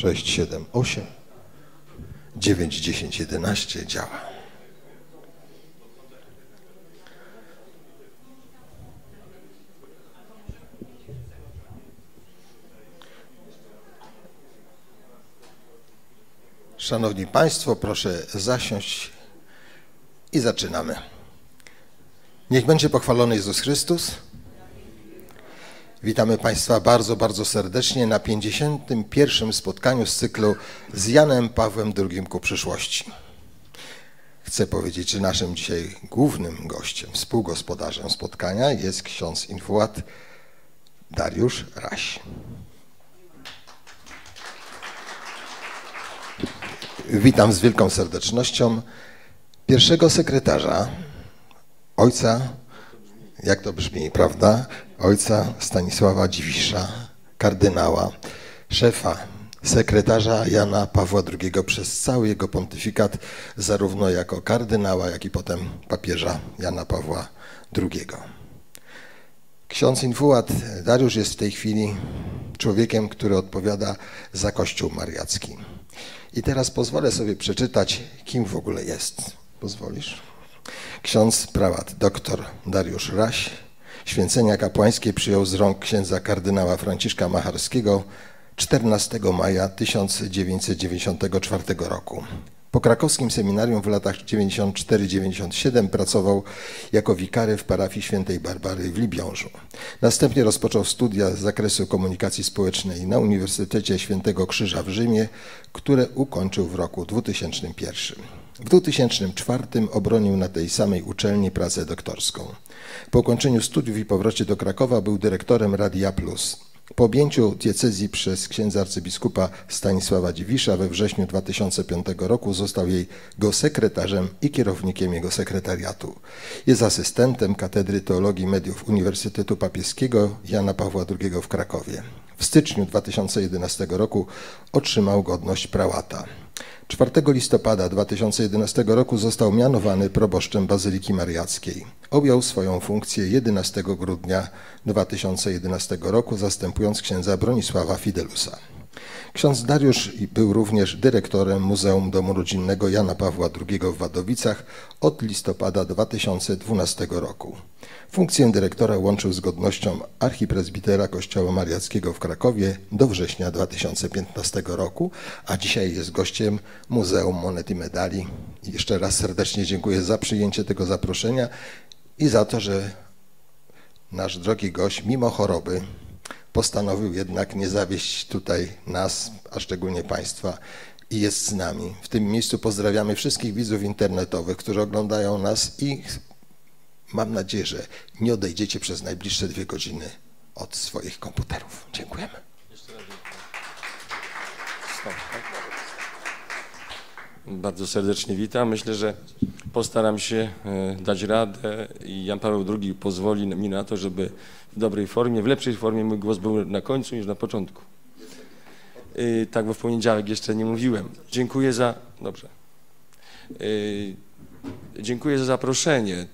6, 7, 8, 9, 10, 11 działa. Szanowni Państwo, proszę zasiąść i zaczynamy. Niech będzie pochwalony Jezus Chrystus. Witamy Państwa bardzo, bardzo serdecznie na 51. spotkaniu z cyklu z Janem Pawłem II ku przyszłości. Chcę powiedzieć, że naszym dzisiaj głównym gościem, współgospodarzem spotkania jest ksiądz infuat Dariusz Raś. Witam z wielką serdecznością pierwszego sekretarza, ojca, jak to brzmi, prawda? Ojca Stanisława Dziwisza, kardynała, szefa, sekretarza Jana Pawła II przez cały jego pontyfikat, zarówno jako kardynała, jak i potem papieża Jana Pawła II. Ksiądz infuat Dariusz jest w tej chwili człowiekiem, który odpowiada za Kościół Mariacki. I teraz pozwolę sobie przeczytać, kim w ogóle jest. Pozwolisz? Ksiądz prałat dr Dariusz Raś święcenia kapłańskie przyjął z rąk księdza kardynała Franciszka Macharskiego 14 maja 1994 roku. Po krakowskim seminarium w latach 94-97 pracował jako wikary w parafii świętej Barbary w Libiążu. Następnie rozpoczął studia z zakresu komunikacji społecznej na Uniwersytecie Świętego Krzyża w Rzymie, które ukończył w roku 2001. W 2004 obronił na tej samej uczelni pracę doktorską. Po ukończeniu studiów i powrocie do Krakowa był dyrektorem Radia Plus. Po objęciu diecezji przez księdza arcybiskupa Stanisława Dziwisza we wrześniu 2005 roku został jej go sekretarzem i kierownikiem jego sekretariatu. Jest asystentem Katedry Teologii Mediów Uniwersytetu Papieskiego Jana Pawła II w Krakowie. W styczniu 2011 roku otrzymał godność prałata. 4 listopada 2011 roku został mianowany proboszczem Bazyliki Mariackiej. Objął swoją funkcję 11 grudnia 2011 roku, zastępując księdza Bronisława Fidelusa. Ksiądz Dariusz był również dyrektorem Muzeum Domu Rodzinnego Jana Pawła II w Wadowicach od listopada 2012 roku. Funkcję dyrektora łączył z godnością archipresbitera Kościoła Mariackiego w Krakowie do września 2015 roku, a dzisiaj jest gościem Muzeum Monet i Medali. Jeszcze raz serdecznie dziękuję za przyjęcie tego zaproszenia i za to, że nasz drogi gość, mimo choroby, postanowił jednak nie zawieść tutaj nas, a szczególnie Państwa i jest z nami. W tym miejscu pozdrawiamy wszystkich widzów internetowych, którzy oglądają nas i mam nadzieję, że nie odejdziecie przez najbliższe dwie godziny od swoich komputerów. Dziękujemy. Bardzo serdecznie witam. Myślę, że postaram się e, dać radę i Jan Paweł II pozwoli mi na to, żeby w dobrej formie, w lepszej formie mój głos był na końcu niż na początku. E, tak, bo w poniedziałek jeszcze nie mówiłem. Dziękuję za... Dobrze. E, dziękuję za zaproszenie.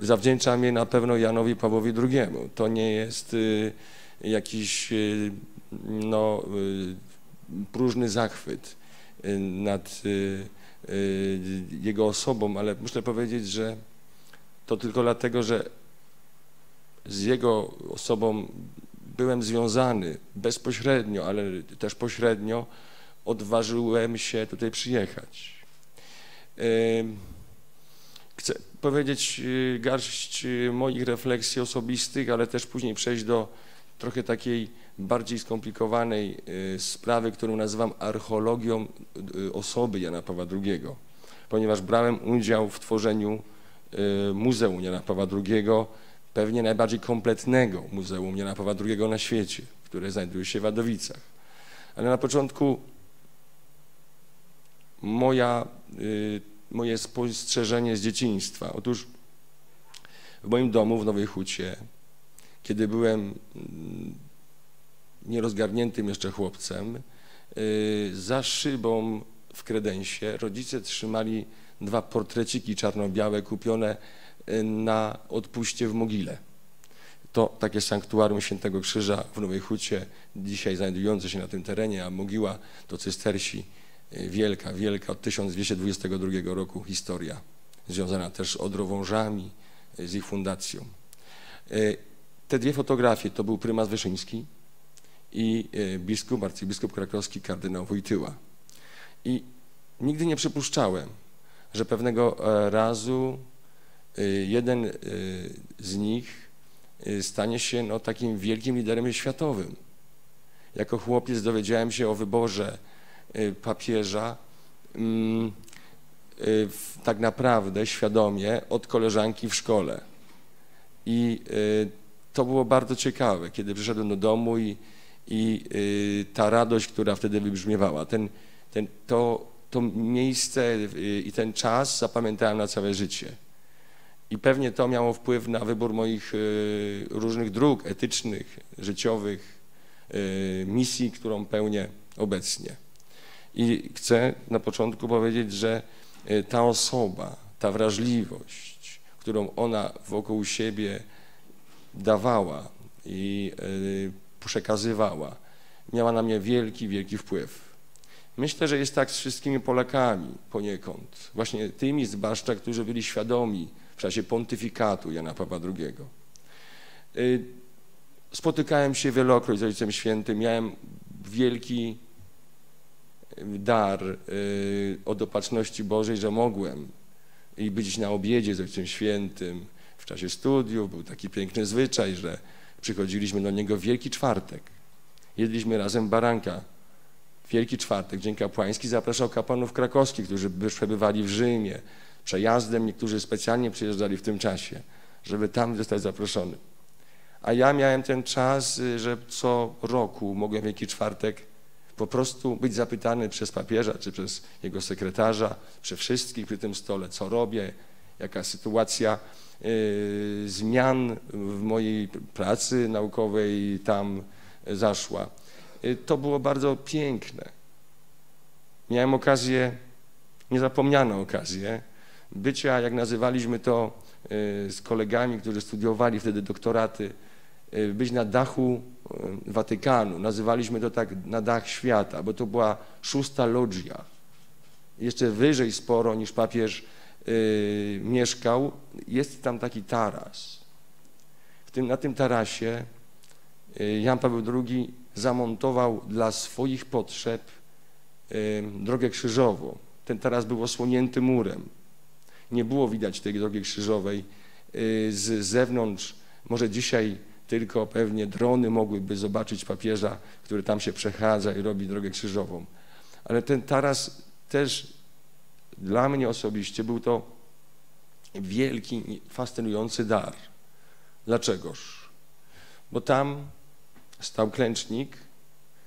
Zawdzięczam je na pewno Janowi Pawłowi II. To nie jest jakiś no, próżny zachwyt nad jego osobą, ale muszę powiedzieć, że to tylko dlatego, że z jego osobą byłem związany bezpośrednio, ale też pośrednio, odważyłem się tutaj przyjechać. Chcę powiedzieć garść moich refleksji osobistych, ale też później przejść do trochę takiej bardziej skomplikowanej sprawy, którą nazywam archeologią osoby Jana Pawła II, ponieważ brałem udział w tworzeniu Muzeum Jana Pawła II, pewnie najbardziej kompletnego Muzeum Jana Pawła II na świecie, które znajduje się w Wadowicach. Ale na początku moja, moje spostrzeżenie z dzieciństwa. Otóż w moim domu w Nowej Hucie, kiedy byłem nierozgarniętym jeszcze chłopcem, za szybą w kredensie rodzice trzymali dwa portreciki czarno-białe kupione na odpuście w mogile. to takie sanktuarium Świętego Krzyża w Nowej Hucie, dzisiaj znajdujące się na tym terenie, a mogiła to cystersi, y, wielka, wielka, od 1222 roku historia, związana też odrowążami, y, z ich fundacją. Y, te dwie fotografie to był prymas Wyszyński i biskup, arcybiskup krakowski, kardynał Wojtyła. I nigdy nie przypuszczałem, że pewnego e, razu jeden z nich stanie się no, takim wielkim liderem światowym. Jako chłopiec dowiedziałem się o wyborze papieża mm, tak naprawdę świadomie od koleżanki w szkole. I to było bardzo ciekawe, kiedy przyszedłem do domu i, i ta radość, która wtedy wybrzmiewała, ten, ten, to, to miejsce i ten czas zapamiętałem na całe życie. I pewnie to miało wpływ na wybór moich y, różnych dróg etycznych, życiowych, y, misji, którą pełnię obecnie. I chcę na początku powiedzieć, że y, ta osoba, ta wrażliwość, którą ona wokół siebie dawała i przekazywała, miała na mnie wielki, wielki wpływ. Myślę, że jest tak z wszystkimi Polakami poniekąd, właśnie tymi z Baszcza, którzy byli świadomi w czasie pontyfikatu Jana Pawła II. Y, spotykałem się wielokroć z Ojcem Świętym, miałem wielki dar y, od opatrzności Bożej, że mogłem i być na obiedzie z Ojcem Świętym w czasie studiów. Był taki piękny zwyczaj, że przychodziliśmy do niego w Wielki Czwartek. Jedliśmy razem baranka. Wielki Czwartek, Dzień Kapłański, zapraszał kapłanów krakowskich, którzy przebywali w Rzymie, przejazdem. Niektórzy specjalnie przyjeżdżali w tym czasie, żeby tam zostać zaproszony. A ja miałem ten czas, y, że co roku mogłem Wielki Czwartek po prostu być zapytany przez papieża czy przez jego sekretarza, przez wszystkich przy tym stole, co robię, jaka sytuacja y, zmian w mojej pracy naukowej tam zaszła. Y, to było bardzo piękne. Miałem okazję, niezapomnianą okazję, bycia, jak nazywaliśmy to e, z kolegami, którzy studiowali wtedy doktoraty, e, być na dachu e, Watykanu. Nazywaliśmy to tak na dach świata, bo to była szósta loggia. Jeszcze wyżej sporo niż papież mieszkał. Jest tam taki taras. W tym, na tym tarasie Jan Paweł II zamontował dla swoich potrzeb drogę krzyżową. Ten taras był osłonięty murem nie było widać tej drogi krzyżowej y, z zewnątrz. Może dzisiaj tylko pewnie drony mogłyby zobaczyć papieża, który tam się przechadza i robi drogę krzyżową. Ale ten taras też dla mnie osobiście był to wielki, fascynujący dar. Dlaczegoż? Bo tam stał klęcznik,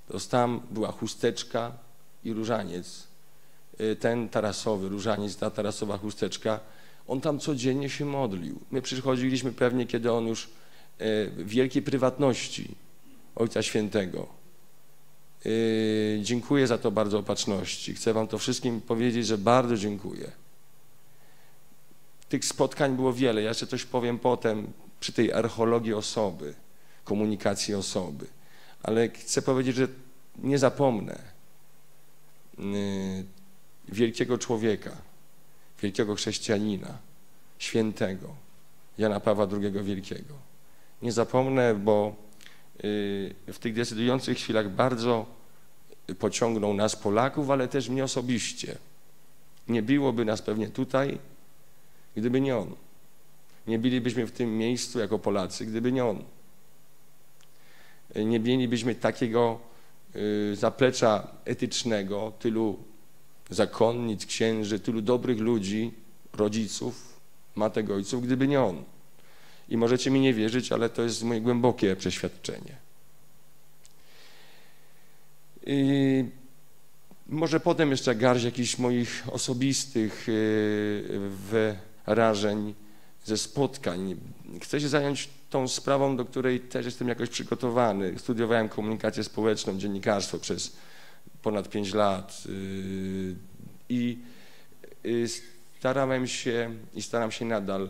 to tam była chusteczka i różaniec Y, ten tarasowy, różaniec, ta tarasowa chusteczka, on tam codziennie się modlił. My przychodziliśmy pewnie, kiedy on już y, w wielkiej prywatności Ojca Świętego. Y, dziękuję za to bardzo opatrzności. Chcę wam to wszystkim powiedzieć, że bardzo dziękuję. Tych spotkań było wiele. Ja jeszcze coś powiem potem przy tej archeologii osoby, komunikacji osoby. Ale chcę powiedzieć, że nie zapomnę wielkiego człowieka, wielkiego chrześcijanina, świętego, Jana Pawła II Wielkiego. Nie zapomnę, bo y, w tych decydujących chwilach bardzo pociągnął nas Polaków, ale też mnie osobiście. Nie byłoby nas pewnie tutaj, gdyby nie on. Nie bylibyśmy w tym miejscu jako Polacy, gdyby nie on. Nie mielibyśmy takiego y, zaplecza etycznego, tylu zakonnic, księży, tylu dobrych ludzi, rodziców, matek, ojców, gdyby nie on. I możecie mi nie wierzyć, ale to jest moje głębokie przeświadczenie. I może potem jeszcze garść jakichś moich osobistych y, wyrażeń ze spotkań. Chcę się zająć tą sprawą, do której też jestem jakoś przygotowany. Studiowałem komunikację społeczną, dziennikarstwo przez ponad 5 lat y, i y, starałem się i staram się nadal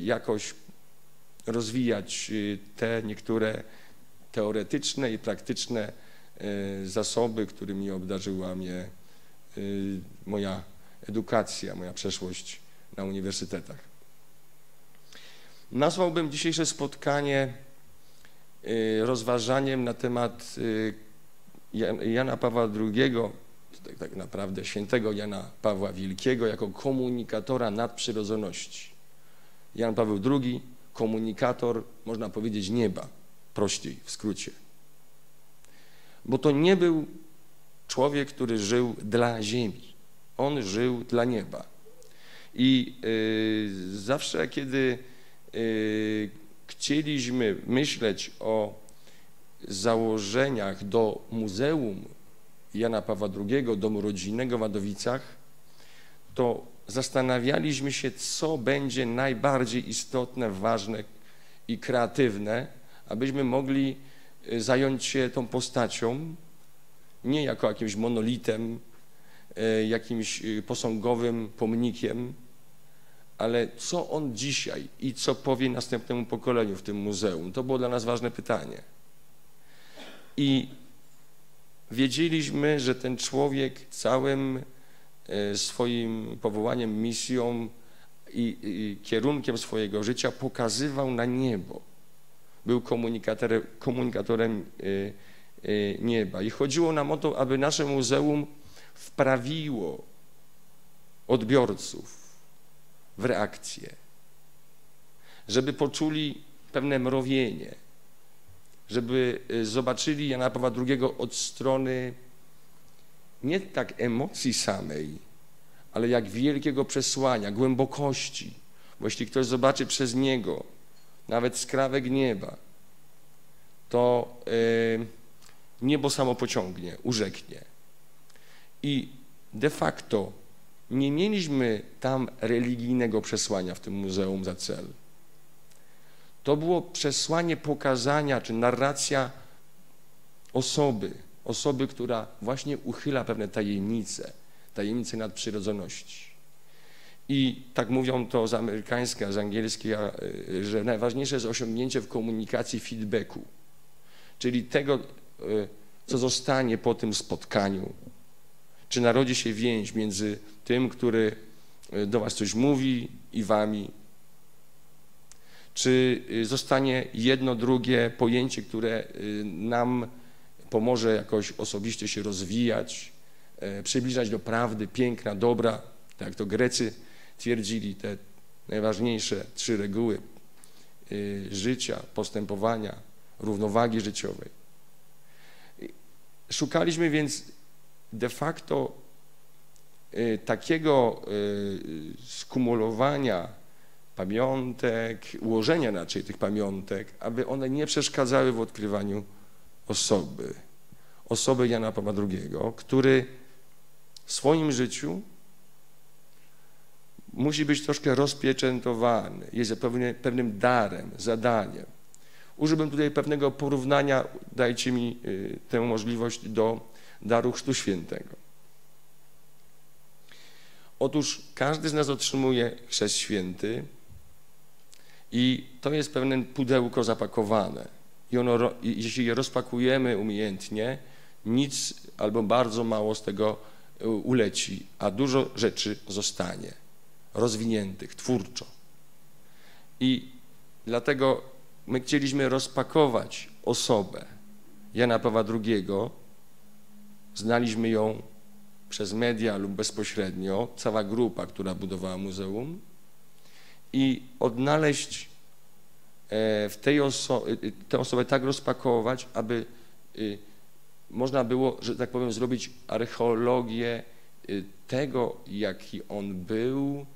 jakoś rozwijać y, te niektóre teoretyczne i praktyczne y, zasoby, którymi obdarzyła mnie y, moja edukacja, moja przeszłość na uniwersytetach. Nazwałbym dzisiejsze spotkanie rozważaniem na temat Jana Pawła II, tak, tak naprawdę świętego Jana Pawła Wielkiego, jako komunikatora nadprzyrodzoności. Jan Paweł II, komunikator, można powiedzieć, nieba, prościej, w skrócie. Bo to nie był człowiek, który żył dla ziemi. On żył dla nieba. I y, zawsze, kiedy y, chcieliśmy myśleć o założeniach do Muzeum Jana Pawła II, Domu Rodzinnego w Wadowicach, to zastanawialiśmy się, co będzie najbardziej istotne, ważne i kreatywne, abyśmy mogli y, zająć się tą postacią nie jako jakimś monolitem, y, jakimś y, posągowym pomnikiem, ale co on dzisiaj i co powie następnemu pokoleniu w tym muzeum? To było dla nas ważne pytanie. I wiedzieliśmy, że ten człowiek całym swoim powołaniem, misją i, i kierunkiem swojego życia pokazywał na niebo. Był komunikatorem, komunikatorem e, e, nieba. I chodziło nam o to, aby nasze muzeum wprawiło odbiorców w reakcję, żeby poczuli pewne mrowienie, żeby y, zobaczyli Jana Pawła II od strony nie tak emocji samej, ale jak wielkiego przesłania, głębokości. Bo jeśli ktoś zobaczy przez niego nawet skrawek nieba, to y, niebo samo pociągnie, urzeknie. I de facto nie mieliśmy tam religijnego przesłania w tym muzeum za cel. To było przesłanie pokazania, czy narracja osoby, osoby, która właśnie uchyla pewne tajemnice, tajemnice nadprzyrodzoności. I tak mówią to z amerykańskiej, a z angielskiej, y, że najważniejsze jest osiągnięcie w komunikacji feedbacku, czyli tego, y, co zostanie po tym spotkaniu. Czy narodzi się więź między tym, który y, do Was coś mówi i Wami, czy zostanie jedno, drugie pojęcie, które nam pomoże jakoś osobiście się rozwijać, e, przybliżać do prawdy, piękna, dobra, tak jak to Grecy twierdzili, te najważniejsze trzy reguły y, życia, postępowania, równowagi życiowej. Szukaliśmy więc de facto takiego skumulowania pamiątek, ułożenia raczej tych pamiątek, aby one nie przeszkadzały w odkrywaniu osoby. Osoby Jana Pawła II, który w swoim życiu musi być troszkę rozpieczętowany, jest pewnym, pewnym darem, zadaniem. Użyłbym tutaj pewnego porównania, dajcie mi y, tę możliwość do daru Chrztu Świętego. Otóż każdy z nas otrzymuje chrzest święty, i to jest pewne pudełko zapakowane. I ono, jeśli je rozpakujemy umiejętnie, nic albo bardzo mało z tego e, uleci, a dużo rzeczy zostanie rozwiniętych twórczo. I dlatego my chcieliśmy rozpakować osobę Jana Pawła II. Znaliśmy ją przez media lub bezpośrednio, cała grupa, która budowała muzeum i odnaleźć w tej osobie, tę osobę tak rozpakować, aby można było, że tak powiem, zrobić archeologię tego, jaki on był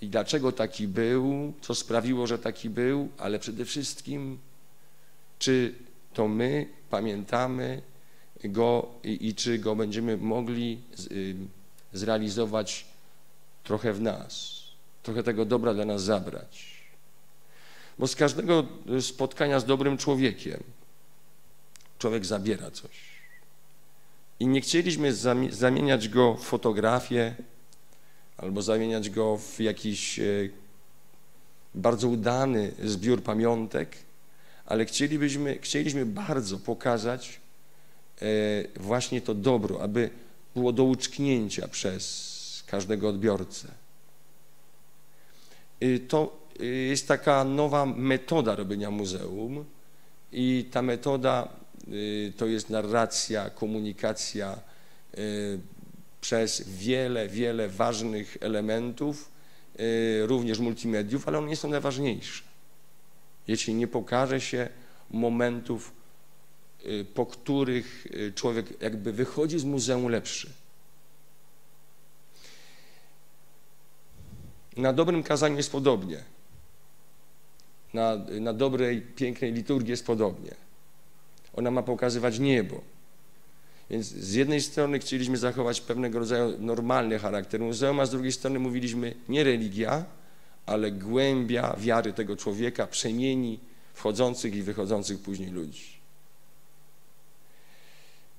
i dlaczego taki był, co sprawiło, że taki był, ale przede wszystkim, czy to my pamiętamy go i, i czy go będziemy mogli z, y, zrealizować trochę w nas trochę tego dobra dla nas zabrać. Bo z każdego spotkania z dobrym człowiekiem człowiek zabiera coś. I nie chcieliśmy zamieniać go w fotografię albo zamieniać go w jakiś e, bardzo udany zbiór pamiątek, ale chcielibyśmy, chcieliśmy bardzo pokazać e, właśnie to dobro, aby było do uczknięcia przez każdego odbiorcę. Y, to y, jest taka nowa metoda robienia muzeum i ta metoda y, to jest narracja, komunikacja przez wiele, wiele ważnych elementów, również multimediów, ale one nie są najważniejsze. Jeśli nie pokaże się momentów, po których człowiek jakby wychodzi z muzeum lepszy. Na dobrym kazaniu jest podobnie. Na, na dobrej, pięknej liturgii jest podobnie. Ona ma pokazywać niebo. Więc z jednej strony chcieliśmy zachować pewnego rodzaju normalny charakter muzeum, a z drugiej strony mówiliśmy nie religia, ale głębia wiary tego człowieka przemieni wchodzących i wychodzących później ludzi.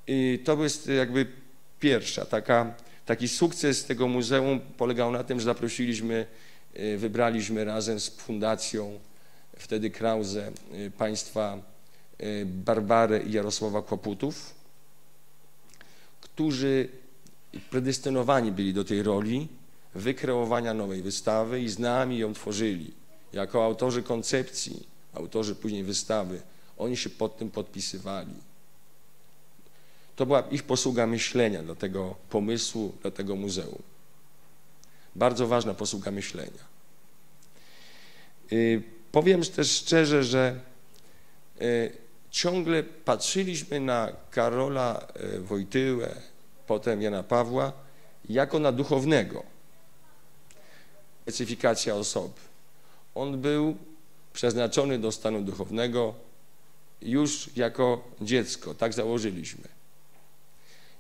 I to jest jakby pierwsza taka Taki sukces tego muzeum polegał na tym, że zaprosiliśmy, y, wybraliśmy razem z fundacją wtedy Krause y, państwa y, Barbarę i Jarosława Kłoputów, którzy predestynowani byli do tej roli wykreowania nowej wystawy i z nami ją tworzyli. Jako autorzy koncepcji, autorzy później wystawy, oni się pod tym podpisywali. To była ich posługa myślenia dla tego pomysłu, dla tego muzeum. Bardzo ważna posługa myślenia. Y, powiem też szczerze, że y, ciągle patrzyliśmy na Karola y, Wojtyłę, potem Jana Pawła, jako na duchownego. Specyfikacja osoby. On był przeznaczony do stanu duchownego już jako dziecko, tak założyliśmy.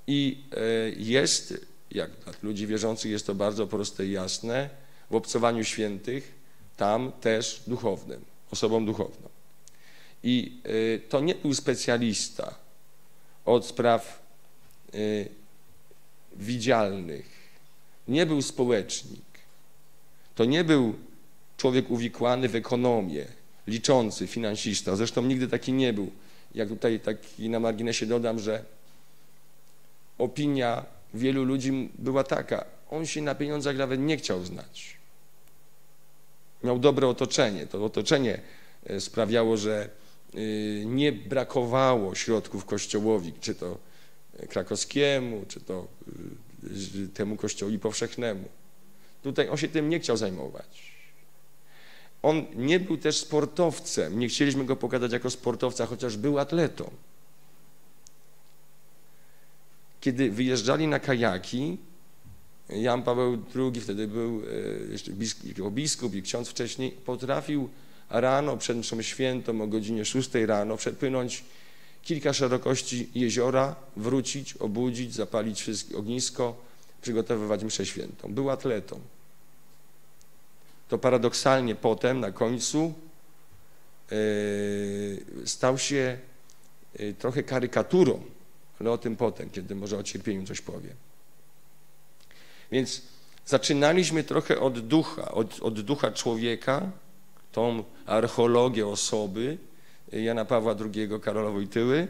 I e, jest, jak dla ludzi wierzących jest to bardzo proste i jasne, w obcowaniu świętych, tam też duchownym, osobą duchowną. I e, to nie był specjalista od spraw e, widzialnych, nie był społecznik, to nie był człowiek uwikłany w ekonomię, liczący, finansista. Zresztą nigdy taki nie był. Jak tutaj taki na marginesie dodam, że opinia wielu ludzi była taka, on się na pieniądzach nawet nie chciał znać. Miał dobre otoczenie. To otoczenie e, sprawiało, że e, nie brakowało środków kościołowi, czy to krakowskiemu, czy to e, temu kościołowi powszechnemu. Tutaj on się tym nie chciał zajmować. On nie był też sportowcem. Nie chcieliśmy go pokazać jako sportowca, chociaż był atletą kiedy wyjeżdżali na kajaki, Jan Paweł II, wtedy był e, jeszcze biskup, biskup i ksiądz wcześniej, potrafił rano przed mszą świętą o godzinie 6 rano przepłynąć kilka szerokości jeziora, wrócić, obudzić, zapalić wszystko, ognisko, przygotowywać mszę świętą. Był atletą. To paradoksalnie potem, na końcu, yy, stał się yy, trochę karykaturą ale o tym potem, kiedy może o cierpieniu coś powiem. Więc zaczynaliśmy trochę od ducha, od, od ducha człowieka, tą archeologię osoby Jana Pawła II, Karola Wojtyły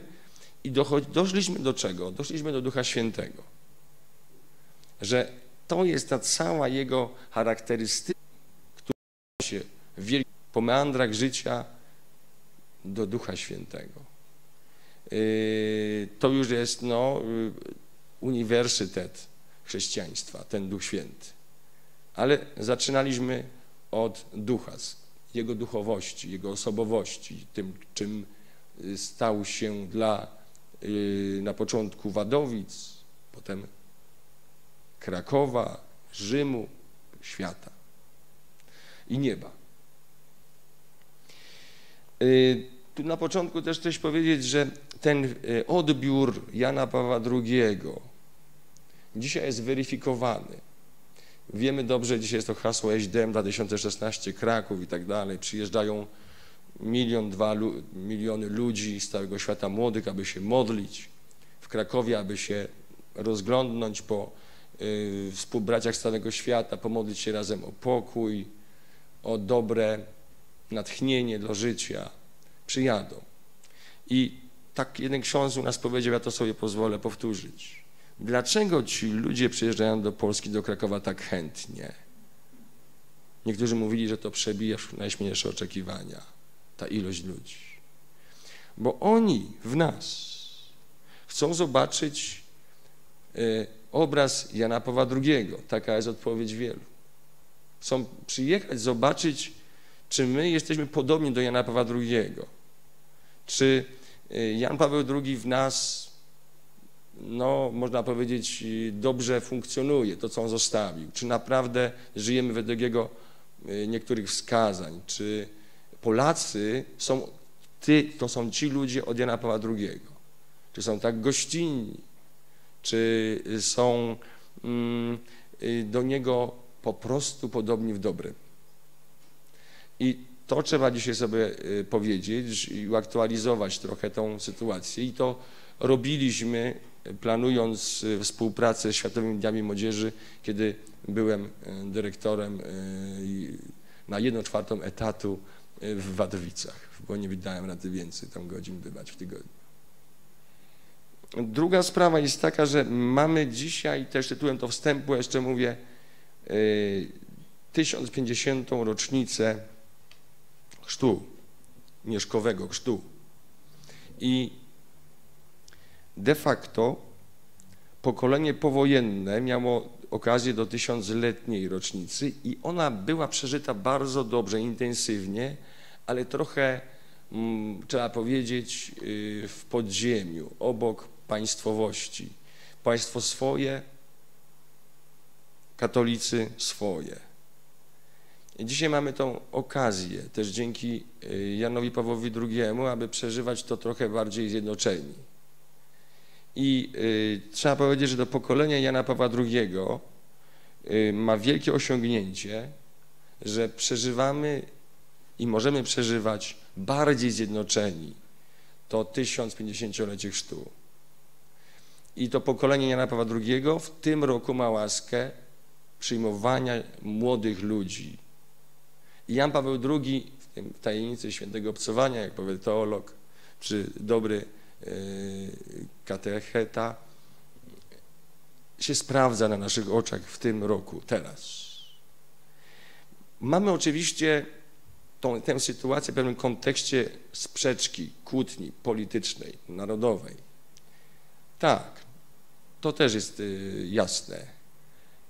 i doszliśmy do czego? Doszliśmy do Ducha Świętego. Że to jest ta cała jego charakterystyka, która się w po meandrach życia do Ducha Świętego. Yy, to już jest no, yy, uniwersytet chrześcijaństwa, ten Duch Święty. Ale zaczynaliśmy od ducha, jego duchowości, jego osobowości, tym, czym yy, stał się dla na początku Wadowic, potem Krakowa, Rzymu, świata i nieba. Tu na początku też chcę powiedzieć, że ten odbiór Jana Pawła II dzisiaj jest weryfikowany. Wiemy dobrze, dzisiaj jest to hasło SDM 2016 Kraków i tak dalej. Przyjeżdżają milion, dwa miliony ludzi z całego świata młodych, aby się modlić. W Krakowie, aby się rozglądnąć po y, współbraciach z całego świata, pomodlić się razem o pokój, o dobre natchnienie do życia, przyjadą. I tak jeden ksiądz u nas powiedział, ja to sobie pozwolę powtórzyć. Dlaczego ci ludzie przyjeżdżają do Polski, do Krakowa tak chętnie? Niektórzy mówili, że to przebija najśmielsze oczekiwania, ta ilość ludzi. Bo oni w nas chcą zobaczyć y, obraz Jana Pawła II. Taka jest odpowiedź wielu. Chcą przyjechać, zobaczyć, czy my jesteśmy podobni do Jana Pawła II. Czy y, Jan Paweł II w nas, no, można powiedzieć, dobrze funkcjonuje, to co on zostawił? Czy naprawdę żyjemy według jego y, niektórych wskazań? Czy Polacy są, ty, to są ci ludzie od Jana Pawła II? Czy są tak gościnni? Czy są mm, y, do niego po prostu podobni w dobrym? I to trzeba dzisiaj sobie y, powiedzieć i uaktualizować trochę tą sytuację. I to robiliśmy, planując y, współpracę z Światowymi Dniami Młodzieży, kiedy byłem y, dyrektorem na jedną czwartą etatu w Wadowicach, bo nie wydałem rady więcej tam godzin bywać w tygodniu. Druga sprawa jest taka, że mamy dzisiaj, też tytułem to wstępu, jeszcze mówię, 1050. rocznicę chrztu, mieszkowego chrztu. I de facto pokolenie powojenne miało okazję do tysiącletniej rocznicy i ona była przeżyta bardzo dobrze, intensywnie, ale trochę, mm, trzeba powiedzieć, y, w podziemiu, obok państwowości. Państwo swoje, katolicy swoje. Dzisiaj mamy tą okazję, też dzięki y, Janowi Pawłowi II, aby przeżywać to trochę bardziej zjednoczeni. I y, trzeba powiedzieć, że do pokolenia Jana Pawła II y, ma wielkie osiągnięcie, że przeżywamy i możemy przeżywać bardziej zjednoczeni to 1050-lecie chrztu. I to pokolenie Jana Pawła II w tym roku ma łaskę przyjmowania młodych ludzi, i Jan Paweł II w tajemnicy świętego obcowania, jak powie teolog, czy dobry katecheta, się sprawdza na naszych oczach w tym roku, teraz. Mamy oczywiście tą, tę sytuację w pewnym kontekście sprzeczki, kłótni politycznej, narodowej. Tak, to też jest y, jasne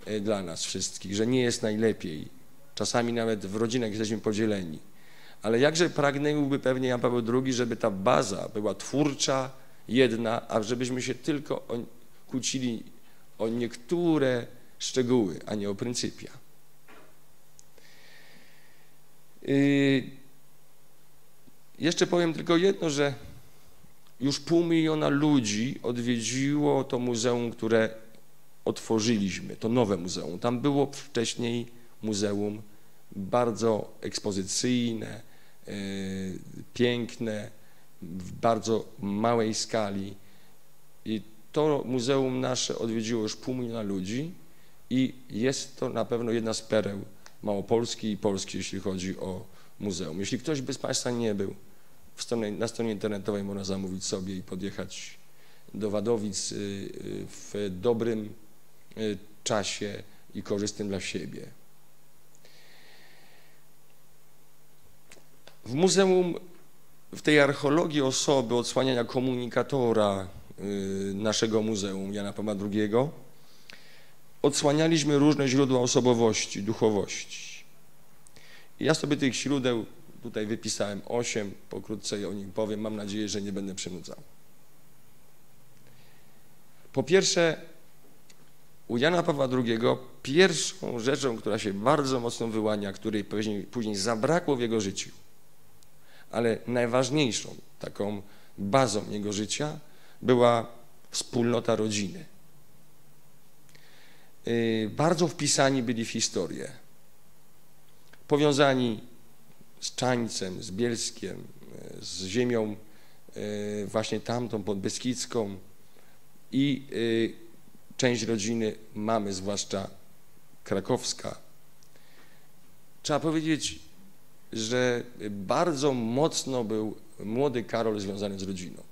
y, dla nas wszystkich, że nie jest najlepiej Czasami nawet w rodzinach jesteśmy podzieleni. Ale jakże pragnęłby pewnie Jan Paweł II, żeby ta baza była twórcza, jedna, a żebyśmy się tylko o, kłócili o niektóre szczegóły, a nie o pryncypia. Yy, jeszcze powiem tylko jedno, że już pół miliona ludzi odwiedziło to muzeum, które otworzyliśmy, to nowe muzeum. Tam było wcześniej muzeum bardzo ekspozycyjne, piękne, w bardzo małej skali. I to muzeum nasze odwiedziło już pół miliona ludzi i jest to na pewno jedna z pereł Małopolski i Polski, jeśli chodzi o muzeum. Jeśli ktoś by z Państwa nie był, stronie, na stronie internetowej można zamówić sobie i podjechać do Wadowic y, y, w dobrym y, czasie i korzystnym dla siebie. W muzeum, w tej archeologii osoby, odsłaniania komunikatora y, naszego muzeum Jana Pawła II, odsłanialiśmy różne źródła osobowości, duchowości. Ja sobie tych źródeł tutaj wypisałem osiem, pokrótce o nich powiem, mam nadzieję, że nie będę przynudzał. Po pierwsze, u Jana Pawła II pierwszą rzeczą, która się bardzo mocno wyłania, której później, później zabrakło w jego życiu, ale najważniejszą taką bazą jego życia była wspólnota rodziny. Y, bardzo wpisani byli w historię. Powiązani z Czańcem, z Bielskiem, y, z ziemią y, właśnie tamtą podbeskidzką i część rodziny mamy, zwłaszcza krakowska. Trzeba powiedzieć, że bardzo mocno był młody Karol związany z rodziną.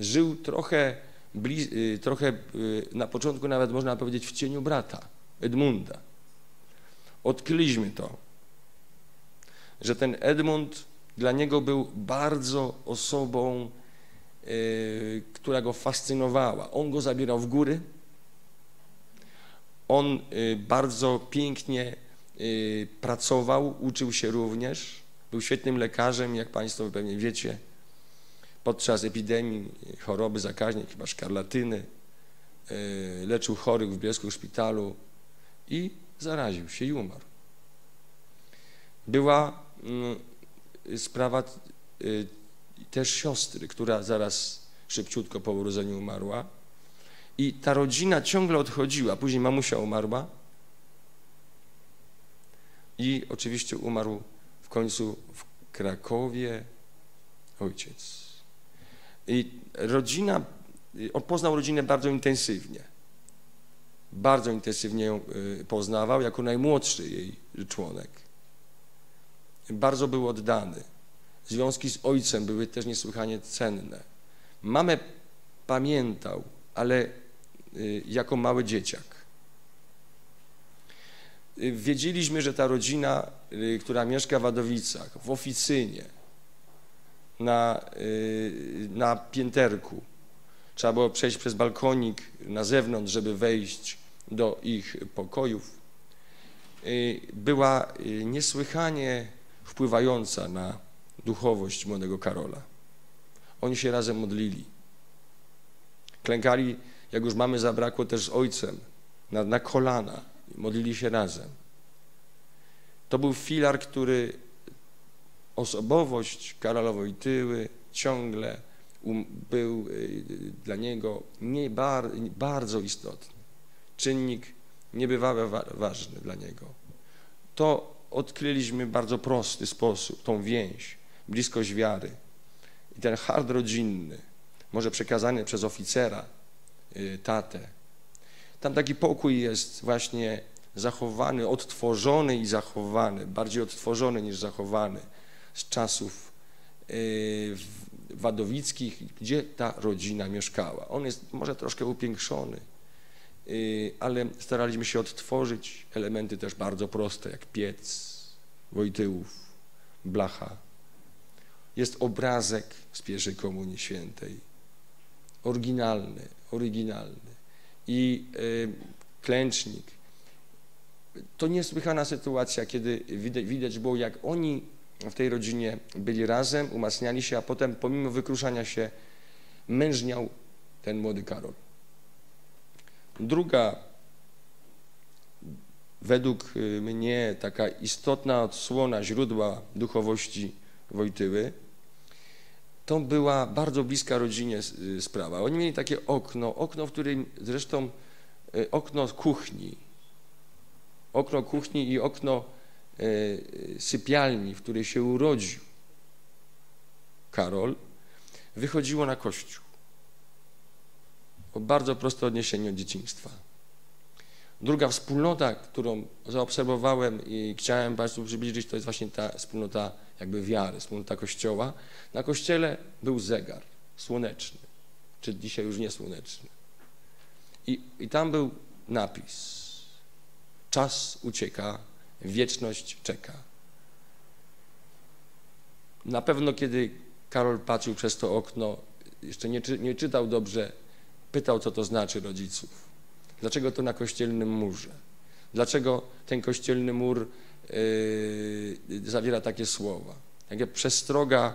Żył trochę, y, trochę y, na początku nawet można powiedzieć w cieniu brata, Edmunda. Odkryliśmy to, że ten Edmund dla niego był bardzo osobą, yy, która go fascynowała. On go zabierał w góry. On bardzo pięknie pracował, uczył się również. Był świetnym lekarzem, jak Państwo pewnie wiecie, podczas epidemii choroby zakaźnej, chyba szkarlatyny. Leczył chorych w Bielsku szpitalu i zaraził się i umarł. Była mm, sprawa y, też siostry, która zaraz szybciutko po urodzeniu umarła. I ta rodzina ciągle odchodziła. Później mamusia umarła. I oczywiście umarł w końcu w Krakowie ojciec. I rodzina, on poznał rodzinę bardzo intensywnie. Bardzo intensywnie ją y, poznawał jako najmłodszy jej członek bardzo był oddany. Związki z ojcem były też niesłychanie cenne. Mamę pamiętał, ale y, jako mały dzieciak. Y, wiedzieliśmy, że ta rodzina, y, która mieszka w Wadowicach, w oficynie, na, na pięterku, trzeba było przejść przez balkonik na zewnątrz, żeby wejść do ich pokojów, była niesłychanie wpływająca na duchowość młodego Karola. Oni się razem modlili. Klękali, jak już mamy zabrakło też z ojcem, na, na kolana. Modlili się razem. To był filar, który osobowość Karola Wojtyły ciągle um, był y, dla niego nie bar, bardzo istotny. Czynnik niebywale wa, ważny dla niego. To odkryliśmy w bardzo prosty sposób tą więź, bliskość wiary. I ten hard rodzinny, może przekazany przez oficera, yy, tatę. Tam taki pokój jest właśnie zachowany, odtworzony i zachowany, bardziej odtworzony niż zachowany z czasów yy, wadowickich, gdzie ta rodzina mieszkała. On jest może troszkę upiększony, Y, ale staraliśmy się odtworzyć elementy też bardzo proste, jak piec, Wojtyłów, blacha. Jest obrazek z pierwszej Komunii Świętej, oryginalny, oryginalny. I y, klęcznik. To niesłychana sytuacja, kiedy widać było, jak oni w tej rodzinie byli razem, umacniali się, a potem pomimo wykruszania się mężniał ten młody Karol. Druga, według y, mnie taka istotna odsłona źródła duchowości Wojtyły, to była bardzo bliska rodzinie y, sprawa. Oni mieli takie okno, okno, w którym zresztą y, okno kuchni, okno kuchni i okno sypialni, w której się urodził Karol, wychodziło na kościół bardzo proste odniesienie od dzieciństwa. Druga wspólnota, którą zaobserwowałem i chciałem Państwu przybliżyć, to jest właśnie ta wspólnota jakby wiary, wspólnota Kościoła. Na Kościele był zegar słoneczny, czy dzisiaj już nie słoneczny. I, i tam był napis czas ucieka, wieczność czeka. Na pewno kiedy Karol patrzył przez to okno, jeszcze nie, nie czytał dobrze Pytał, co to znaczy rodziców. Dlaczego to na kościelnym murze? Dlaczego ten kościelny mur yy, zawiera takie słowa? Jakie przestroga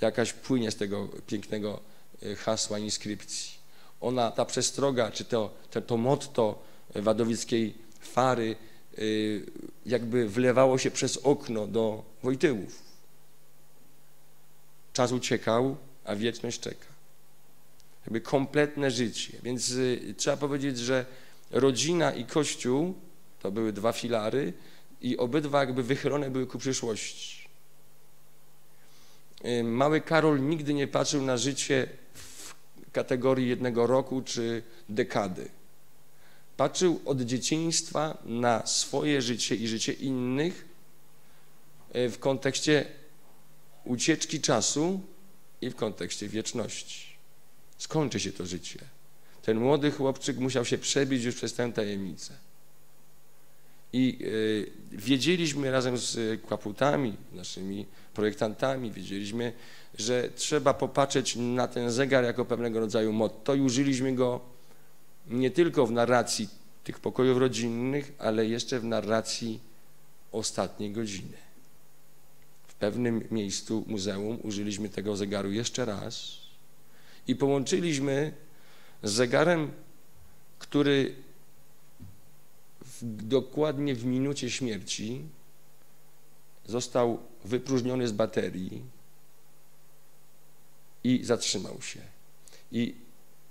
jakaś płynie z tego pięknego yy, hasła inskrypcji. Ona, ta przestroga, czy to, to, to motto wadowickiej fary yy, jakby wlewało się przez okno do Wojtyłów. Czas uciekał, a wieczność czeka jakby kompletne życie. Więc y, trzeba powiedzieć, że rodzina i kościół to były dwa filary i obydwa jakby wychylone były ku przyszłości. Y, mały Karol nigdy nie patrzył na życie w kategorii jednego roku czy dekady. Patrzył od dzieciństwa na swoje życie i życie innych e, w kontekście ucieczki czasu i w kontekście wieczności. Skończy się to życie. Ten młody chłopczyk musiał się przebić już przez tę tajemnicę. I y, wiedzieliśmy razem z kłaputami, naszymi projektantami, wiedzieliśmy, że trzeba popatrzeć na ten zegar jako pewnego rodzaju motto i użyliśmy go nie tylko w narracji tych pokojów rodzinnych, ale jeszcze w narracji ostatniej godziny. W pewnym miejscu muzeum użyliśmy tego zegaru jeszcze raz i połączyliśmy z zegarem, który dokładnie w minucie śmierci został wypróżniony z baterii i zatrzymał się. I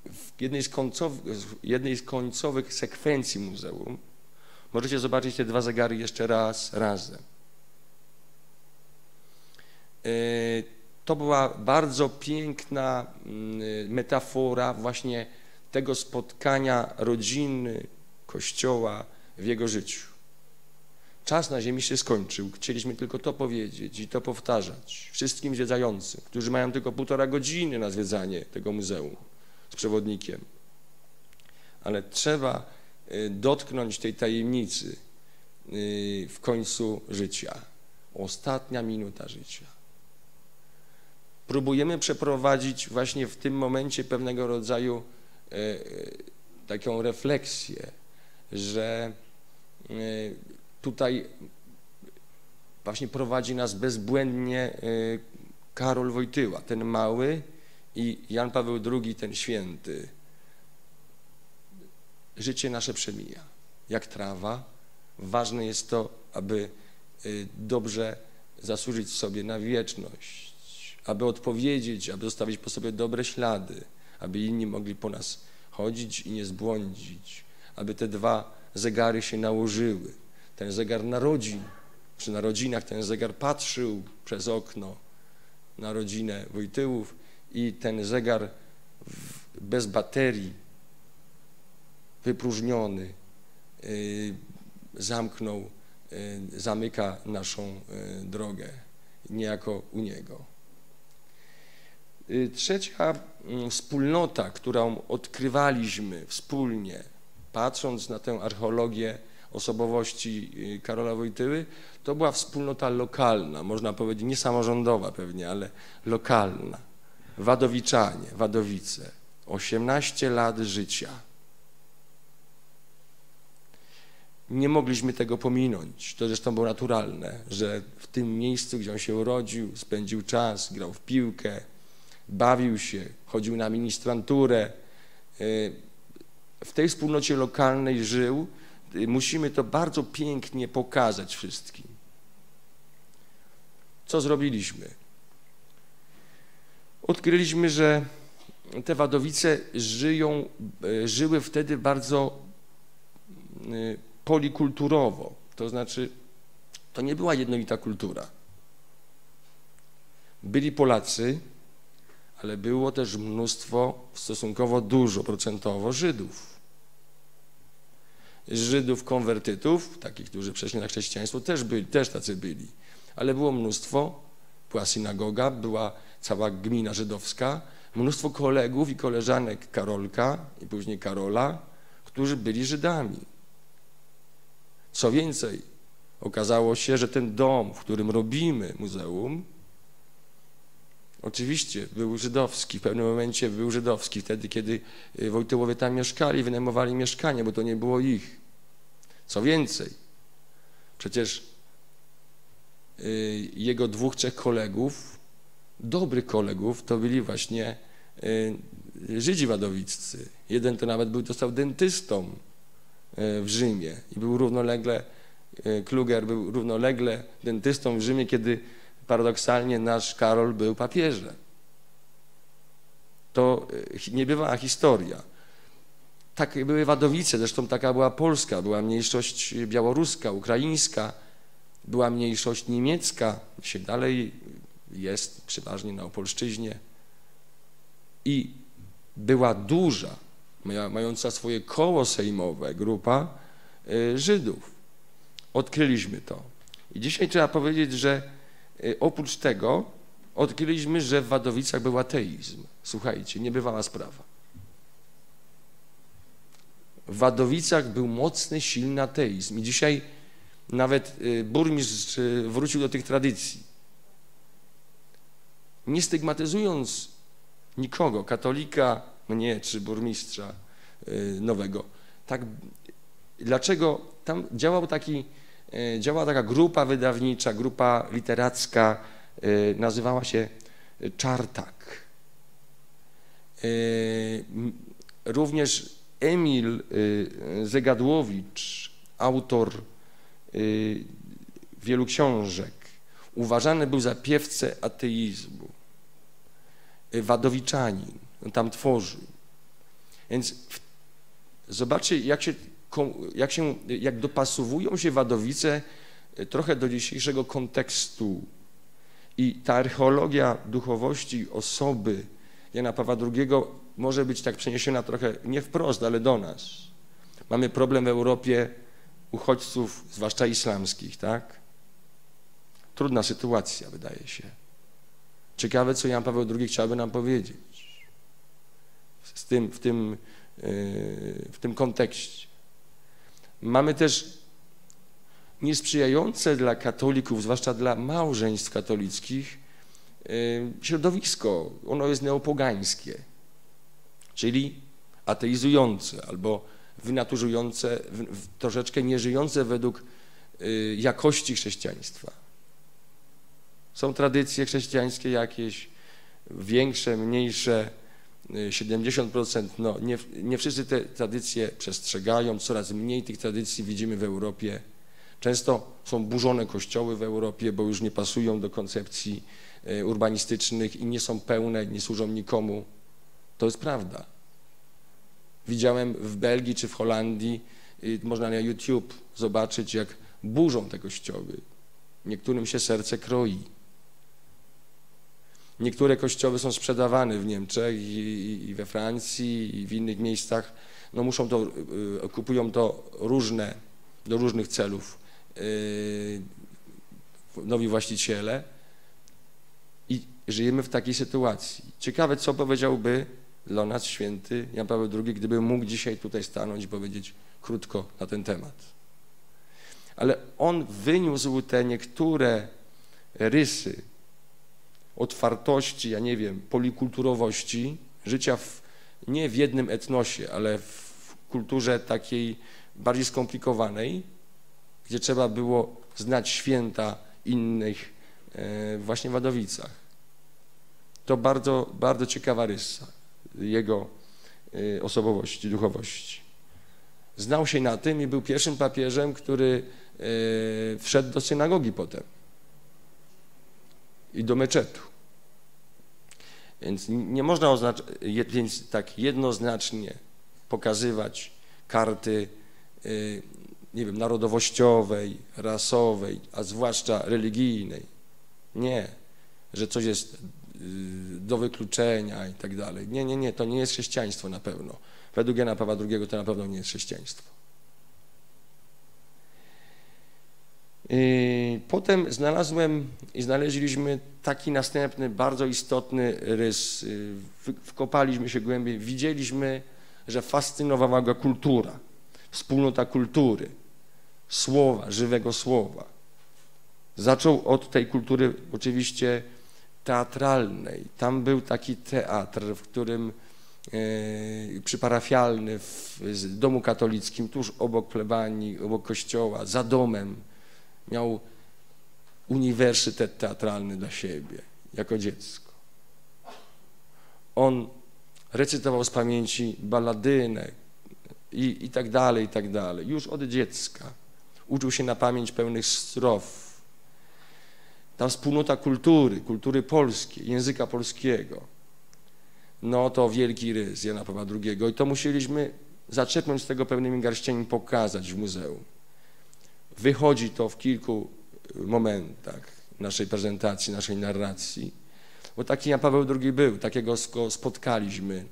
w jednej z, końcowych, jednej z końcowych sekwencji muzeum możecie zobaczyć te dwa zegary jeszcze raz razem. E, to była bardzo piękna mm, metafora właśnie tego spotkania rodziny, kościoła w jego życiu. Czas na ziemi się skończył. Chcieliśmy tylko to powiedzieć i to powtarzać wszystkim zwiedzającym, którzy mają tylko półtora godziny na zwiedzanie tego muzeum z przewodnikiem. Ale trzeba y, dotknąć tej tajemnicy y, w końcu życia. Ostatnia minuta życia. Próbujemy przeprowadzić właśnie w tym momencie pewnego rodzaju y, taką refleksję, że tutaj właśnie prowadzi nas bezbłędnie Karol Wojtyła, ten mały, i Jan Paweł II, ten święty. Życie nasze przemija, jak trawa. Ważne jest to, aby y, dobrze zasłużyć sobie na wieczność, aby odpowiedzieć, aby zostawić po sobie dobre ślady, aby inni mogli po nas chodzić i nie zbłądzić, aby te dwa zegary się nałożyły. Ten zegar narodzin, przy narodzinach ten zegar patrzył przez okno na rodzinę Wojtyłów, i ten zegar bez baterii, wypróżniony, y, zamknął, y, zamyka naszą y, drogę, niejako u niego. Trzecia mm, wspólnota, którą odkrywaliśmy wspólnie, patrząc na tę archeologię osobowości Karola Wojtyły, to była wspólnota lokalna, można powiedzieć nie samorządowa pewnie, ale lokalna Wadowiczanie, Wadowice, 18 lat życia. Nie mogliśmy tego pominąć. To zresztą było naturalne, że w tym miejscu, gdzie on się urodził, spędził czas, grał w piłkę, bawił się, chodził na ministranturę. Y, w tej wspólnocie lokalnej żył. Y, musimy to bardzo pięknie pokazać wszystkim. Co zrobiliśmy? odkryliśmy, że te wadowice żyją, e, żyły wtedy bardzo e, polikulturowo. To znaczy, to nie była jednolita kultura. Byli Polacy, ale było też mnóstwo, stosunkowo dużo procentowo Żydów. Żydów konwertytów, takich, którzy przeszli na chrześcijaństwo, też, byli, też tacy byli. Ale było mnóstwo, była synagoga, była cała gmina żydowska, mnóstwo kolegów i koleżanek Karolka i później Karola, którzy byli Żydami. Co więcej, okazało się, że ten dom, w którym robimy muzeum, oczywiście był żydowski, w pewnym momencie był żydowski, wtedy kiedy y, Wojtyłowie tam mieszkali, wynajmowali mieszkanie, bo to nie było ich. Co więcej, przecież y, jego dwóch, trzech kolegów dobrych kolegów to byli właśnie y, Żydzi wadowiccy. Jeden to nawet był, został dentystą w Rzymie i był równolegle, Kluger był równolegle dentystą w Rzymie, kiedy paradoksalnie nasz Karol był papieżem. To niebywała historia. Tak były Wadowice, zresztą taka była Polska, była mniejszość białoruska, ukraińska, była mniejszość niemiecka, się dalej jest przeważnie na Opolszczyźnie i była duża, mająca swoje koło sejmowe grupa y, Żydów. Odkryliśmy to. I dzisiaj trzeba powiedzieć, że oprócz tego odkryliśmy, że w Wadowicach był ateizm. Słuchajcie, niebywała sprawa. W Wadowicach był mocny, silny ateizm. I dzisiaj nawet y, burmistrz y, wrócił do tych tradycji. Nie stygmatyzując nikogo, katolika, mnie czy burmistrza nowego. Tak, dlaczego tam działał taki E, działała taka grupa wydawnicza, grupa literacka, e, nazywała się Czartak. E, również Emil Zegadłowicz, autor wielu książek, uważany był za piewcę ateizmu. Wadowiczanin, tam tworzył. Więc zobaczcie, jak się jak, się, jak dopasowują się Wadowice e, trochę do dzisiejszego kontekstu. I ta archeologia duchowości osoby Jana Pawła II może być tak przeniesiona trochę nie wprost, ale do nas. Mamy problem w Europie uchodźców, zwłaszcza islamskich, tak? Trudna sytuacja, wydaje się. Ciekawe, co Jan Paweł II chciałby nam powiedzieć w tym, w tym, e, w tym kontekście. Mamy też niesprzyjające dla katolików, zwłaszcza dla małżeństw katolickich, y, środowisko. Ono jest neopogańskie, czyli ateizujące albo wynaturzające, troszeczkę nieżyjące według y, jakości chrześcijaństwa. Są tradycje chrześcijańskie jakieś, większe, mniejsze, 70%, no nie, nie wszyscy te tradycje przestrzegają, coraz mniej tych tradycji widzimy w Europie. Często są burzone kościoły w Europie, bo już nie pasują do koncepcji e, urbanistycznych i nie są pełne, nie służą nikomu. To jest prawda. Widziałem w Belgii czy w Holandii, można na YouTube zobaczyć, jak burzą te kościoły. Niektórym się serce kroi. Niektóre kościoły są sprzedawane w Niemczech i, i we Francji i w innych miejscach. No muszą to, y, kupują to różne, do różnych celów y, nowi właściciele i żyjemy w takiej sytuacji. Ciekawe, co powiedziałby dla nas święty Jan Paweł II, gdyby mógł dzisiaj tutaj stanąć i powiedzieć krótko na ten temat. Ale on wyniósł te niektóre rysy otwartości, ja nie wiem, polikulturowości, życia w, nie w jednym etnosie, ale w kulturze takiej bardziej skomplikowanej, gdzie trzeba było znać święta innych e, właśnie w Wadowicach. To bardzo, bardzo ciekawa rysa jego e, osobowości, duchowości. Znał się na tym i był pierwszym papieżem, który e, wszedł do synagogi potem i do meczetu. Więc nie można więc tak jednoznacznie pokazywać karty, y, nie wiem, narodowościowej, rasowej, a zwłaszcza religijnej. Nie, że coś jest y, do wykluczenia i tak dalej. Nie, nie, nie, to nie jest chrześcijaństwo na pewno. Według Jana Pawła II to na pewno nie jest chrześcijaństwo. Potem znalazłem i znaleźliśmy taki następny, bardzo istotny rys. Y, wkopaliśmy się głębiej, widzieliśmy, że fascynowała go kultura, wspólnota kultury, słowa, żywego słowa. Zaczął od tej kultury oczywiście teatralnej. Tam był taki teatr, w którym e, przyparafialny w domu katolickim, tuż obok plebanii, obok kościoła, za domem miał uniwersytet teatralny dla siebie jako dziecko. On recytował z pamięci balladynek i, i tak dalej, i tak dalej. Już od dziecka. Uczył się na pamięć pełnych strof. Ta wspólnota kultury, kultury polskiej, języka polskiego, no to wielki rys Jana Pawła II. I to musieliśmy zaczepnąć z tego pewnymi garściami pokazać w muzeum. Wychodzi to w kilku momentach naszej prezentacji, naszej narracji, bo taki Jan Paweł II był, takiego spotkaliśmy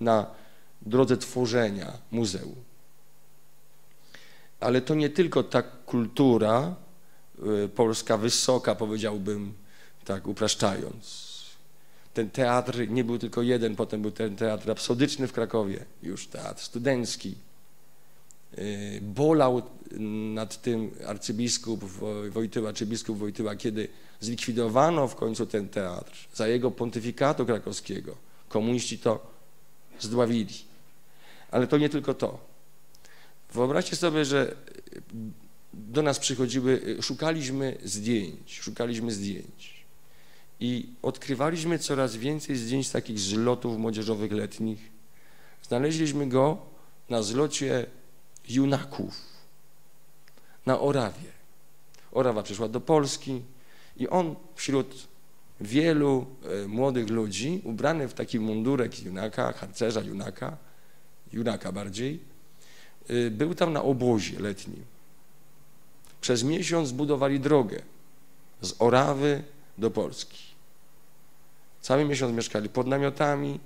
na drodze tworzenia muzeum. Ale to nie tylko ta kultura y, Polska wysoka, powiedziałbym, tak upraszczając. Ten teatr nie był tylko jeden, potem był ten teatr rapsodyczny w Krakowie, już teatr studencki. Y, bolał nad tym arcybiskup Wojtyła, czy biskup Wojtyła, kiedy zlikwidowano w końcu ten teatr za jego pontyfikatu krakowskiego. Komuniści to zdławili. Ale to nie tylko to. Wyobraźcie sobie, że do nas przychodziły, szukaliśmy zdjęć, szukaliśmy zdjęć i odkrywaliśmy coraz więcej zdjęć takich zlotów młodzieżowych letnich. Znaleźliśmy go na zlocie junaków na Orawie. Orawa przyszła do Polski i on wśród wielu e, młodych ludzi, ubrany w taki mundurek junaka, harcerza junaka, junaka bardziej, e, był tam na obozie letnim. Przez miesiąc budowali drogę z Orawy do Polski. Cały miesiąc mieszkali pod namiotami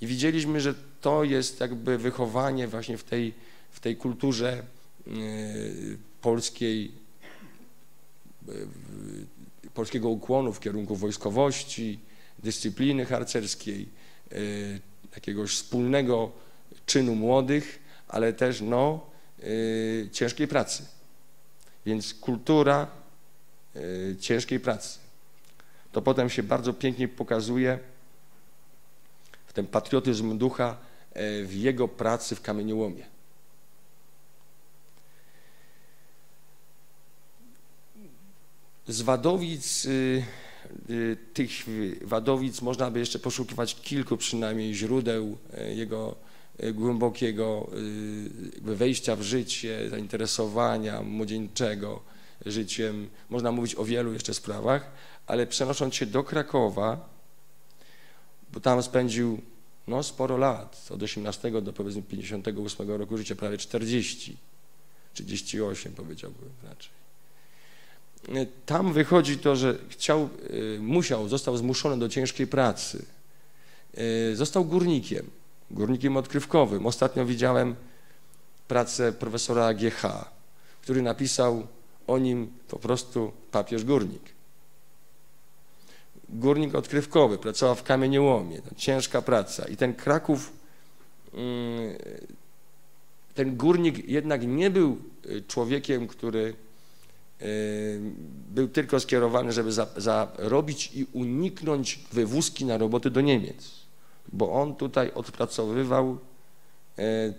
i widzieliśmy, że to jest jakby wychowanie właśnie w tej, w tej kulturze e, polskiej, polskiego ukłonu w kierunku wojskowości, dyscypliny harcerskiej, e, jakiegoś wspólnego czynu młodych, ale też no, e, ciężkiej pracy. Więc kultura e, ciężkiej pracy. To potem się bardzo pięknie pokazuje w ten patriotyzm ducha w jego pracy w kamieniołomie. Z Wadowic, y, y, tych Wadowic można by jeszcze poszukiwać kilku przynajmniej źródeł e, jego e, głębokiego y, wejścia w życie, zainteresowania młodzieńczego życiem. Można mówić o wielu jeszcze sprawach, ale przenosząc się do Krakowa, bo tam spędził no, sporo lat, od 18 do powiedzmy 58 roku życia, prawie 40, 38 powiedziałbym raczej tam wychodzi to, że chciał, y, musiał, został zmuszony do ciężkiej pracy. Y, został górnikiem, górnikiem odkrywkowym. Ostatnio widziałem pracę profesora GH, który napisał o nim po prostu papież górnik. Górnik odkrywkowy, pracował w kamieniołomie, to ciężka praca. I ten Kraków, mm, ten górnik jednak nie był y, człowiekiem, który był tylko skierowany, żeby zarobić i uniknąć wywózki na roboty do Niemiec, bo on tutaj odpracowywał e,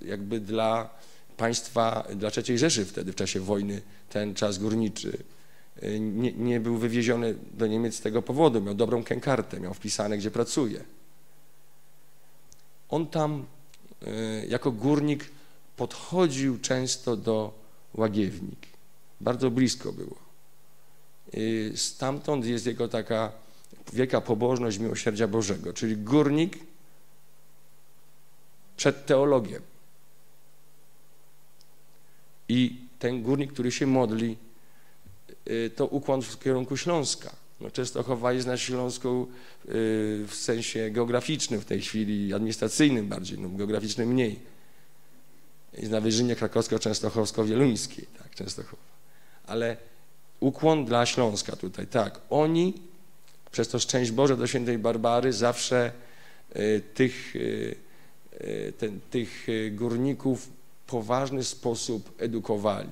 jakby dla państwa, dla III Rzeszy wtedy w czasie wojny ten czas górniczy. E, nie, nie był wywieziony do Niemiec z tego powodu, miał dobrą kękartę, miał wpisane, gdzie pracuje. On tam jako górnik podchodził często do łagiewnik bardzo blisko było. I stamtąd jest jego taka wielka pobożność miłosierdzia Bożego, czyli górnik przed teologiem. I ten górnik, który się modli, y, to ukłon w kierunku Śląska. No, Częstochowa jest na Śląsku y, w sensie geograficznym w tej chwili, administracyjnym bardziej, no, geograficznym mniej. Jest na wyżynie krakowsko-częstochowsko-wieluńskiej, tak, Częstochowa ale ukłon dla Śląska tutaj, tak. Oni, przez to szczęść Boże do świętej Barbary, zawsze y, tych, y, y, ten, tych górników w poważny sposób edukowali.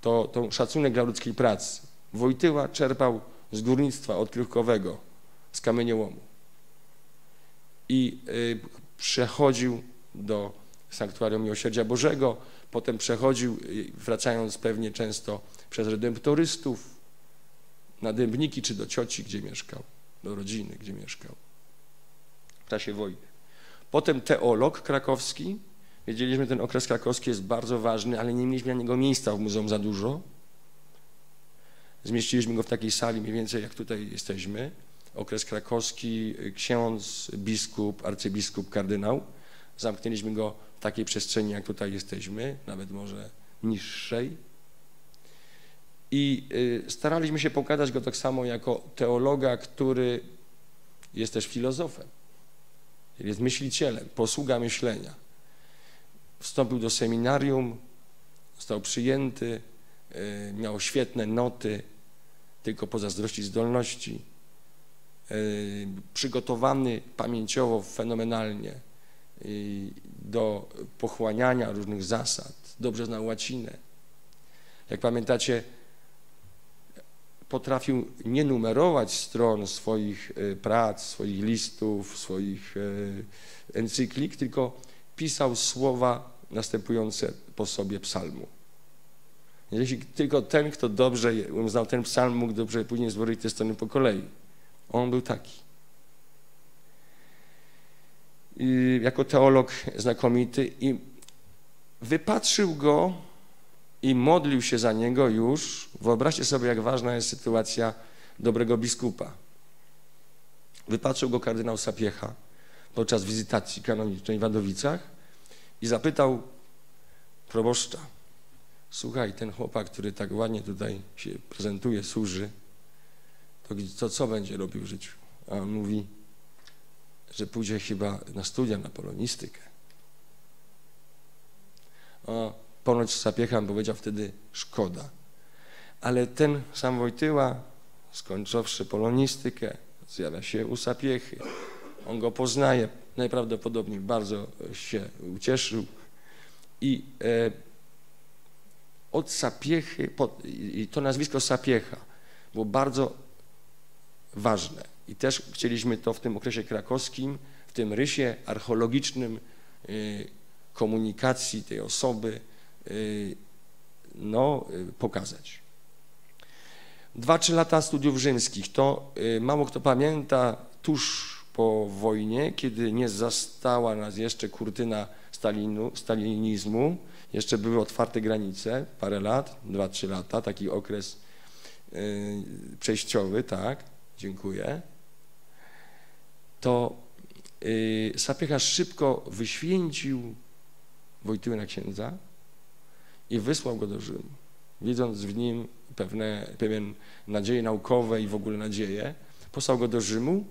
To, to szacunek dla ludzkiej pracy. Wojtyła czerpał z górnictwa odkrywkowego, z kamieniołomu. I przechodził do sanktuarium Miłosierdzia Bożego, Potem przechodził, y, wracając pewnie często przez redemptorystów na Dębniki czy do cioci, gdzie mieszkał, do rodziny, gdzie mieszkał w czasie wojny. Potem teolog krakowski. Wiedzieliśmy, ten okres krakowski jest bardzo ważny, ale nie mieliśmy na niego miejsca w muzeum za dużo. Zmieściliśmy go w takiej sali mniej więcej, jak tutaj jesteśmy. Okres krakowski, y, ksiądz, biskup, arcybiskup, kardynał. Zamknęliśmy go w takiej przestrzeni, jak tutaj jesteśmy, nawet może niższej. I y, staraliśmy się pokazać go tak samo jako teologa, który jest też filozofem, jest myślicielem, posługa myślenia. Wstąpił do seminarium, został przyjęty, y, miał świetne noty, tylko pozazdrościć zdolności, y, przygotowany pamięciowo fenomenalnie do pochłaniania różnych zasad, dobrze znał łacinę. Jak pamiętacie, potrafił nie numerować stron swoich prac, swoich listów, swoich encyklik, tylko pisał słowa następujące po sobie psalmu. Jeśli tylko ten, kto dobrze znał ten psalm, mógł dobrze później złożyć te strony po kolei. On był taki. I jako teolog znakomity i wypatrzył go i modlił się za niego już. Wyobraźcie sobie, jak ważna jest sytuacja dobrego biskupa. Wypatrzył go kardynał Sapiecha podczas wizytacji kanonicznej w Wadowicach i zapytał proboszcza, słuchaj, ten chłopak, który tak ładnie tutaj się prezentuje, służy, to, to co będzie robił w życiu? A on mówi, że pójdzie chyba na studia, na polonistykę. A ponoć Sapiechan powiedział wtedy, szkoda. Ale ten sam Wojtyła, skończywszy polonistykę, zjawia się u Sapiechy. On go poznaje, najprawdopodobniej bardzo się ucieszył i e, od Sapiechy, i to nazwisko Sapiecha było bardzo ważne i też chcieliśmy to w tym okresie krakowskim, w tym rysie archeologicznym e, komunikacji tej osoby e, no, pokazać. Dwa, trzy lata studiów rzymskich, to mało kto pamięta, tuż po wojnie, kiedy nie zastała nas jeszcze kurtyna Stalinu, stalinizmu, jeszcze były otwarte granice, parę lat, dwa, trzy lata, taki okres przejściowy, tak, dziękuję, to yy, Sapiecha szybko wyświęcił Wojtyłę na księdza i wysłał go do Rzymu, widząc w nim pewne, pewien nadzieje naukowe i w ogóle nadzieje, posłał go do Rzymu,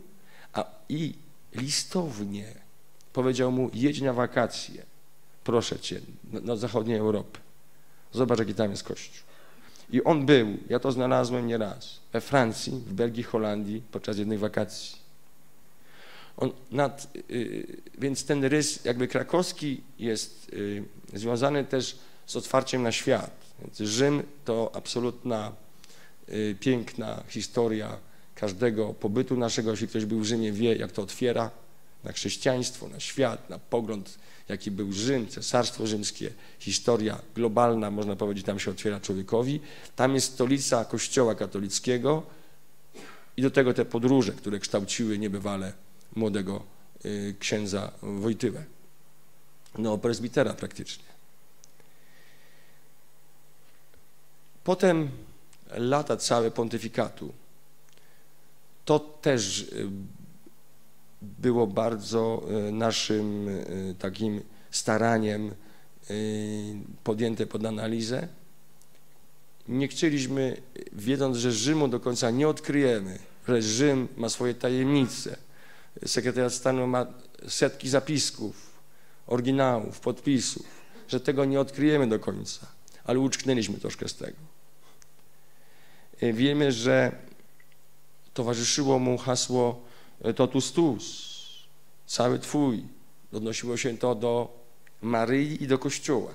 a i listownie powiedział mu, jedź na wakacje, proszę cię, na, zachodniej Europy. Zobacz, jaki tam jest kościół. I on był, ja to znalazłem nieraz, we Francji, w Belgii, Holandii podczas jednej wakacji. Nad, y, więc ten rys jakby krakowski jest y, związany też z otwarciem na świat. Więc Rzym to absolutna y, piękna historia każdego pobytu naszego. Jeśli ktoś był w Rzymie, wie, jak to otwiera na chrześcijaństwo, na świat, na pogląd, jaki był Rzym, Cesarstwo Rzymskie, historia globalna, można powiedzieć, tam się otwiera człowiekowi. Tam jest stolica Kościoła katolickiego i do tego te podróże, które kształciły niebywale młodego y, księdza Wojtyłę. No, prezbitera praktycznie. Potem lata całe pontyfikatu to też y, było bardzo y, naszym takim staraniem podjęte pod analizę. Nie chcieliśmy, wiedząc, że Rzymu do końca nie odkryjemy, że Rzym ma swoje tajemnice, sekretariat stanu ma setki zapisków, oryginałów, podpisów, że tego nie odkryjemy do końca, ale uczknęliśmy troszkę z tego. Wiemy, że towarzyszyło mu hasło e, totus tus, cały Twój. Odnosiło się to do Maryi i do Kościoła.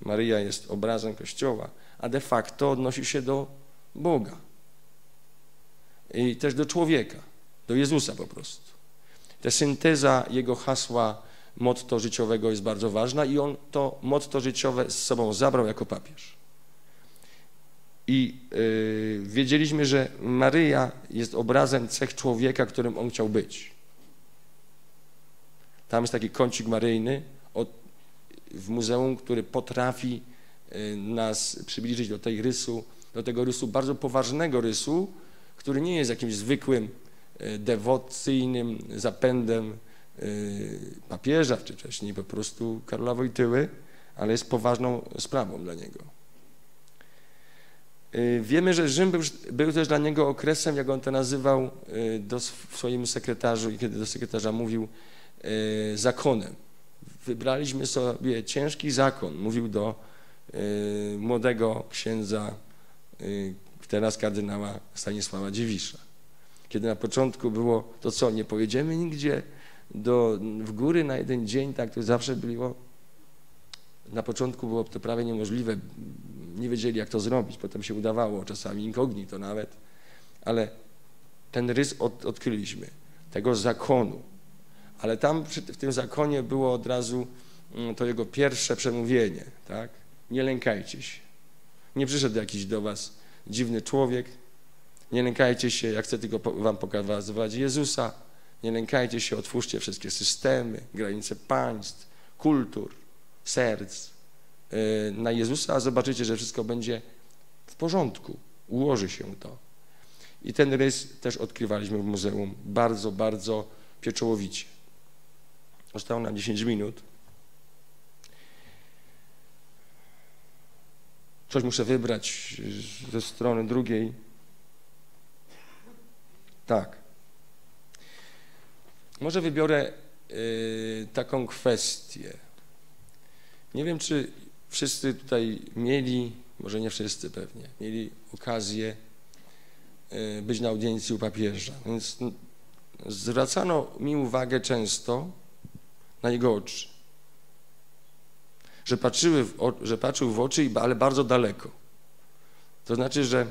Maryja jest obrazem Kościoła, a de facto odnosi się do Boga. I też do człowieka, do Jezusa po prostu. Ta synteza jego hasła motto życiowego jest bardzo ważna i on to motto życiowe z sobą zabrał jako papież. I y, wiedzieliśmy, że Maryja jest obrazem cech człowieka, którym on chciał być. Tam jest taki kącik maryjny od, w muzeum, który potrafi y, nas przybliżyć do tej rysu, do tego rysu, bardzo poważnego rysu, który nie jest jakimś zwykłym dewocyjnym zapędem papieża, czy wcześniej po prostu Karola Wojtyły, ale jest poważną sprawą dla niego. Y, wiemy, że Rzym był, był, też dla niego okresem, jak on to nazywał do, w swoim sekretarzu i kiedy do sekretarza mówił, zakonem. Wybraliśmy sobie ciężki zakon, mówił do młodego księdza, teraz kardynała Stanisława Dziewisza. Kiedy na początku było to co, nie pojedziemy nigdzie do, w góry na jeden dzień, tak to zawsze było. Na początku było to prawie niemożliwe, nie wiedzieli jak to zrobić, potem się udawało, czasami inkognito nawet, ale ten rys od, odkryliśmy, tego zakonu. Ale tam w tym zakonie było od razu mm, to jego pierwsze przemówienie, tak? Nie lękajcie się. Nie przyszedł jakiś do was dziwny człowiek. Nie lękajcie się, jak chcę tylko wam pokazywać Jezusa. Nie lękajcie się, otwórzcie wszystkie systemy, granice państw, kultur, serc y, na Jezusa, a zobaczycie, że wszystko będzie w porządku. Ułoży się to. I ten rys też odkrywaliśmy w muzeum bardzo, bardzo pieczołowicie. Zostało nam 10 minut. Coś muszę wybrać ze strony drugiej. Tak. Może wybiorę y, taką kwestię. Nie wiem, czy wszyscy tutaj mieli, może nie wszyscy pewnie, mieli okazję y, być na audiencji u papieża. Więc zwracano mi uwagę często na jego oczy. Że, patrzyły w, że patrzył w oczy, ale bardzo daleko. To znaczy, że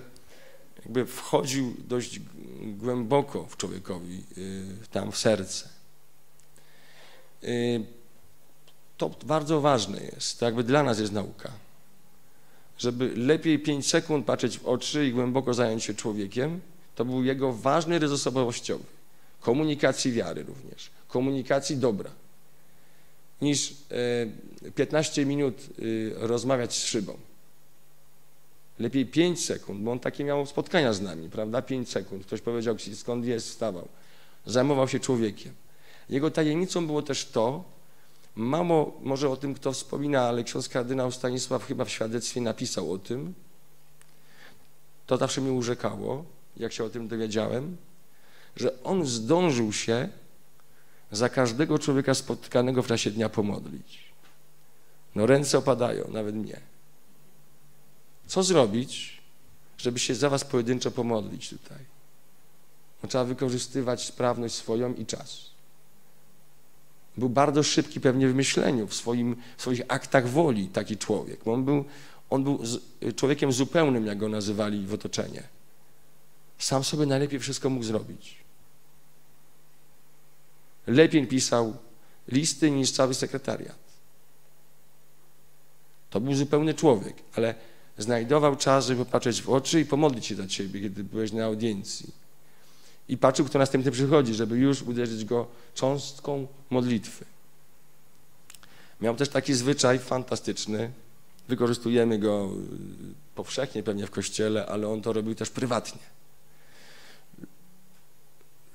jakby wchodził dość głęboko w człowiekowi, y, tam w serce. Y, to bardzo ważne jest, to jakby dla nas jest nauka. Żeby lepiej 5 sekund patrzeć w oczy i głęboko zająć się człowiekiem, to był jego ważny rys osobowościowy. Komunikacji wiary również, komunikacji dobra niż 15 e, minut y, rozmawiać z szybą. Lepiej 5 sekund, bo on takie miał spotkania z nami, prawda? 5 sekund. Ktoś powiedział, skąd jest, wstawał. Zajmował się człowiekiem. Jego tajemnicą było też to, mało może o tym kto wspomina, ale ksiądz kardynał Stanisław chyba w świadectwie napisał o tym. To zawsze mnie urzekało, jak się o tym dowiedziałem, że on zdążył się za każdego człowieka spotkanego w czasie dnia pomodlić. No ręce opadają, nawet mnie. Co zrobić, żeby się za was pojedynczo pomodlić tutaj? No, trzeba wykorzystywać sprawność swoją i czas. Był bardzo szybki pewnie w myśleniu, w, swoim, w swoich aktach woli taki człowiek. On był, on był człowiekiem zupełnym, jak go nazywali w otoczeniu. Sam sobie najlepiej wszystko mógł zrobić lepiej pisał listy niż cały sekretariat. To był zupełny człowiek, ale znajdował czas, żeby patrzeć w oczy i pomodlić się za ciebie, kiedy byłeś na audiencji. I patrzył, kto następny przychodzi, żeby już uderzyć go cząstką modlitwy. Miał też taki zwyczaj fantastyczny, wykorzystujemy go powszechnie pewnie w kościele, ale on to robił też prywatnie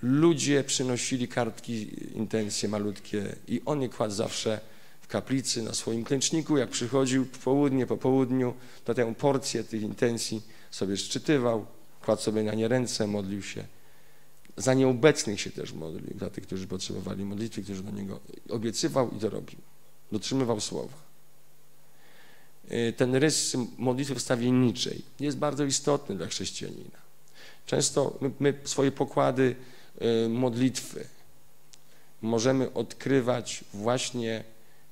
ludzie przynosili kartki, intencje malutkie i on je kładł zawsze kaplicy na swoim klęczniku. Jak przychodził w południe, po południu, to tę porcję tych intencji sobie szczytywał, kładł sobie na nie ręce, modlił się. Za nieobecnych się też modlił, za tych, którzy potrzebowali modlitwy, którzy do niego obiecywał i to robił. Dotrzymywał słowa. Y, ten rys modlitwy wstawienniczej jest bardzo istotny dla chrześcijanina. Często my, my swoje pokłady Y, modlitwy możemy odkrywać właśnie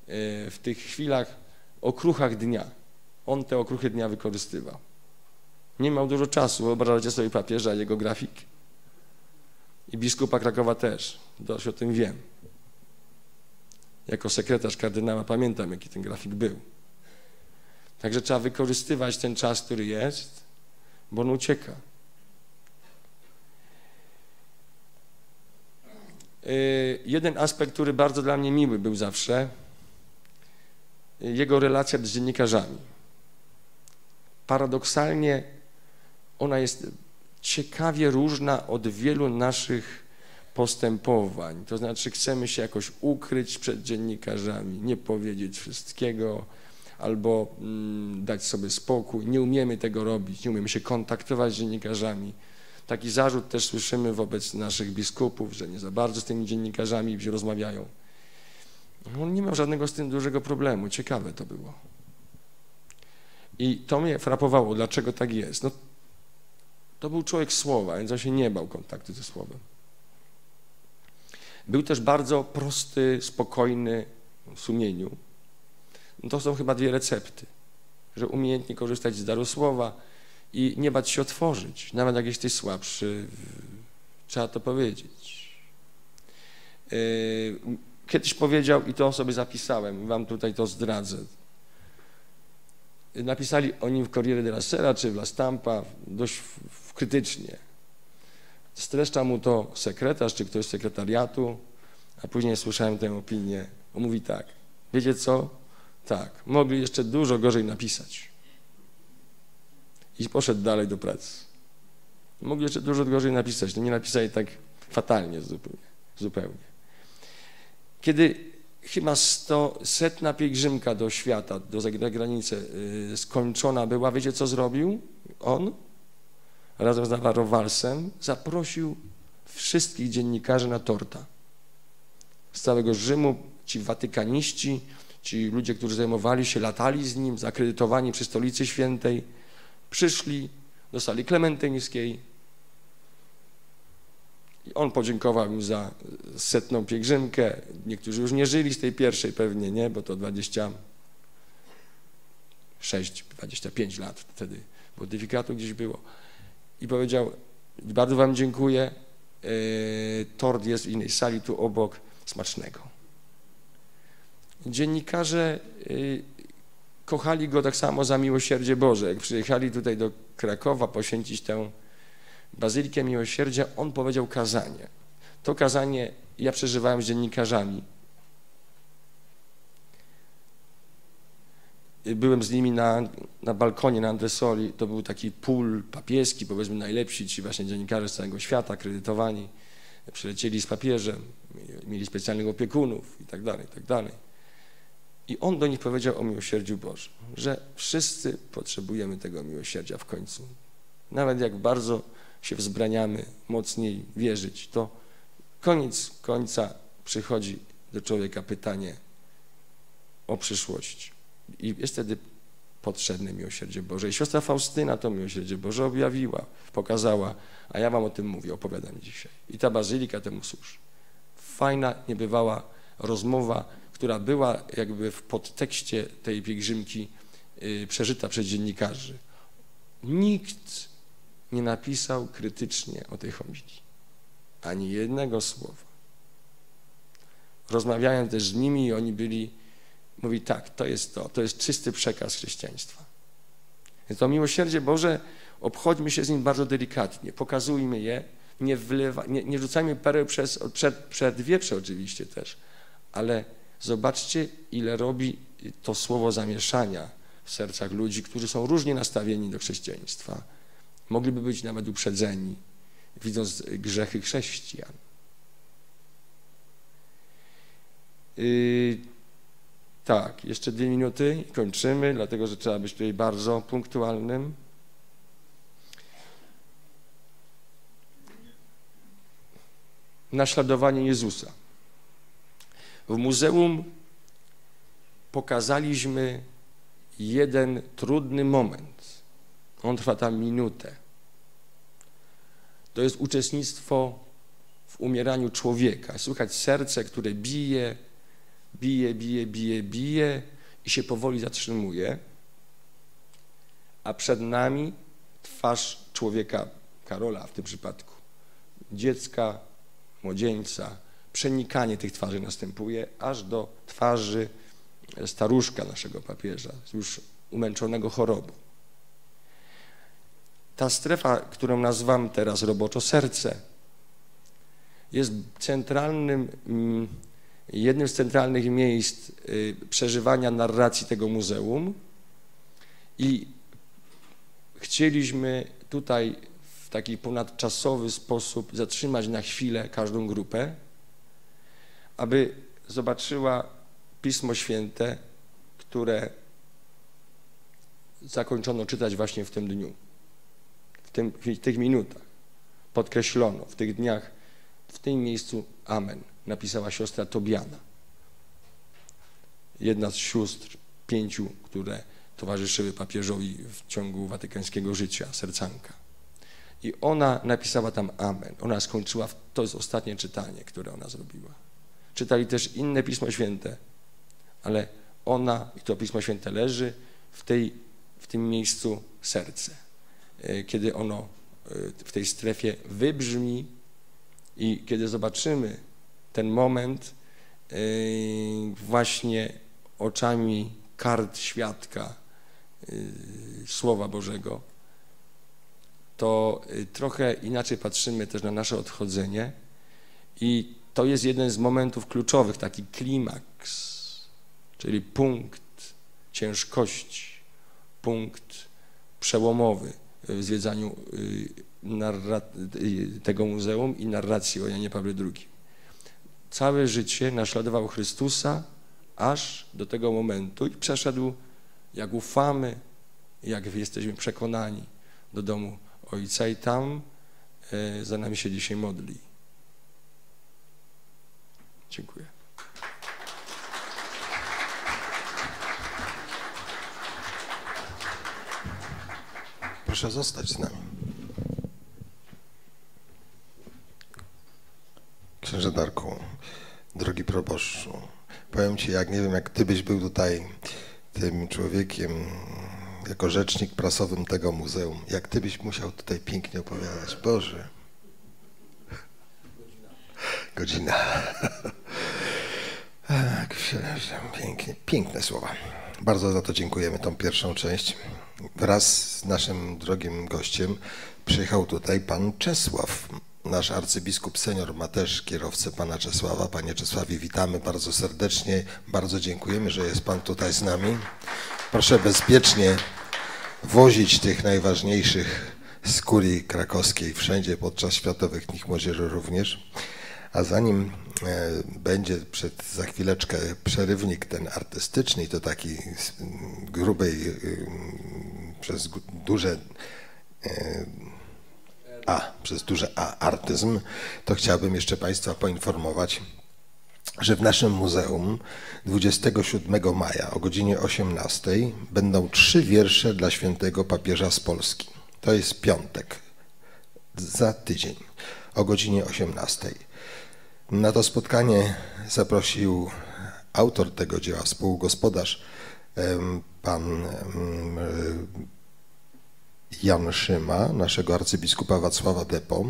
w tych chwilach, okruchach dnia. On te okruchy dnia wykorzystywał. Nie miał dużo czasu, wyobrażacie sobie papieża, jego grafik. I biskupa Krakowa też, dość o tym wiem. Jako sekretarz kardynała pamiętam, jaki ten grafik był. Także trzeba wykorzystywać ten czas, który jest, bo on ucieka. Y, jeden aspekt, który bardzo dla mnie miły był zawsze, jego relacja z dziennikarzami. Paradoksalnie ona jest ciekawie różna od wielu naszych postępowań. To znaczy chcemy się jakoś ukryć przed dziennikarzami, nie powiedzieć wszystkiego albo mm, dać sobie spokój. Nie umiemy tego robić, nie umiemy się kontaktować z dziennikarzami. Taki zarzut też słyszymy wobec naszych biskupów, że nie za bardzo z tymi dziennikarzami rozmawiają. On nie miał żadnego z tym dużego problemu. Ciekawe to było. I to mnie frapowało, dlaczego tak jest. No, to był człowiek słowa, więc on się nie bał kontaktu ze słowem. Był też bardzo prosty, spokojny w sumieniu. No to są chyba dwie recepty, że umiejętnie korzystać z daru słowa i nie bać się otworzyć, nawet jak jesteś słabszy, trzeba to powiedzieć. Yy, kiedyś powiedział, i to sobie zapisałem, wam tutaj to zdradzę, napisali o nim w Corriere della Sera czy w La Stampa dość krytycznie. Streszcza mu to sekretarz czy ktoś z sekretariatu, a później słyszałem tę opinię. On mówi tak, wiecie co? Tak, mogli jeszcze dużo gorzej napisać. I poszedł dalej do pracy. Mogli jeszcze dużo gorzej napisać, no nie napisali tak fatalnie zupełnie. zupełnie. Kiedy chyba sto, setna pielgrzymka do świata, do zagranicy yy, skończona była, wiecie co zrobił on? Razem z Navarro Walsem zaprosił wszystkich dziennikarzy na torta. Z całego Rzymu, ci watykaniści, ci ludzie, którzy zajmowali się, latali z nim, zakredytowani przy Stolicy Świętej, przyszli do sali klementyńskiej, i on podziękował im za setną pielgrzymkę. Niektórzy już nie żyli z tej pierwszej pewnie, nie, bo to 26, 25 lat wtedy modyfikatu gdzieś było. I powiedział, bardzo wam dziękuję, e, tort jest w innej sali tu obok, smacznego. Dziennikarze e, kochali go tak samo za miłosierdzie Boże. Jak przyjechali tutaj do Krakowa poświęcić tę Bazylikę Miłosierdzia, on powiedział kazanie. To kazanie ja przeżywałem z dziennikarzami. Byłem z nimi na, na balkonie na Andresoli. To był taki pól papieski, powiedzmy najlepsi ci właśnie dziennikarze z całego świata, akredytowani. Przylecieli z papieżem, mieli specjalnych opiekunów i tak dalej, i tak dalej. I on do nich powiedział o miłosierdziu Bożym, że wszyscy potrzebujemy tego miłosierdzia w końcu. Nawet jak bardzo się wzbraniamy mocniej wierzyć, to koniec końca przychodzi do człowieka pytanie o przyszłość. I jest wtedy potrzebne miłosierdzie Boże. I siostra Faustyna to miłosierdzie Boże objawiła, pokazała, a ja wam o tym mówię, opowiadam dzisiaj. I ta bazylika temu służy. Fajna, niebywała rozmowa, która była jakby w podtekście tej pielgrzymki yy, przeżyta przez dziennikarzy. Nikt nie napisał krytycznie o tej homilii. Ani jednego słowa. Rozmawiałem też z nimi i oni byli, mówi tak, to jest to, to jest czysty przekaz chrześcijaństwa. Więc to miłosierdzie Boże, obchodźmy się z nim bardzo delikatnie, pokazujmy je, nie, wlewa, nie, nie rzucajmy pereł przez, przed, przed wieprze oczywiście też, ale zobaczcie, ile robi to słowo zamieszania w sercach ludzi, którzy są różnie nastawieni do chrześcijaństwa Mogliby być nawet uprzedzeni, widząc grzechy chrześcijan. Yy, tak, jeszcze dwie minuty i kończymy, dlatego że trzeba być tutaj bardzo punktualnym. Naśladowanie Jezusa. W muzeum pokazaliśmy jeden trudny moment on trwa tam minutę. To jest uczestnictwo w umieraniu człowieka. Słychać serce, które bije, bije, bije, bije, bije i się powoli zatrzymuje. A przed nami twarz człowieka, Karola w tym przypadku, dziecka, młodzieńca. Przenikanie tych twarzy następuje aż do twarzy staruszka naszego papieża, już umęczonego chorobą. Ta strefa, którą nazywam teraz roboczo serce, jest centralnym, mm, jednym z centralnych miejsc y, przeżywania narracji tego muzeum i chcieliśmy tutaj w taki ponadczasowy sposób zatrzymać na chwilę każdą grupę, aby zobaczyła Pismo Święte, które zakończono czytać właśnie w tym dniu tym, w tych minutach podkreślono, w tych dniach, w tym miejscu Amen, napisała siostra Tobiana. Jedna z sióstr, pięciu, które towarzyszyły papieżowi w ciągu watykańskiego życia, sercanka. I ona napisała tam Amen. Ona skończyła, to jest ostatnie czytanie, które ona zrobiła. Czytali też inne Pismo Święte, ale ona, i to Pismo Święte leży w, tej, w tym miejscu serce. E, kiedy ono e, w tej strefie wybrzmi i kiedy zobaczymy ten moment e, właśnie oczami kart świadka Słowa Bożego, to trochę inaczej patrzymy też na nasze odchodzenie i to jest jeden z momentów kluczowych, taki klimaks, czyli punkt ciężkości, punkt przełomowy w zwiedzaniu y, y, tego muzeum i narracji o Janie Pawle II. Całe życie naśladował Chrystusa aż do tego momentu i przeszedł, jak ufamy, jak jesteśmy przekonani, do domu Ojca i tam e, za nami się dzisiaj modli. Dziękuję. Proszę zostać z nami. Księże Darku, drogi proboszczu, powiem Ci, jak nie wiem, jak Ty byś był tutaj tym człowiekiem, jako rzecznik prasowym tego muzeum, jak Ty byś musiał tutaj pięknie opowiadać. Boże. Godzina. Tak, pięknie, piękne słowa. Bardzo za to dziękujemy, tą pierwszą część. Wraz z naszym drogim gościem przyjechał tutaj pan Czesław. Nasz arcybiskup senior ma też kierowcę pana Czesława. Panie Czesławie, witamy bardzo serdecznie. Bardzo dziękujemy, że jest pan tutaj z nami. Proszę bezpiecznie wozić tych najważniejszych z kurii krakowskiej wszędzie podczas Światowych Dni Młodzieży również. A zanim e, będzie przed, za chwileczkę przerywnik ten artystyczny, to taki grubej, y, przez duże e, A, przez duże A artyzm, to chciałbym jeszcze Państwa poinformować, że w naszym muzeum 27 maja o godzinie 18 będą trzy wiersze dla świętego papieża z Polski. To jest piątek, za tydzień o godzinie 18. Na to spotkanie zaprosił autor tego dzieła, współgospodarz, pan Jan Szyma, naszego arcybiskupa Wacława Depo.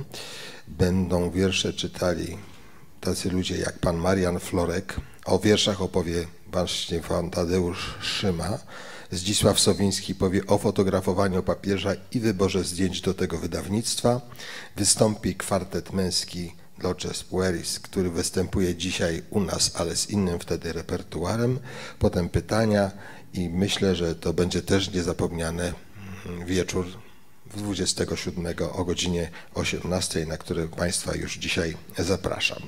Będą wiersze czytali tacy ludzie jak pan Marian Florek. O wierszach opowie właśnie pan Tadeusz Szyma. Zdzisław Sowiński powie o fotografowaniu papieża i wyborze zdjęć do tego wydawnictwa. Wystąpi kwartet męski Loches Pueris, który występuje dzisiaj u nas, ale z innym wtedy repertuarem. Potem pytania i myślę, że to będzie też niezapomniany mm, wieczór 27 o godzinie 18, na który Państwa już dzisiaj zapraszam.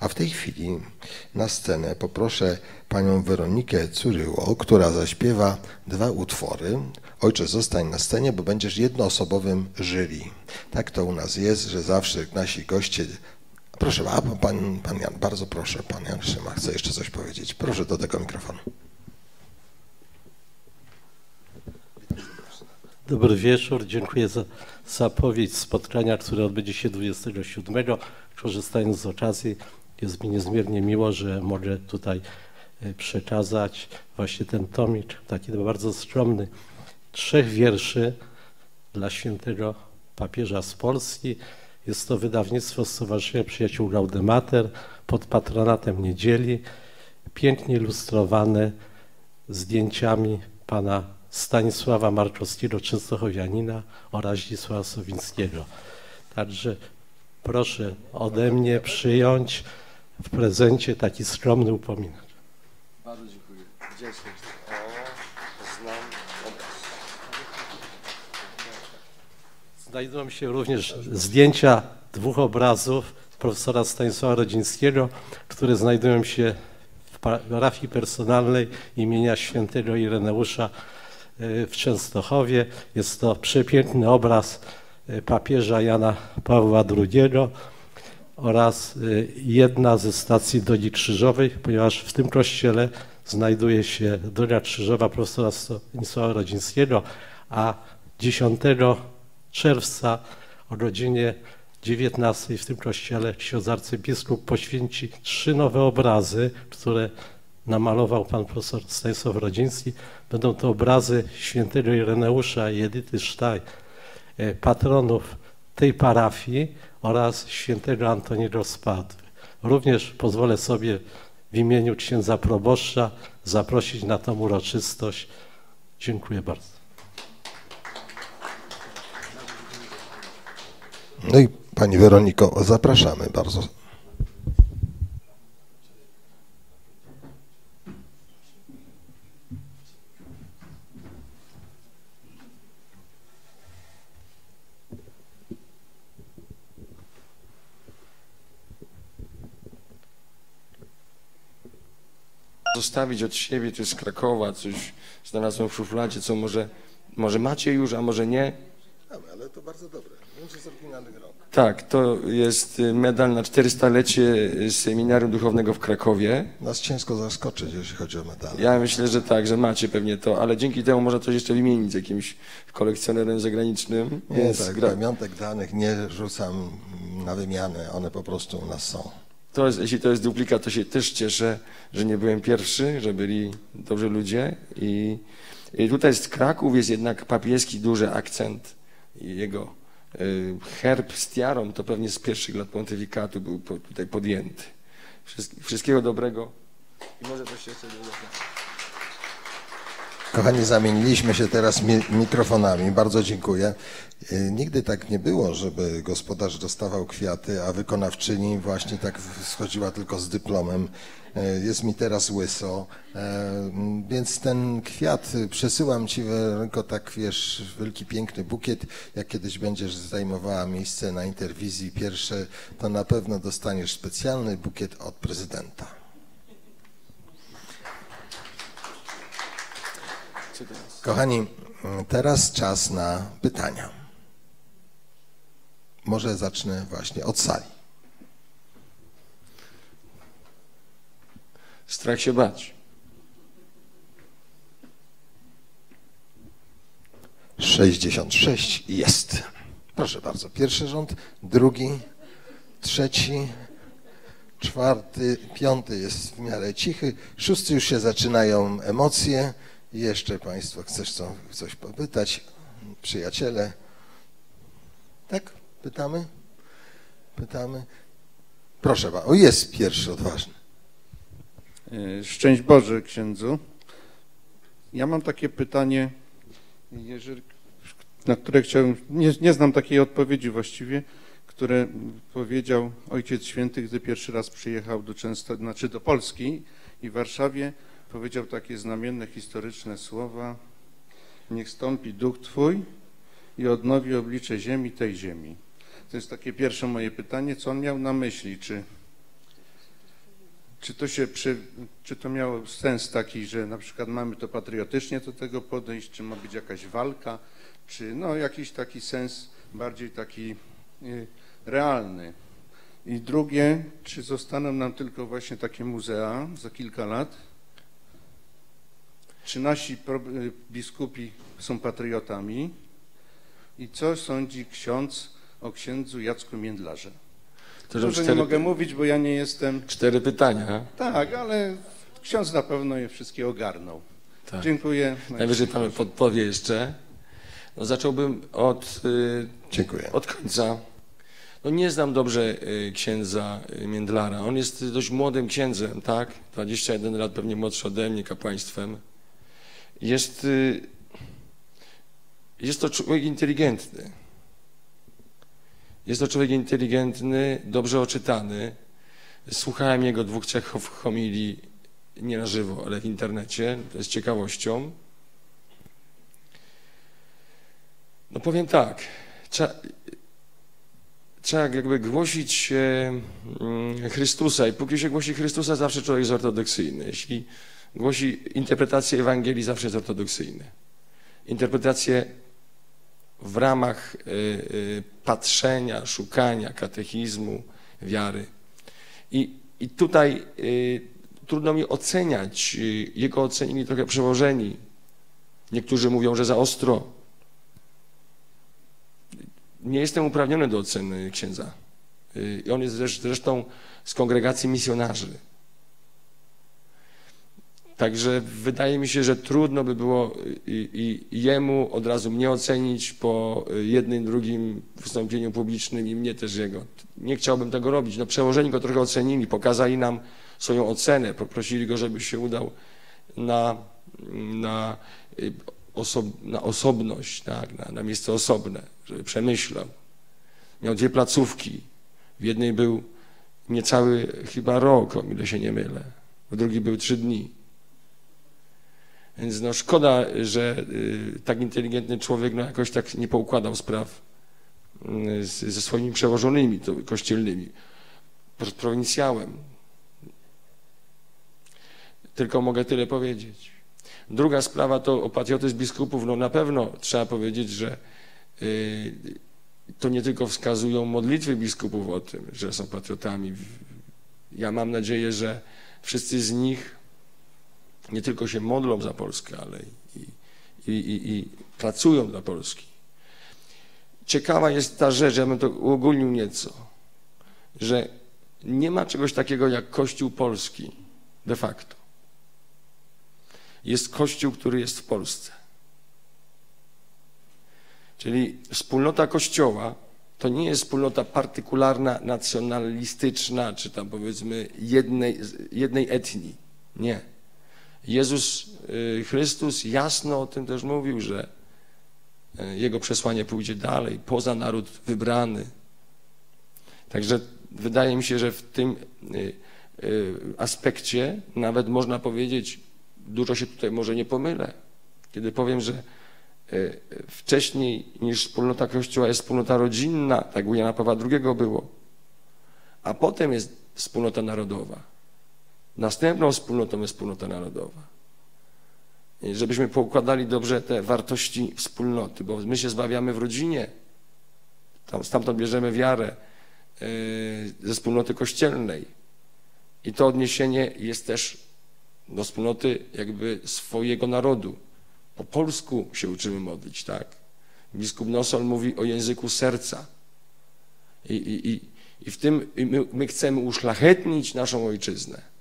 A w tej chwili na scenę poproszę panią Weronikę Curyło, która zaśpiewa dwa utwory. Ojcze, zostań na scenie, bo będziesz jednoosobowym jury. Tak to u nas jest, że zawsze nasi goście Proszę, a pan, pan Jan, bardzo proszę, pan Jan Szyma chce jeszcze coś powiedzieć. Proszę do tego mikrofonu. Dobry wieczór, dziękuję za zapowiedź spotkania, które odbędzie się 27. Korzystając z okazji, jest mi niezmiernie miło, że mogę tutaj e, przekazać właśnie ten tomik, taki bardzo skromny, trzech wierszy dla świętego papieża z Polski. Jest to wydawnictwo Stowarzyszenia Przyjaciół Gaudemater pod patronatem Niedzieli, pięknie ilustrowane zdjęciami pana Stanisława Markowskiego, Częstochowianina oraz Zdzisława Sowińskiego. Także proszę ode mnie przyjąć w prezencie taki skromny upominek. Bardzo dziękuję jest? O, znam obraz. Znajdują się również zdjęcia dwóch obrazów profesora Stanisława Rodzińskiego, które znajdują się w parafii personalnej imienia świętego Ireneusza e, w Częstochowie. Jest to przepiękny obraz e, papieża Jana Pawła II oraz e, jedna ze stacji Doli Krzyżowej, ponieważ w tym kościele znajduje się Dolia Krzyżowa profesora Stanisława Rodzińskiego, a 10 czerwca o godzinie 19 w tym kościele ksiądz arcybiskup poświęci trzy nowe obrazy, które namalował pan profesor Stanisław Rodziński. Będą to obrazy świętego Ireneusza i Edyty Sztaj, e, patronów tej parafii oraz świętego Antoniego Spadły. Również pozwolę sobie w imieniu księdza proboszcza zaprosić na tą uroczystość. Dziękuję bardzo. No i Pani Weroniko, zapraszamy bardzo. Zostawić od siebie, to jest z Krakowa, coś znalazłem w szufladzie, co może, może macie już, a może nie. Ale to bardzo dobre. Z. Tak, to jest y, medal na 400-lecie y, Seminarium Duchownego w Krakowie. Nas ciężko zaskoczyć, jeśli chodzi o medale. Ja myślę, że tak, że macie pewnie to, ale dzięki temu można coś jeszcze wymienić z jakimś kolekcjonerem zagranicznym. Nie, Więc tak, gra- pamiątek danych nie rzucam na wymianę, one po prostu u nas są. to jest, jeśli to jest duplikat, to się też cieszę, że nie byłem pierwszy, że byli dobrzy ludzie. I, i tutaj jest Kraków, jest jednak papieski duży akcent jego herb z tiarą to pewnie z pierwszych lat pontyfikatu był tutaj podjęty. Wszystk- Wszystkiego dobrego i może coś jeszcze dodać. Kochani, zamieniliśmy się teraz mi mikrofonami. Bardzo dziękuję. Y, Nigdy tak nie było, żeby gospodarz dostawał kwiaty, a wykonawczyni właśnie tak schodziła tylko z dyplomem. Y, Jest mi teraz łyso, y, więc ten kwiat y, przesyłam Ci, Weroniko, tak wiesz, wielki, piękny bukiet. Jak kiedyś będziesz zajmowała miejsce na interwizji pierwsze, to na pewno dostaniesz specjalny bukiet od prezydenta. Kochani, teraz czas na pytania. Może zacznę właśnie od sali. Strach się bać. 66 jest. Proszę bardzo, pierwszy rząd, drugi, trzeci, czwarty, piąty jest w miarę cichy, szósty już się zaczynają emocje. Jeszcze Państwo chcesz co, coś popytać? Przyjaciele? Tak? Pytamy? Pytamy? Proszę bardzo, o jest pierwszy odważny. E, Szczęść Boże księdzu. Ja mam takie pytanie, jeżeli, na które chciałem, nie, nie znam takiej odpowiedzi właściwie, które powiedział Ojciec Święty, gdy pierwszy raz przyjechał do Często, znaczy do Polski i Warszawie powiedział takie znamienne historyczne słowa Niech stąpi duch Twój i odnowi oblicze ziemi tej ziemi. To jest takie pierwsze moje pytanie, co on miał na myśli, czy czy to, się czy to miało sens taki, że na przykład mamy to patriotycznie do tego podejść, czy ma być jakaś walka, czy no jakiś taki sens bardziej taki y, realny. I drugie, czy zostaną nam tylko właśnie takie muzea za kilka lat? Czy nasi y, biskupi są patriotami? I co sądzi ksiądz o księdzu Jacku Międlarze? To że nie cztery, mogę mówić, bo ja nie jestem cztery pytania. tak, ale ksiądz na pewno je wszystkie ogarnął. Tak. Dziękuję. Najwyżej pan podpowie jeszcze. No, zacząłbym od, y, Dziękuję. od końca. No, nie znam dobrze y, księdza y, Międlara. On jest dość młodym księdzem, tak? 21 lat, pewnie młodszy ode mnie kapłaństwem. Jest, y, jest to człowiek inteligentny. Jest to człowiek inteligentny, dobrze oczytany. Słuchałem jego dwóch, trzech homilii, nie na żywo, ale w internecie, z ciekawością. No powiem tak, trzeba, trzeba jakby głosić mm, Chrystusa i póki się głosi Chrystusa, zawsze człowiek jest ortodoksyjny. Jeśli głosi interpretację Ewangelii, zawsze jest ortodoksyjny. Interpretację w ramach e, e, patrzenia, szukania katechizmu, wiary. I, i tutaj y, trudno mi oceniać. Y, Jego ocenili trochę przełożeni. Niektórzy mówią, że za ostro. Nie jestem uprawniony do oceny księdza. Y, I on jest zresztą z kongregacji misjonarzy. Także wydaje mi się, że trudno by było i, i jemu od razu mnie ocenić po jednym, drugim wystąpieniu publicznym i mnie też jego. Nie chciałbym tego robić. No, przełożeni go trochę ocenili, pokazali nam swoją ocenę, poprosili go, żeby się udał na, na, osob, na osobność, tak, na, na miejsce osobne, żeby przemyślał. Miał dwie placówki. W jednej był niecały chyba rok, o ile się nie mylę. W drugiej był trzy dni. Więc no szkoda, że y, tak inteligentny człowiek no jakoś tak nie poukładał spraw y, ze swoimi przełożonymi to, kościelnymi, prowincjałem. Tylko mogę tyle powiedzieć. Druga sprawa to o patriotyzm biskupów. No na pewno trzeba powiedzieć, że y, to nie tylko wskazują modlitwy biskupów o tym, że są patriotami. Ja mam nadzieję, że wszyscy z nich nie tylko się modlą za Polskę, ale i, i, i, i pracują dla Polski. Ciekawa jest ta rzecz, ja bym to uogólnił nieco, że nie ma czegoś takiego jak Kościół Polski de facto. Jest Kościół, który jest w Polsce. Czyli wspólnota Kościoła to nie jest wspólnota partykularna, nacjonalistyczna, czy tam powiedzmy jednej, jednej etnii. Nie. Jezus y, Chrystus jasno o tym też mówił, że y, Jego przesłanie pójdzie dalej, poza naród wybrany. Także wydaje mi się, że w tym y, aspekcie nawet można powiedzieć, dużo się tutaj może nie pomylę, kiedy powiem, że wcześniej niż wspólnota Kościoła jest wspólnota rodzinna, tak u Jana Pawła II było, a potem jest wspólnota narodowa. Następną wspólnotą jest wspólnota narodowa. I żebyśmy poukładali dobrze te wartości wspólnoty, bo my się zbawiamy w rodzinie, tam, stamtąd bierzemy wiarę yy, ze wspólnoty kościelnej. I to odniesienie jest też do wspólnoty jakby swojego narodu. Po polsku się uczymy modlić, tak? Biskup Nosol mówi o języku serca. I, i, i, i w tym my, my chcemy uszlachetnić naszą ojczyznę.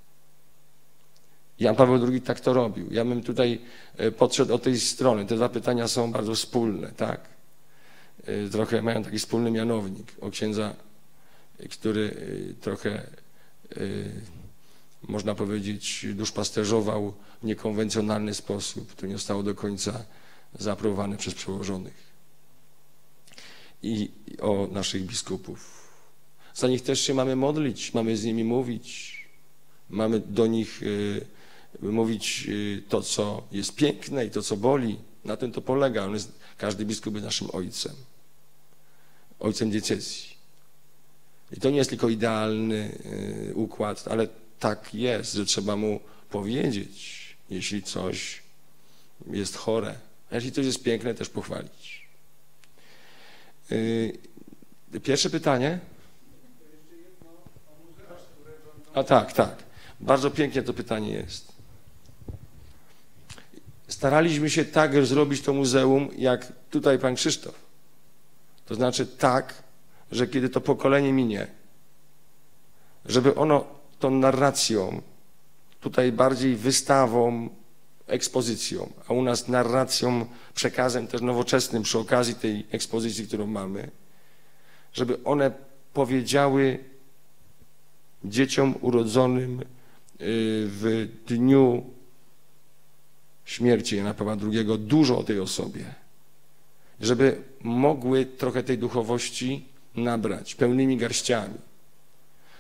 Jan Paweł II tak to robił. Ja bym tutaj e, podszedł od tej strony. Te dwa pytania są bardzo wspólne, tak. E, trochę mają taki wspólny mianownik o księdza, który e, trochę, można powiedzieć, duszpasterzował w niekonwencjonalny sposób. To nie zostało do końca zaaprobowane przez przełożonych. I o naszych biskupów. Za nich też się mamy modlić, mamy z nimi mówić, mamy do nich mówić y, to, co jest piękne i to, co boli. Na tym to polega. On jest, każdy biskup jest naszym ojcem. Ojcem diecezji. I to nie jest tylko idealny y, układ, ale tak jest, że trzeba mu powiedzieć, jeśli coś jest chore. A jeśli coś jest piękne, też pochwalić. Y, pierwsze pytanie. A tak, tak. Bardzo pięknie to pytanie jest staraliśmy się tak zrobić to muzeum, jak tutaj pan Krzysztof. To znaczy tak, że kiedy to pokolenie minie, żeby ono tą narracją, tutaj bardziej wystawą, ekspozycją, a u nas narracją, przekazem też nowoczesnym przy okazji tej ekspozycji, którą mamy, żeby one powiedziały dzieciom urodzonym y, w dniu śmierci Jana Pawła II dużo o tej osobie, żeby mogły trochę tej duchowości nabrać pełnymi garściami.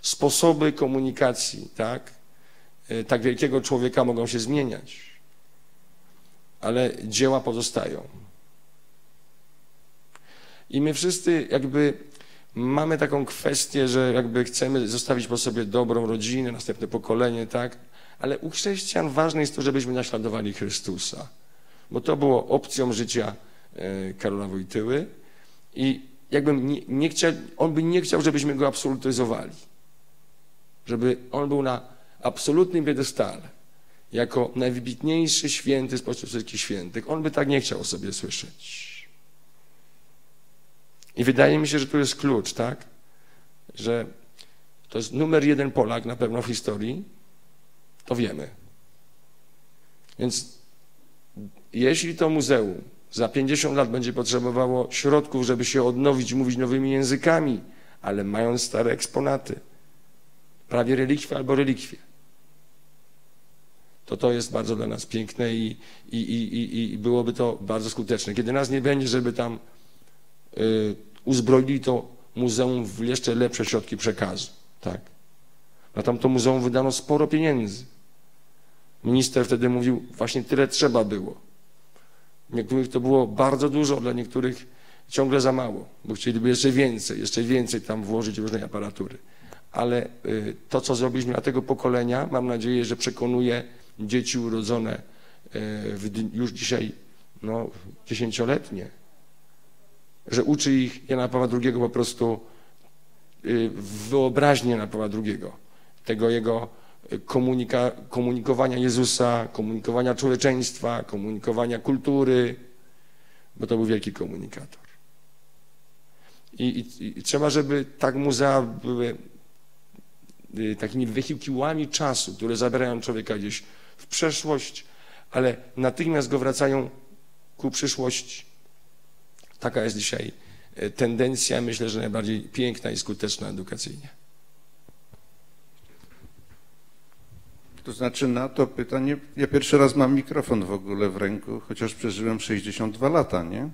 Sposoby komunikacji, tak, e, tak wielkiego człowieka mogą się zmieniać, ale dzieła pozostają. I my wszyscy jakby mamy taką kwestię, że jakby chcemy zostawić po sobie dobrą rodzinę, następne pokolenie, tak? Ale u chrześcijan ważne jest to, żebyśmy naśladowali Chrystusa, bo to było opcją życia e, Karola Wojtyły i jakbym nie, nie chciał, on by nie chciał, żebyśmy go absolutyzowali. Żeby on był na absolutnym piedestale, jako najwybitniejszy święty spośród wszystkich świętych, on by tak nie chciał o sobie słyszeć. I wydaje mi się, że tu jest klucz, tak? Że to jest numer jeden Polak na pewno w historii, to wiemy. Więc jeśli to muzeum za 50 lat będzie potrzebowało środków, żeby się odnowić, mówić nowymi językami, ale mając stare eksponaty, prawie relikwie albo relikwie, to to jest bardzo dla nas piękne i, i, i, i byłoby to bardzo skuteczne. Kiedy nas nie będzie, żeby tam y, uzbroili to muzeum w jeszcze lepsze środki przekazu. Tak. Na tamto muzeum wydano sporo pieniędzy. Minister wtedy mówił, właśnie tyle trzeba było. Niektórych to było bardzo dużo, dla niektórych ciągle za mało, bo chcieliby jeszcze więcej, jeszcze więcej tam włożyć różnej aparatury. Ale y, to, co zrobiliśmy dla tego pokolenia, mam nadzieję, że przekonuje dzieci urodzone y, już dzisiaj no, dziesięcioletnie, że uczy ich Jana Pawła II po prostu y, wyobraźnię Jana Pawła II, tego jego komunika, komunikowania Jezusa, komunikowania człowieczeństwa, komunikowania kultury, bo to był wielki komunikator. I, i, i trzeba, żeby tak muzea były y, takimi wehikułami czasu, które zabierają człowieka gdzieś w przeszłość, ale natychmiast go wracają ku przyszłości. Taka jest dzisiaj y, tendencja, myślę, że najbardziej piękna i skuteczna edukacyjnie. To znaczy na to pytanie, ja pierwszy raz mam mikrofon w ogóle w ręku, chociaż przeżyłem 62 lata, nie?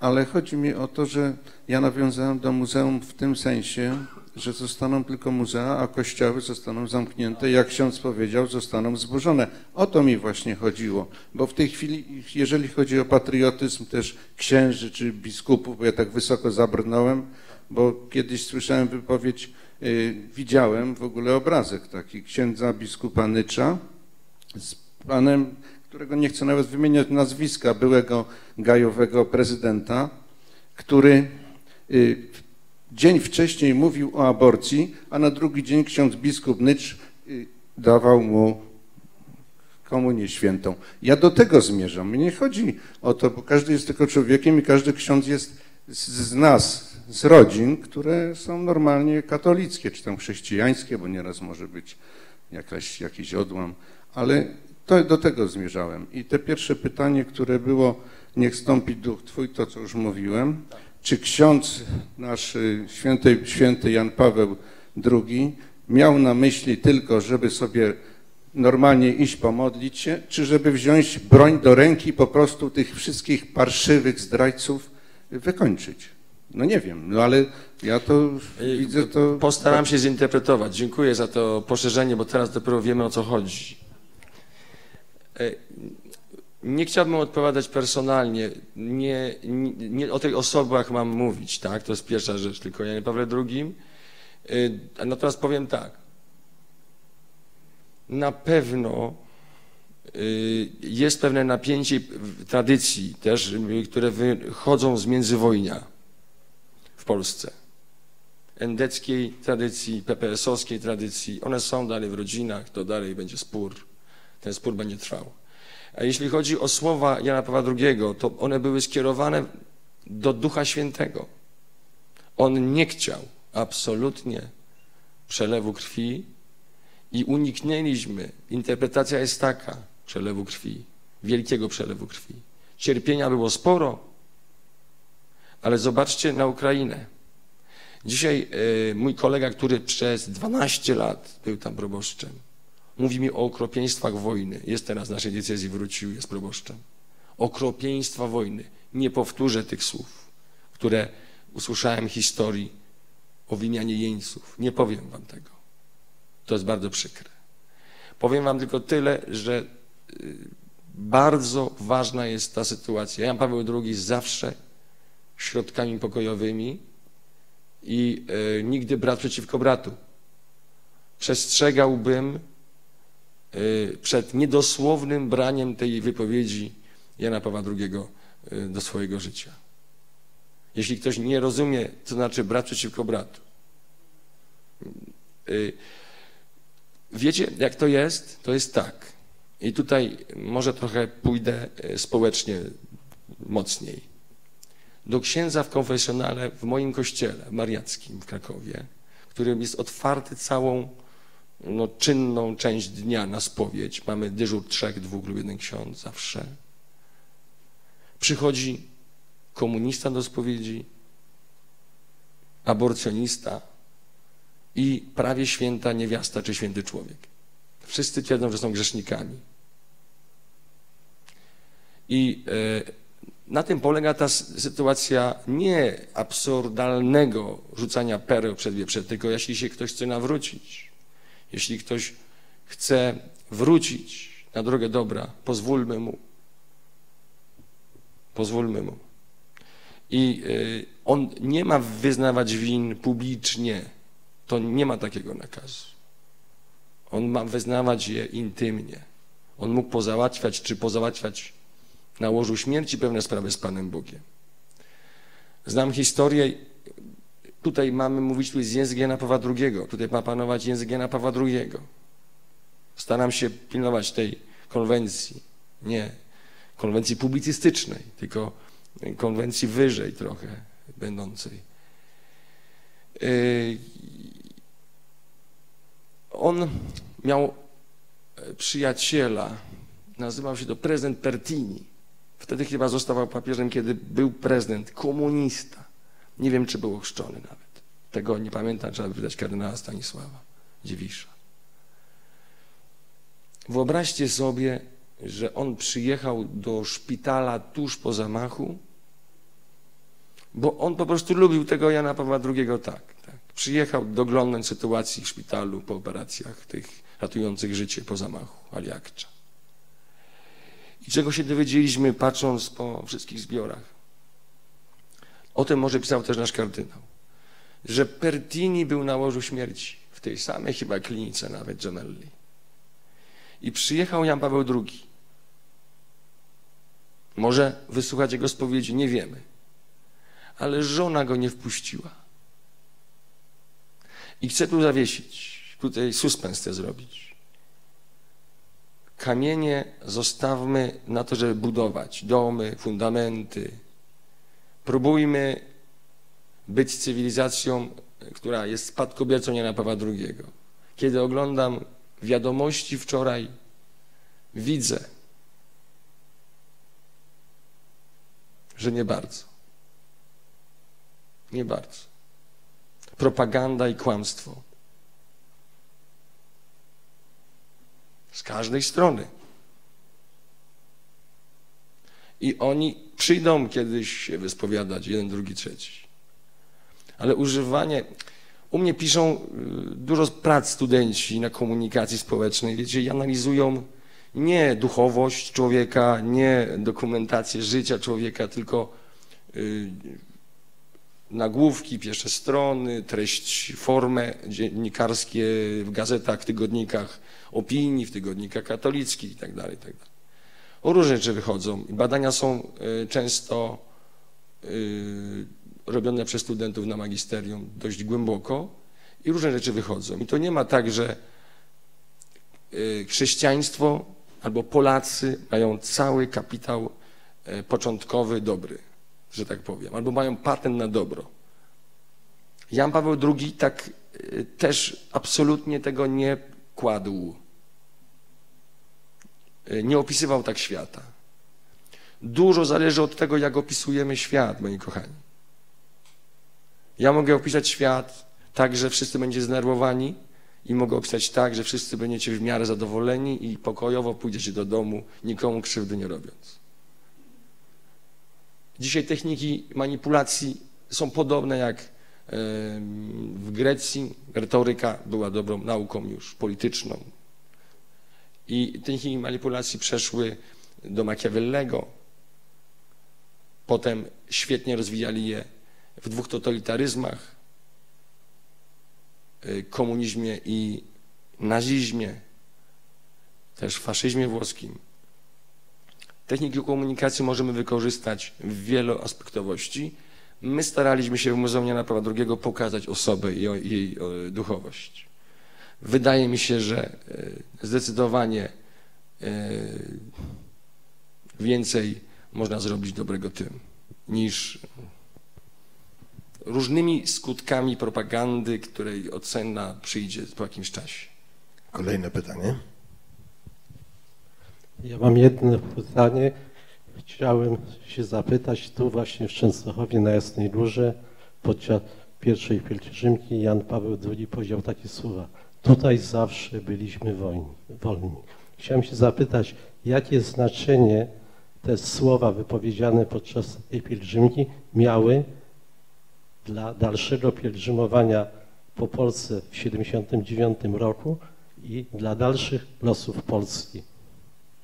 Ale chodzi mi o to, że ja nawiązałem do muzeum w tym sensie, że zostaną tylko muzea, a kościoły zostaną zamknięte, jak ksiądz powiedział, zostaną zburzone. O to mi właśnie chodziło, bo w tej chwili, jeżeli chodzi o patriotyzm też księży czy biskupów, bo ja tak wysoko zabrnąłem, bo kiedyś słyszałem wypowiedź widziałem w ogóle obrazek taki księdza biskupa Nycza z panem, którego nie chcę nawet wymieniać nazwiska, byłego gajowego prezydenta, który y, dzień wcześniej mówił o aborcji, a na drugi dzień ksiądz biskup Nycz y, dawał mu komunię świętą. Ja do tego zmierzam. Mnie nie chodzi o to, bo każdy jest tylko człowiekiem i każdy ksiądz jest z nas, z rodzin, które są normalnie katolickie, czy tam chrześcijańskie, bo nieraz może być jakaś, jakiś odłam, ale to, do tego zmierzałem. I te pierwsze pytanie, które było, niech stąpi duch Twój, to co już mówiłem, czy ksiądz nasz y, święty, święty Jan Paweł II miał na myśli tylko, żeby sobie normalnie iść pomodlić się, czy żeby wziąć broń do ręki i po prostu tych wszystkich parszywych zdrajców wykończyć? No nie wiem, no ale ja to widzę to... Postaram się zinterpretować. Dziękuję za to poszerzenie, bo teraz dopiero wiemy o co chodzi. E, nie chciałbym odpowiadać personalnie. Nie, nie, nie o tych osobach mam mówić, tak? To jest pierwsza rzecz, tylko ja nie Pawle II. E, natomiast powiem tak. Na pewno e, jest pewne napięcie tradycji też, które wychodzą z międzywojnia Polsce. Endeckiej tradycji, PPS-owskiej tradycji, one są dalej w rodzinach, to dalej będzie spór. Ten spór będzie trwał. A jeśli chodzi o słowa Jana Pawła II, to one były skierowane do Ducha Świętego. On nie chciał absolutnie przelewu krwi i uniknęliśmy. Interpretacja jest taka przelewu krwi, wielkiego przelewu krwi. Cierpienia było sporo, ale zobaczcie na Ukrainę. Dzisiaj y, mój kolega, który przez 12 lat był tam proboszczem, mówi mi o okropieństwach wojny. Jest teraz w naszej decyzji, wrócił, jest proboszczem. Okropieństwa wojny. Nie powtórzę tych słów, które usłyszałem historii o wymianie jeńców. Nie powiem wam tego. To jest bardzo przykre. Powiem wam tylko tyle, że y, bardzo ważna jest ta sytuacja. Jan Paweł II zawsze środkami pokojowymi i e, nigdy brat przeciwko bratu. Przestrzegałbym e, przed niedosłownym braniem tej wypowiedzi Jana Pawła II e, do swojego życia. Jeśli ktoś nie rozumie, co znaczy brat przeciwko bratu. Wiecie, jak to jest? To jest tak. I tutaj może trochę pójdę społecznie mocniej. Do księdza w konfesjonale w moim kościele mariackim w Krakowie, którym jest otwarty całą no, czynną część dnia na spowiedź. Mamy dyżur trzech, dwóch lub jeden ksiądz zawsze. Przychodzi komunista do spowiedzi, aborcjonista i prawie święta niewiasta czy święty człowiek. Wszyscy twierdzą, że są grzesznikami. I e, na tym polega ta sytuacja nie absurdalnego rzucania pereł przed wieprze, tylko jeśli się ktoś chce nawrócić, jeśli ktoś chce wrócić na drogę dobra, pozwólmy mu. Pozwólmy mu. I y, on nie ma wyznawać win publicznie. To nie ma takiego nakazu. On ma wyznawać je intymnie. On mógł pozałatwiać, czy pozałatwiać na łożu śmierci pewne sprawy z Panem Bogiem. Znam historię, tutaj mamy mówić tu z język Jana Pawła II, tutaj ma panować język Jana Pawła II. Staram się pilnować tej konwencji, nie konwencji publicystycznej, tylko konwencji wyżej trochę będącej. Yy, on miał przyjaciela, nazywał się to prezydent Pertini. Wtedy chyba zostawał papieżem, kiedy był prezydent, komunista. Nie wiem, czy był ochrzczony nawet. Tego nie pamiętam, trzeba wydać kardynała Stanisława Dziwisza. Wyobraźcie sobie, że on przyjechał do szpitala tuż po zamachu, bo on po prostu lubił tego Jana Pawła II tak. tak. Przyjechał doglądać sytuacji w szpitalu po operacjach tych ratujących życie po zamachu Aliakcza. I czego się dowiedzieliśmy patrząc po wszystkich zbiorach? O tym może pisał też nasz kardynał, że Pertini był na łożu śmierci, w tej samej chyba klinice nawet Gemelli. I przyjechał Jan Paweł II. Może wysłuchać jego spowiedzi, nie wiemy. Ale żona go nie wpuściła. I chcę tu zawiesić, tutaj suspens chcę zrobić. Kamienie zostawmy na to, żeby budować domy, fundamenty. Próbujmy być cywilizacją, która jest spadkobiercą Jana Pawła II. Kiedy oglądam wiadomości wczoraj, widzę, że nie bardzo. Nie bardzo. Propaganda i kłamstwo. Z każdej strony. I oni przyjdą kiedyś się wyspowiadać, jeden, drugi, trzeci. Ale używanie. U mnie piszą y, dużo prac studenci na komunikacji społecznej, wiecie, i analizują nie duchowość człowieka, nie dokumentację życia człowieka, tylko y, nagłówki, pierwsze strony, treść, formę dziennikarskie w gazetach, w tygodnikach opinii, w tygodnikach katolickich itd. Tak itd. Tak o różne rzeczy wychodzą badania są y, często y, robione przez studentów na magisterium dość głęboko i różne rzeczy wychodzą. I to nie ma tak, że chrześcijaństwo albo Polacy mają cały kapitał początkowy dobry że tak powiem, albo mają patent na dobro. Jan Paweł II tak y, też absolutnie tego nie kładł. Y, nie opisywał tak świata. Dużo zależy od tego, jak opisujemy świat, moi kochani. Ja mogę opisać świat tak, że wszyscy będziecie znerwowani i mogę opisać tak, że wszyscy będziecie w miarę zadowoleni i pokojowo pójdziecie do domu, nikomu krzywdy nie robiąc. Dzisiaj techniki manipulacji są podobne jak w Grecji. Retoryka była dobrą nauką już polityczną. I techniki manipulacji przeszły do Machiavellego. Potem świetnie rozwijali je w dwóch totalitaryzmach e, komunizmie i nazizmie, też w faszyzmie włoskim. Techniki komunikacji możemy wykorzystać w wieloaspektowości. My staraliśmy się w Muzeum Jana Pawła II pokazać osobę i jej duchowość. wydaje mi się, że e, zdecydowanie e, więcej można zrobić dobrego tym niż różnymi skutkami propagandy, której ocena przyjdzie po jakimś czasie. Kolejne pytanie. Ja mam jedno pytanie. Chciałem się zapytać, tu właśnie w Częstochowie na Jasnej Górze podczas pierwszej pielgrzymki Jan Paweł II powiedział takie słowa. Tutaj zawsze byliśmy wolni. wolni. Chciałem się zapytać, jakie znaczenie te słowa wypowiedziane podczas tej pielgrzymki miały dla dalszego pielgrzymowania po Polsce w 79 roku i dla dalszych losów Polski.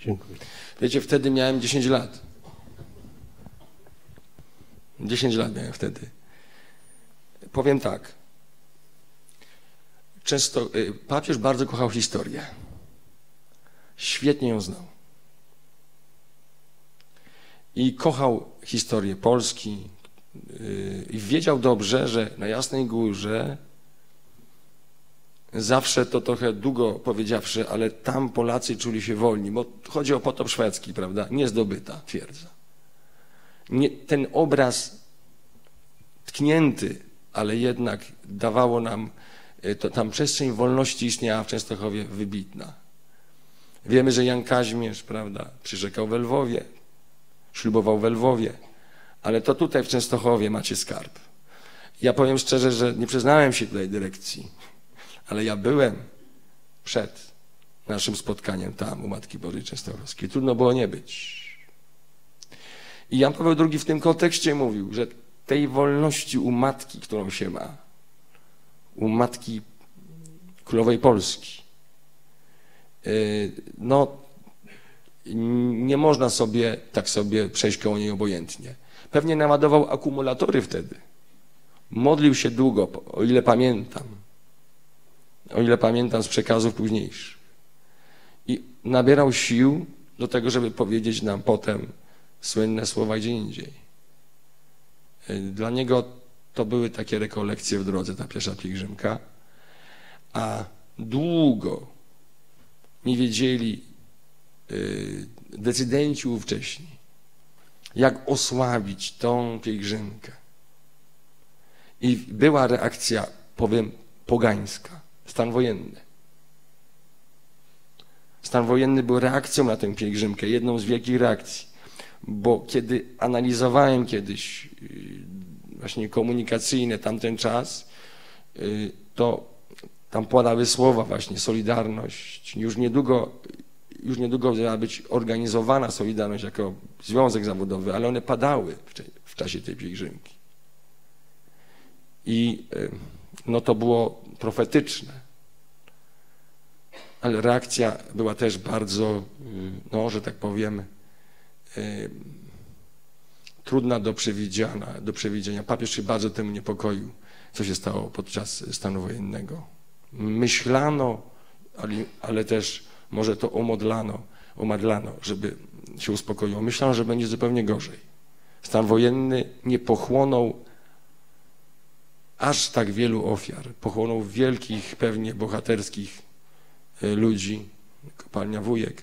Dziękuję. Wiecie, wtedy miałem 10 lat. 10 lat miałem wtedy. Powiem tak. Często y, papież bardzo kochał historię. Świetnie ją znał. I kochał historię Polski. y, I wiedział dobrze, że na Jasnej Górze zawsze to trochę długo powiedziawszy, ale tam Polacy czuli się wolni, bo chodzi o potop szwedzki, prawda? Niezdobyta twierdza. Nie, ten obraz tknięty, ale jednak dawało nam, e, to, tam przestrzeń wolności istniała w Częstochowie wybitna. Wiemy, że Jan Kaźmierz, prawda, przyrzekał we Lwowie, ślubował we Lwowie, ale to tutaj w Częstochowie macie skarb. Ja powiem szczerze, że nie przyznałem się tutaj dyrekcji, ale ja byłem przed naszym spotkaniem tam u Matki Bożej Częstochowskiej. Trudno było nie być. I Jan Paweł II w tym kontekście mówił, że tej wolności u matki, którą się ma, u matki królowej Polski, yy, no nie można sobie tak sobie przejść koło niej obojętnie. Pewnie naładował akumulatory wtedy. Modlił się długo, o ile pamiętam. O ile pamiętam z przekazów późniejszych. I nabierał sił do tego, żeby powiedzieć nam potem słynne słowa gdzie indziej. Dla niego to były takie rekolekcje w drodze, ta pierwsza pielgrzymka. A długo nie wiedzieli y, decydenci ówcześni, jak osłabić tą pielgrzymkę. I była reakcja, powiem, pogańska, stan wojenny. Stan wojenny był reakcją na tę pielgrzymkę, jedną z wielkich reakcji. Bo kiedy analizowałem kiedyś y, właśnie komunikacyjne tamten czas, y, to tam padały słowa właśnie Solidarność. Już niedługo, już niedługo miała być organizowana Solidarność jako związek zawodowy, ale one padały w, w czasie tej pielgrzymki. I y, no to było profetyczne. Ale reakcja była też bardzo, no, że tak powiem, trudna do przewidziana, do przewidzenia. Papież się bardzo temu niepokoił, co się stało podczas stanu wojennego. Myślano, ale, ale też może to omodlano, omadlano, żeby się uspokoiło. Myślano, że będzie zupełnie gorzej. Stan wojenny nie pochłonął aż tak wielu ofiar. Pochłonął wielkich, pewnie bohaterskich e, ludzi, kopalnia Wujek,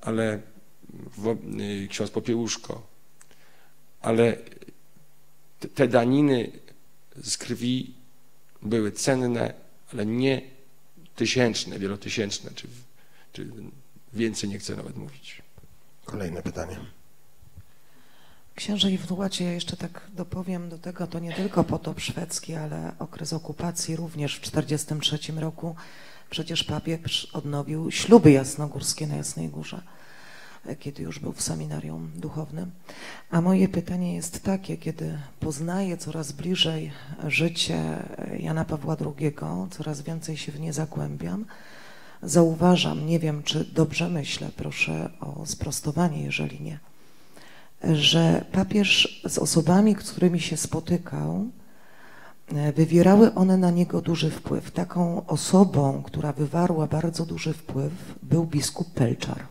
ale Y, ksiądz Popiełuszko, ale te daniny z krwi były cenne, ale nie tysięczne, wielotysięczne, czy, czy więcej nie chcę nawet mówić. Kolejne pytanie. Księże Iwnułacie, ja jeszcze tak dopowiem do tego, to nie tylko potop szwedzki, ale okres okupacji również w 1943 roku. Przecież papież odnowił śluby jasnogórskie na Jasnej Górze kiedy już był w seminarium duchownym. A moje pytanie jest takie, kiedy poznaję coraz bliżej życie Jana Pawła II, coraz więcej się w nie zagłębiam, zauważam, nie wiem czy dobrze myślę, proszę o sprostowanie, jeżeli nie, że papież z osobami, z którymi się spotykał, wywierały one na niego duży wpływ. Taką osobą, która wywarła bardzo duży wpływ, był biskup Pelczar.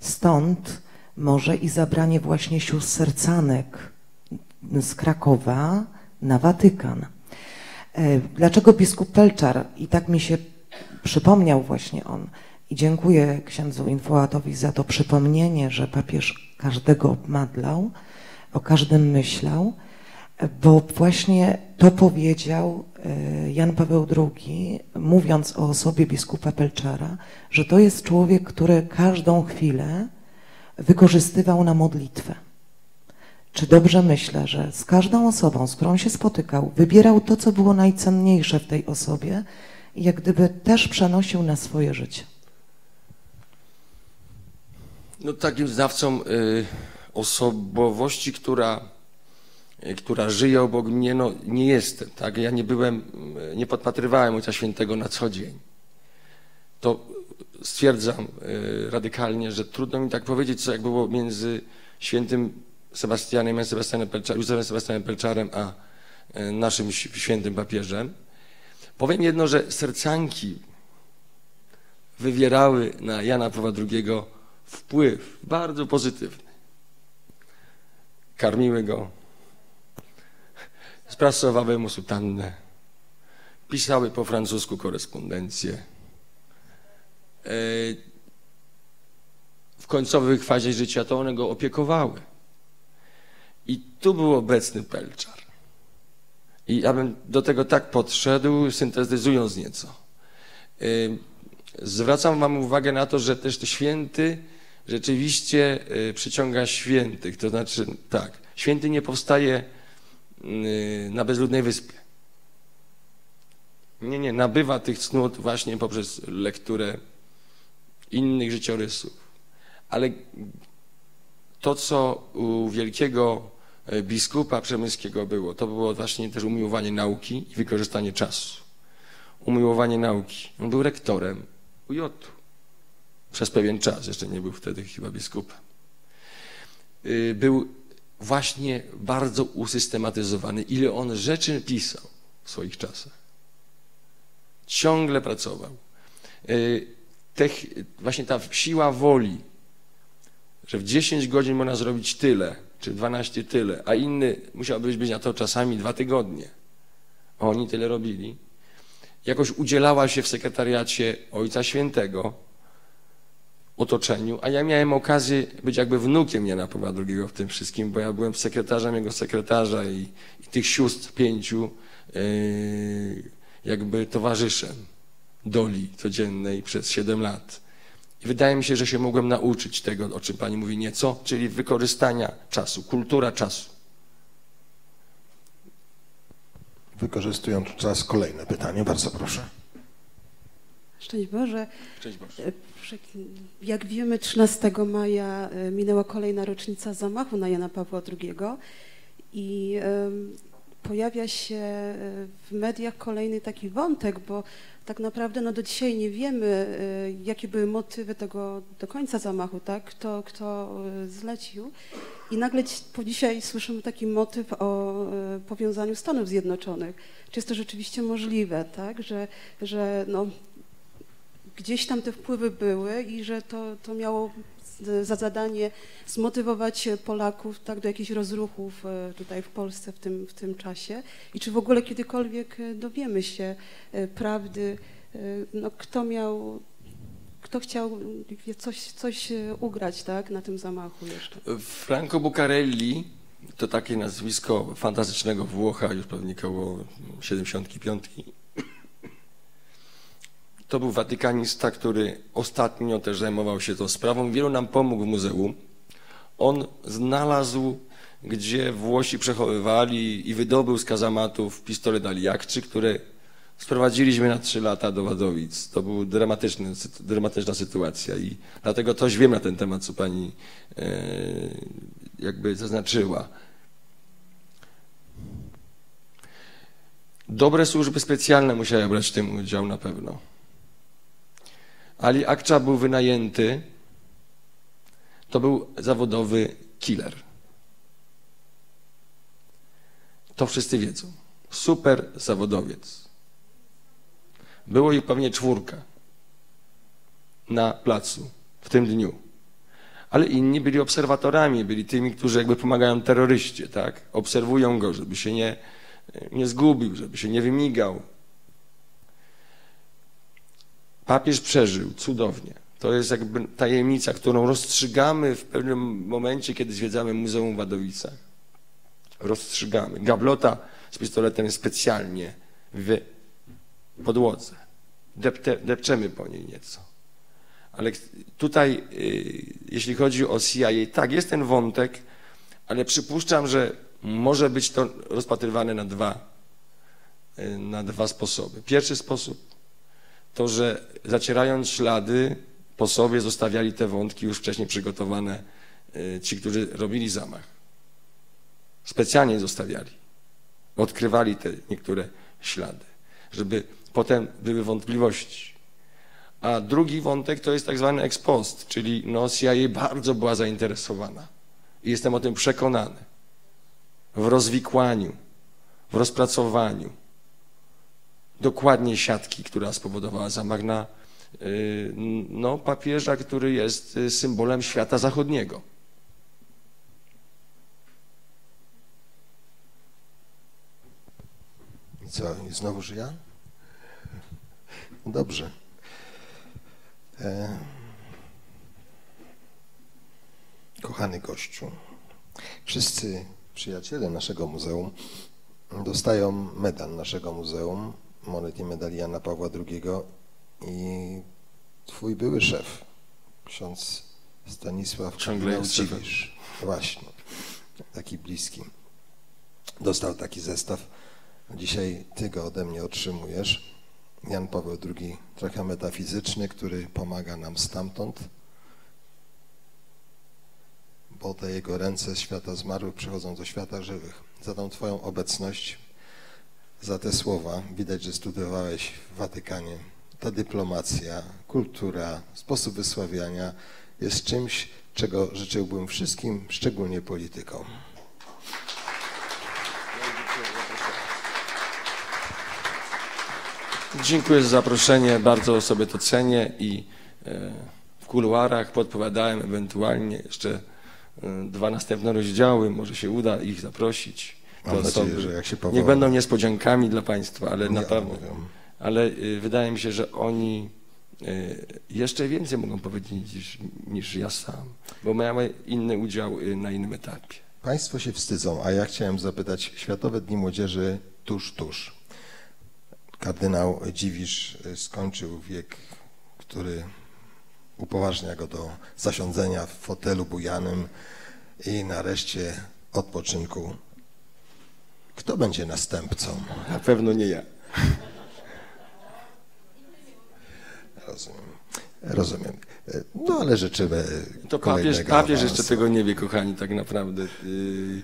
Stąd może i zabranie właśnie sióstr sercanek z Krakowa na Watykan. E, Dlaczego biskup Pelczar, i tak mi się przypomniał właśnie on, i dziękuję księdzu Infoatowi za to przypomnienie, że papież każdego obmadlał, o każdym myślał, bo właśnie to powiedział e, Jan Paweł II, mówiąc o osobie biskupa Pelczara, że to jest człowiek, który każdą chwilę wykorzystywał na modlitwę. Czy dobrze myślę, że z każdą osobą, z którą się spotykał, wybierał to, co było najcenniejsze w tej osobie i jak gdyby też przenosił na swoje życie? No, takim znawcą y, osobowości, która, y, która żyje obok mnie, no, nie jestem. Tak? Ja nie byłem, y, nie podpatrywałem Ojca Świętego na co dzień. To stwierdzam y, radykalnie, że trudno mi tak powiedzieć, co jak było między świętym Sebastianem, Sebastianem Józefem Sebastianem Pelczarem, a y, naszym świętym papieżem. Powiem jedno, że sercanki wywierały na Jana Pawła II wpływ bardzo pozytywny. Karmiły go, sprasowały mu sutannę, pisały po francusku korespondencję. E, W końcowej fazie życia to one go opiekowały. I tu był obecny Pelczar. I ja bym do tego tak podszedł, syntetyzując nieco. Y, Zwracam Wam uwagę na to, że też święty rzeczywiście y, przyciąga świętych. To znaczy, tak, święty nie powstaje y, na bezludnej wyspie. Nie, nie, nabywa tych cnót właśnie poprzez lekturę innych życiorysów. Ale to, co u wielkiego e, biskupa przemyskiego było, to było właśnie też umiłowanie nauki i wykorzystanie czasu. Umiłowanie nauki. On był rektorem uj przez pewien czas, jeszcze nie był wtedy chyba biskupem. Y, Był właśnie bardzo usystematyzowany, ile on rzeczy pisał w swoich czasach. Ciągle pracował. Y, Tech, właśnie ta siła woli, że w 10 godzin można zrobić tyle, czy w 12 tyle, a inny musiałby być na to czasami dwa tygodnie. Oni tyle robili. Jakoś udzielała się w sekretariacie Ojca Świętego, otoczeniu, a ja miałem okazję być jakby wnukiem Jana Pawła II w tym wszystkim, bo ja byłem sekretarzem jego sekretarza i, i tych sióstr pięciu yy, jakby towarzyszem doli codziennej przez siedem lat. I wydaje mi się, że się mogłem nauczyć tego, o czym Pani mówi nieco, czyli wykorzystania czasu, kultura czasu. Wykorzystując czas, kolejne pytanie, bardzo proszę. Szczęść Boże. Cześć Boże. E, Jak wiemy, 13 maja e, minęła kolejna rocznica zamachu na Jana Pawła II i pojawia się e, w mediach kolejny taki wątek, bo tak naprawdę no, do dzisiaj nie wiemy, jakie były motywy tego do końca zamachu, tak? kto, kto zlecił. I nagle po dzisiaj słyszymy taki motyw o powiązaniu Stanów Zjednoczonych. Czy jest to rzeczywiście możliwe, tak? że, że no, gdzieś tam te wpływy były i że to, to miało za zadanie zmotywować Polaków tak, do jakichś rozruchów e, tutaj w Polsce w tym, w tym czasie. I czy w ogóle kiedykolwiek e, dowiemy się e, prawdy, no, kto miał, kto chciał coś, coś ugrać tak, na tym zamachu jeszcze. Franco Bucarelli to takie nazwisko fantastycznego Włocha, już pewnie koło 75. To był watykanista, który ostatnio też zajmował się tą sprawą. Wielu nam pomógł w muzeum. On znalazł, gdzie Włosi przechowywali i wydobył z kazamatów pistolet Aliakczy, które sprowadziliśmy na trzy lata do Wadowic. To była dramatyczna sytuacja i dlatego coś wiem na ten temat, co pani e, jakby zaznaczyła. Dobre służby specjalne musiały brać w tym udział na pewno. Ali Akcza był wynajęty, to był zawodowy killer. To wszyscy wiedzą. Super zawodowiec. Było ich pewnie czwórka na placu w tym dniu. Ale inni byli obserwatorami, byli tymi, którzy jakby pomagają terroryście, tak? Obserwują go, żeby się nie nie zgubił, żeby się nie wymigał. Papież przeżył cudownie. To jest jakby tajemnica, którą rozstrzygamy w pewnym momencie, kiedy zwiedzamy Muzeum w Wadowicach. Rozstrzygamy. Gablota z pistoletem jest specjalnie w podłodze. Depte, depczemy po niej nieco. Ale tutaj, y, jeśli chodzi o CIA, tak, jest ten wątek, ale przypuszczam, że może być to rozpatrywane na dwa, y, na dwa sposoby. Pierwszy sposób to, że zacierając ślady po sobie zostawiali te wątki już wcześniej przygotowane y, ci, którzy robili zamach. Specjalnie zostawiali. Odkrywali te niektóre ślady, żeby potem były wątpliwości. A drugi wątek to jest tak zwany ex post, czyli no CIA bardzo była zainteresowana i jestem o tym przekonany w rozwikłaniu, w rozpracowaniu dokładnie siatki, która spowodowała zamach na y, no, papieża, który jest y, symbolem świata zachodniego. I co, i znowu żyje? Dobrze. E... Kochany gościu, wszyscy przyjaciele naszego muzeum dostają medal naszego muzeum, monet i medali Jana Pawła II i twój były szef, ksiądz Stanisław Ciągle Dziwisz. Właśnie, taki bliski. Dostał taki zestaw. Dzisiaj ty go ode mnie otrzymujesz. Jan Paweł II, trochę metafizyczny, który pomaga nam stamtąd, bo te jego ręce świata zmarłych przechodzą do świata żywych. Za tą twoją obecność, za te słowa, widać, że studiowałeś w Watykanie. Ta dyplomacja, kultura, sposób wysławiania jest czymś, czego życzyłbym wszystkim, szczególnie politykom. Dziękuję za zaproszenie, bardzo sobie to cenię i e, w kuluarach podpowiadałem ewentualnie jeszcze e, dwa następne rozdziały, może się uda ich zaprosić. Mam nadzieję, osoby. że jak się Niech powołam- będą niespodziankami dla Państwa, ale Nie naprawdę. Ale y, wydaje mi się, że oni y, jeszcze więcej mogą powiedzieć niż, niż ja sam, bo miałem inny udział y, na innym etapie. Państwo się wstydzą, a ja chciałem zapytać, Światowe Dni Młodzieży tuż, tuż. Kardynał Dziwisz skończył wiek, który upoważnia go do zasiądzenia w fotelu bujanym i nareszcie odpoczynku. Kto będzie następcą? Na pewno nie ja. Rozumiem. Rozumiem. Y, No ale życzymy To papież, papież jeszcze tego nie wie, kochani, tak naprawdę. Y,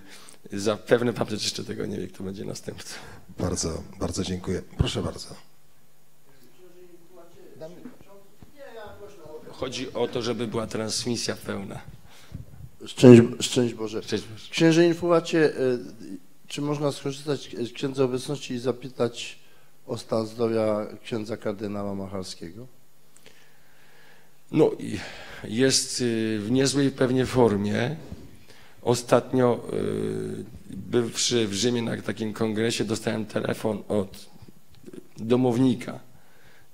Zapewne papież jeszcze tego nie wie, kto będzie następcą. Bardzo, bardzo dziękuję. Proszę bardzo. Chodzi o to, żeby była transmisja pełna. Szczęść, szczęść Boże. Cześć Boże. Księże Infułacie, e, czy można skorzystać z księdza obecności i zapytać o stan zdrowia księdza kardynała Machalskiego? No jest y, w niezłej pewnie formie. Ostatnio y, bywszy w Rzymie na takim kongresie dostałem telefon od domownika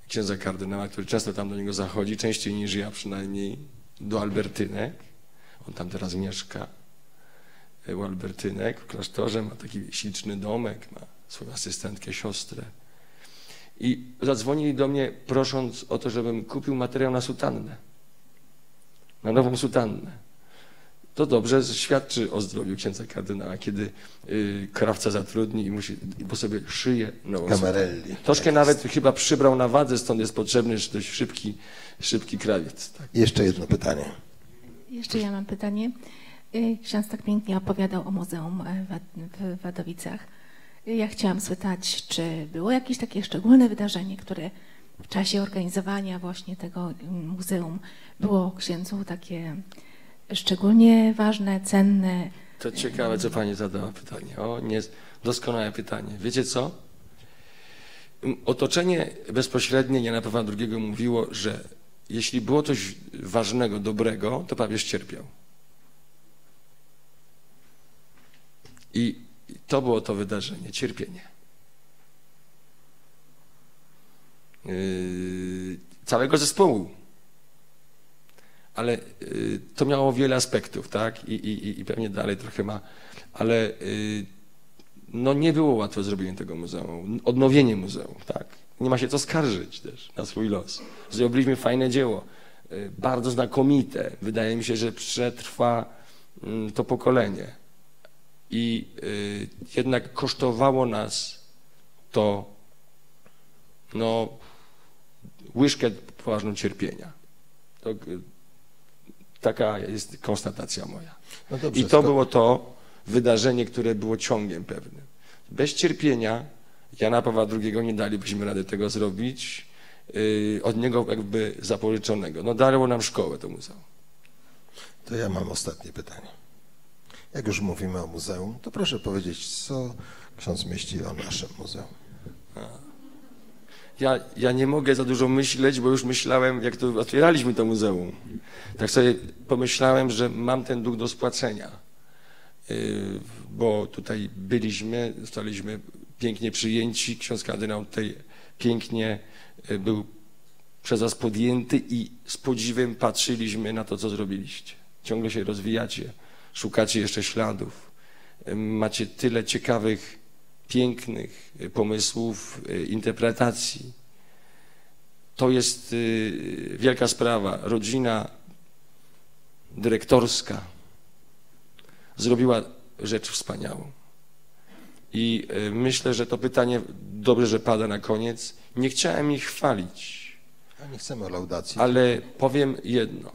księdza kardynała, który często tam do niego zachodzi, częściej niż ja przynajmniej, do Albertynek. On tam teraz mieszka u Albertynek w klasztorze, ma taki śliczny domek, ma swoją asystentkę, siostrę. I zadzwonili do mnie prosząc o to, żebym kupił materiał na sutannę. Na nową sutannę. To dobrze świadczy o zdrowiu księdza kardynała, kiedy y, krawca zatrudni i musi, bo sobie szyje nową Camerelli. sutannę. Troszkę nawet chyba przybrał na wadze, stąd jest potrzebny dość szybki, szybki krawiec. Tak. Jeszcze jedno pytanie. Jeszcze ja mam pytanie. Y, Ksiądz tak pięknie opowiadał o muzeum e, w Wad- w Wadowicach. Y, Ja chciałam spytać, czy było jakieś takie szczególne wydarzenie, które w czasie organizowania właśnie tego mm, muzeum było księdzu takie szczególnie ważne, cenne? To ciekawe, co pani zadała pytanie. O, nie, doskonałe pytanie. Wiecie co? Otoczenie bezpośrednie Jana Pawła II mówiło, że jeśli było coś ważnego, dobrego, to papież cierpiał. I to było to wydarzenie, cierpienie. Yy, całego zespołu. Ale yy, to miało wiele aspektów, tak? I, i, i pewnie dalej trochę ma, ale yy, no nie było łatwe zrobienie tego muzeum, odnowienie muzeum, tak? Nie ma się co skarżyć też na swój los. Zrobiliśmy fajne dzieło, yy, bardzo znakomite. Wydaje mi się, że przetrwa yy, to pokolenie. I yy, jednak kosztowało nas to no, łyżkę poważną cierpienia. To, y, taka jest konstatacja moja. No dobrze, I to sko- było to wydarzenie, które było ciągiem pewnym. Bez cierpienia Jana Pawła II nie dalibyśmy rady tego zrobić, yy, od niego jakby zapożyczonego. No dało nam szkołę to muzeum. To ja mam ostatnie pytanie. Jak już mówimy o muzeum, to proszę powiedzieć, co ksiądz myśli o naszym muzeum. Ja, ja nie mogę za dużo myśleć, bo już myślałem, jak to otwieraliśmy to muzeum. Tak sobie pomyślałem, że mam ten dług do spłacenia. Yy, Bo tutaj byliśmy, zostaliśmy pięknie przyjęci. Ksiądz kardynał tutaj pięknie yy, był przez nas podjęty i z podziwem patrzyliśmy na to, co zrobiliście. Ciągle się rozwijacie, szukacie jeszcze śladów. Macie tyle ciekawych pięknych y, pomysłów, y, interpretacji. To jest y, wielka sprawa. Rodzina dyrektorska zrobiła rzecz wspaniałą. I y, myślę, że to pytanie dobrze, że pada na koniec. Nie chciałem ich chwalić, A nie chcemy laudacji. ale powiem jedno.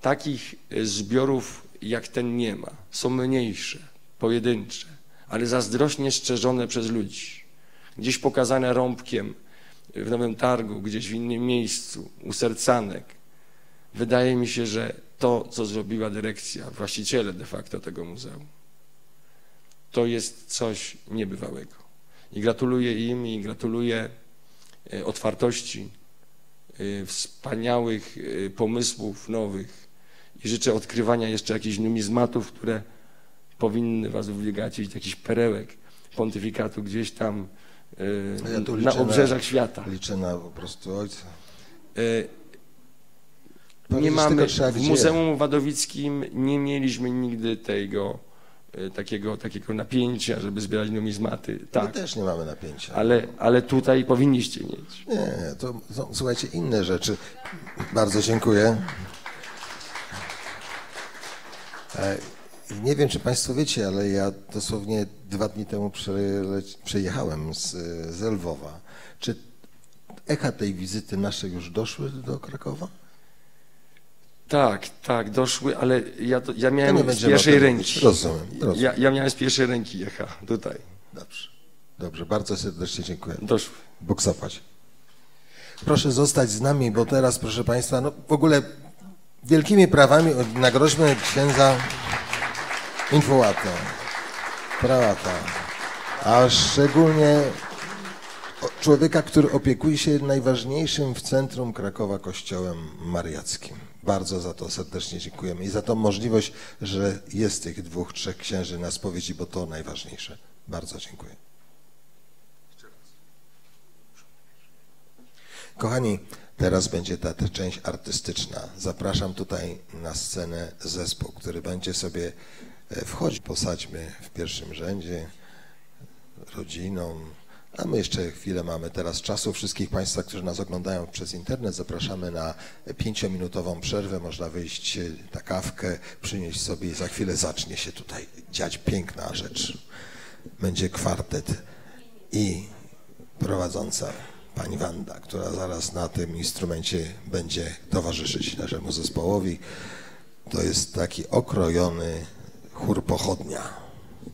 Takich zbiorów jak ten nie ma. Są mniejsze, pojedyncze, ale zazdrośnie szczerzone przez ludzi. Gdzieś pokazane rąbkiem w Nowym Targu, gdzieś w innym miejscu, u sercanek. Wydaje mi się, że to, co zrobiła dyrekcja, właściciele de facto tego muzeum, to jest coś niebywałego. I gratuluję im i gratuluję e, otwartości, e, wspaniałych e, pomysłów nowych i życzę odkrywania jeszcze jakichś numizmatów, które powinny was uwiegacić, jakichś perełek pontyfikatu gdzieś tam e, Ja tu na obrzeżach świata. Liczę na po prostu ojca. E, Nie mamy, w. Muzeum Wadowickim nie mieliśmy nigdy tego e, takiego, takiego napięcia, żeby zbierać numizmaty. My Tak, też nie mamy napięcia. ale, ale tutaj powinniście mieć. Nie, to są, słuchajcie, inne rzeczy. Bardzo dziękuję. E, Nie wiem, czy Państwo wiecie, ale ja dosłownie dwa dni temu przejechałem z, z Lwowa. Czy echa tej wizyty nasze już doszły do Krakowa? Tak, tak, doszły, ale ja, to, ja To miałem nie z pierwszej ręki. Rozumiem, rozumiem. Ja, ja miałem z pierwszej ręki jecha tutaj. Dobrze, dobrze, bardzo serdecznie dziękuję. Doszły. Bóg zapłać. Proszę zostać z nami, bo teraz, proszę Państwa, no w ogóle wielkimi prawami nagrodźmy księdza Infołata, prawata, a szczególnie człowieka, który opiekuje się najważniejszym w centrum Krakowa kościołem mariackim. Bardzo za to serdecznie dziękujemy i za tą możliwość, że jest tych dwóch, trzech księży na spowiedzi, bo to najważniejsze. Bardzo dziękuję. Kochani, teraz będzie ta, ta część artystyczna. Zapraszam tutaj na scenę zespół, który będzie sobie e, wchodzić. Posadźmy w pierwszym rzędzie rodziną. A my jeszcze chwilę mamy teraz czasu. Wszystkich Państwa, którzy nas oglądają przez internet, zapraszamy na pięciominutową przerwę. Można wyjść e, na kawkę, przynieść sobie i za chwilę zacznie się tutaj dziać piękna rzecz. Będzie kwartet i prowadząca pani Wanda, która zaraz na tym instrumencie będzie towarzyszyć naszemu zespołowi. To jest taki okrojony chór pochodnia.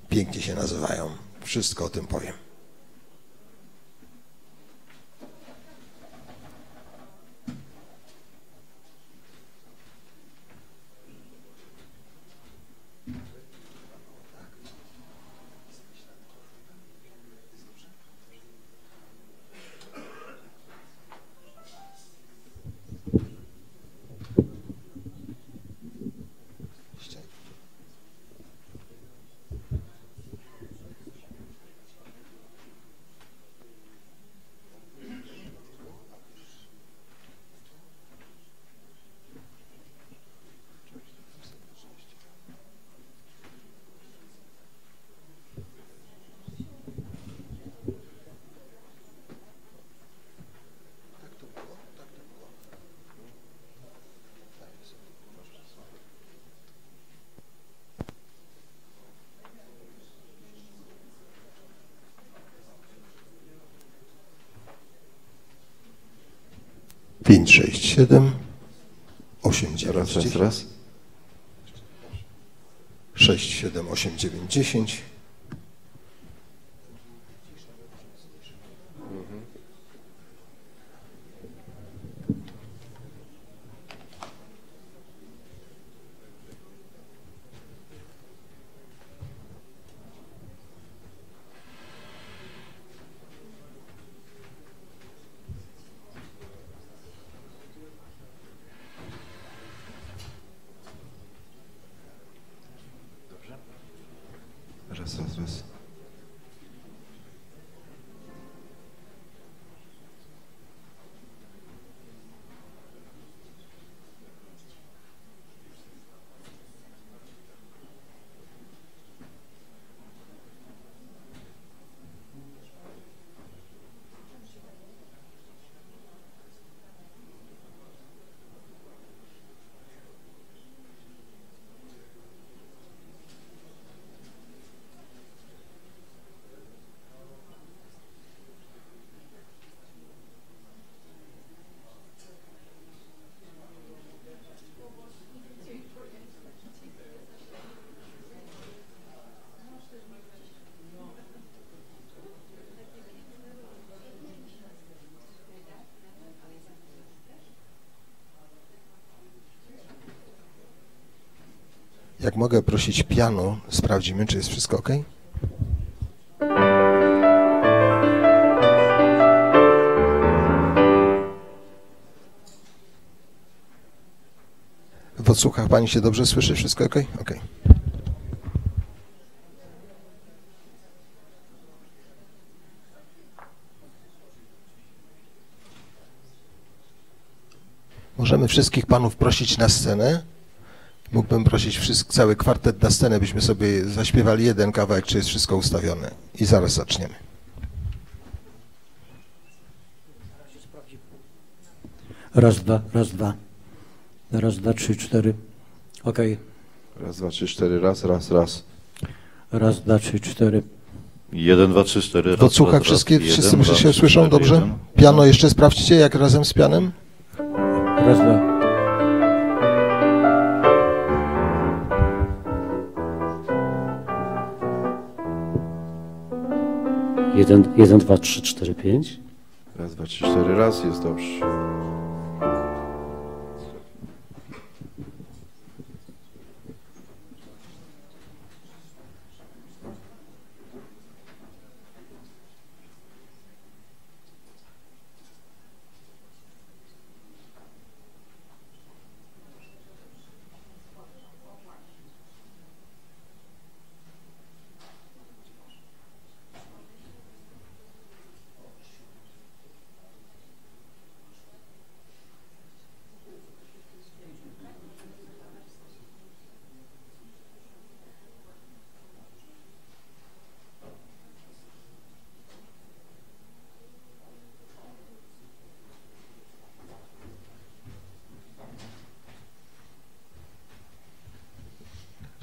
Pięknie się nazywają. Wszystko o tym powiem. 5, 6, 7, 8, 9, Raz, raz, 10, raz. 6, 7, 8, 9, 10. Raz, raz, raz. Jak mogę prosić piano, sprawdzimy, czy jest wszystko ok? W odsłuchach pani się dobrze słyszy? Wszystko ok? Ok. Możemy wszystkich panów prosić na scenę. Mógłbym prosić wszystk, cały kwartet na scenę, byśmy sobie zaśpiewali jeden kawałek, czy jest wszystko ustawione. I zaraz zaczniemy. Raz, dwa, raz, dwa. Raz, dwa, trzy, cztery. Okej. Raz, dwa, trzy, cztery, raz, raz, raz. Raz, dwa, trzy, cztery. Jeden, dwa, trzy, cztery. Raz, odsłuchach raz, wszystkie, raz. wszyscy Jeden, dwa, się trzy, słyszą cztery, dobrze? jeden. Piano jeszcze sprawdźcie, jak razem z pianem. Raz, dwa. Jeden, jeden, dwa, trzy, cztery, pięć. Raz, dwa, trzy, cztery, raz, jest dobrze.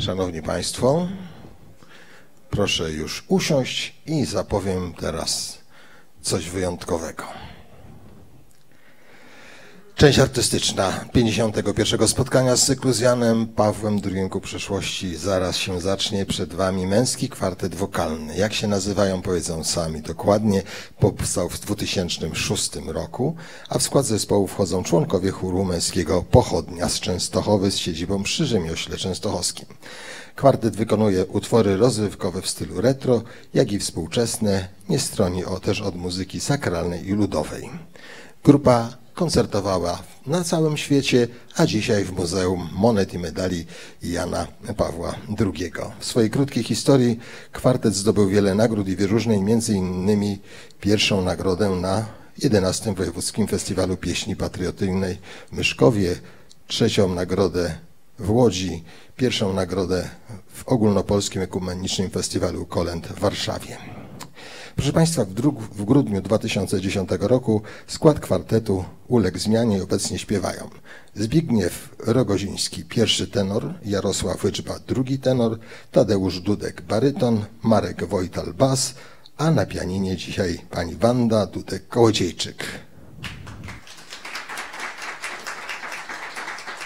Szanowni Państwo, proszę już usiąść i zapowiem teraz coś wyjątkowego. Część artystyczna 51. spotkania z cyklu z Janem Pawłem II ku przyszłości. Zaraz się zacznie przed Wami męski kwartet wokalny. Jak się nazywają, powiedzą sami dokładnie. Powstał w 2006 roku, a w skład zespołu wchodzą członkowie chóru męskiego Pochodnia z Częstochowy z siedzibą przy Rzemiośle Częstochowskim. Kwartet wykonuje utwory rozrywkowe w stylu retro, jak i współczesne, nie stroni o, też od muzyki sakralnej i ludowej. Grupa koncertowała na całym świecie, a dzisiaj w Muzeum Monet i Medali Jana Pawła II. W swojej krótkiej historii kwartet zdobył wiele nagród i wyróżnień, między innymi pierwszą nagrodę na 11. Wojewódzkim Festiwalu Pieśni Patriotycznej w Myszkowie, trzecią nagrodę w Łodzi, pierwszą nagrodę w Ogólnopolskim Ekumenicznym Festiwalu Kolęd w Warszawie. Proszę Państwa, w, dru- w grudniu 2010 roku skład kwartetu uległ zmianie i obecnie śpiewają Zbigniew Rogoziński, pierwszy tenor, Jarosław Łyczba, drugi tenor, Tadeusz Dudek, baryton, Marek Wojtal, bas, a na pianinie dzisiaj pani Wanda Dudek-Kołodziejczyk.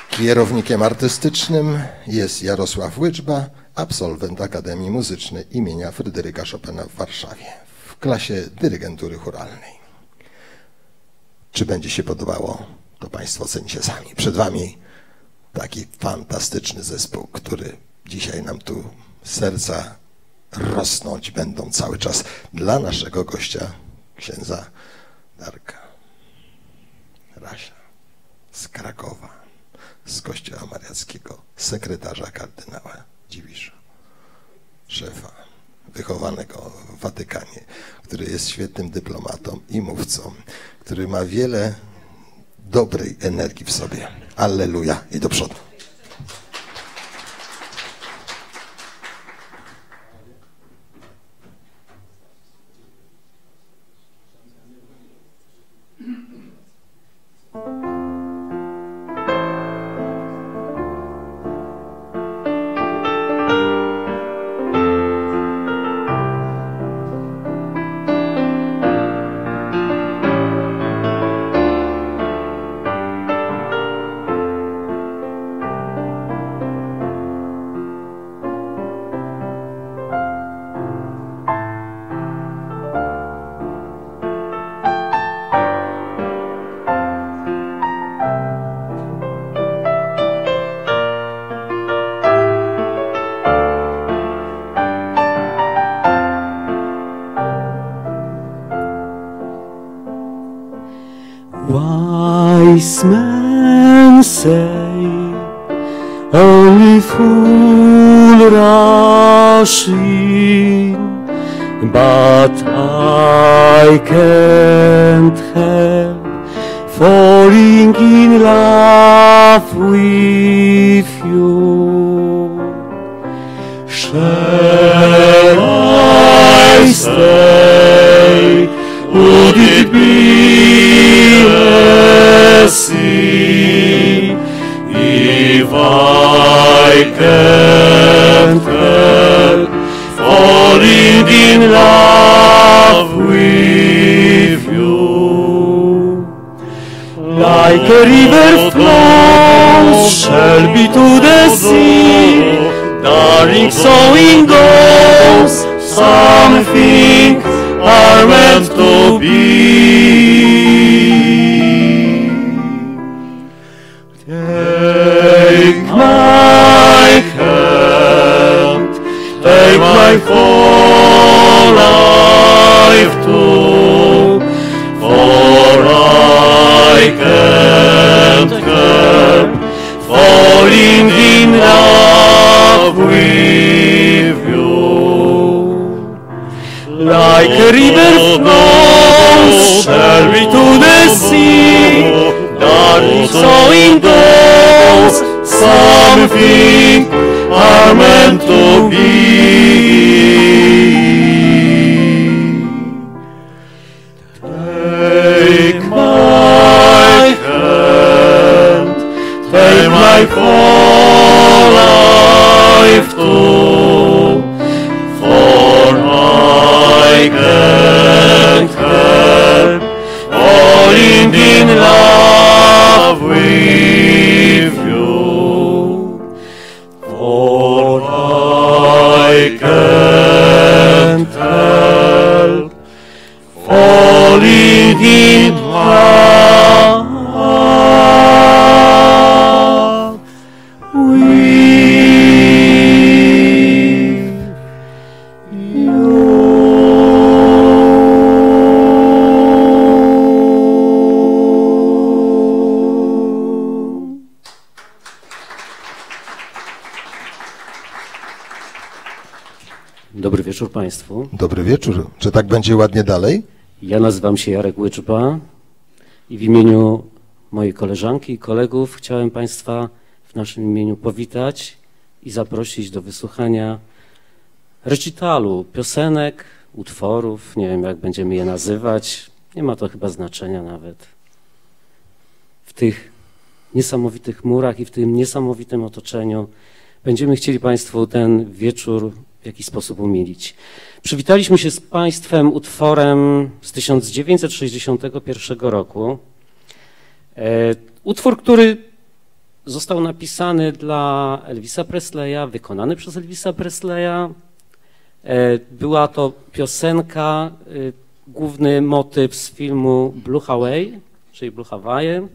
Kierownikiem artystycznym jest Jarosław Łyczba, absolwent Akademii Muzycznej imienia Fryderyka Chopina w Warszawie klasie dyrygentury churalnej. Czy będzie się podobało, to Państwo ocenicie sami. Przed Wami taki fantastyczny zespół, który dzisiaj nam tu serca rosnąć będą cały czas dla naszego gościa, księdza Darka Rasia z Krakowa, z Kościoła Mariackiego, sekretarza kardynała Dziwisza, szefa wychowanego w Watykanie, który jest świetnym dyplomatą i mówcą, który ma wiele dobrej energii w sobie. Alleluja i do przodu. Can't help falling in love with wieczór Państwu. Dobry wieczór. Czy tak będzie ładnie dalej? Ja nazywam się Jarek Łyczba i w imieniu mojej koleżanki i kolegów chciałem Państwa w naszym imieniu powitać i zaprosić do wysłuchania recitalu, piosenek, utworów, nie wiem jak będziemy je nazywać, nie ma to chyba znaczenia nawet. W tych niesamowitych murach i w tym niesamowitym otoczeniu będziemy chcieli Państwu ten wieczór w jakiś sposób umilić. Przywitaliśmy się z Państwem utworem z 1961 roku. E, utwór, który został napisany dla Elvisa Presleya, wykonany przez Elvisa Presleya. E, Była to piosenka, y, główny motyw z filmu Blue Hawaii, czyli Blue Hawaii.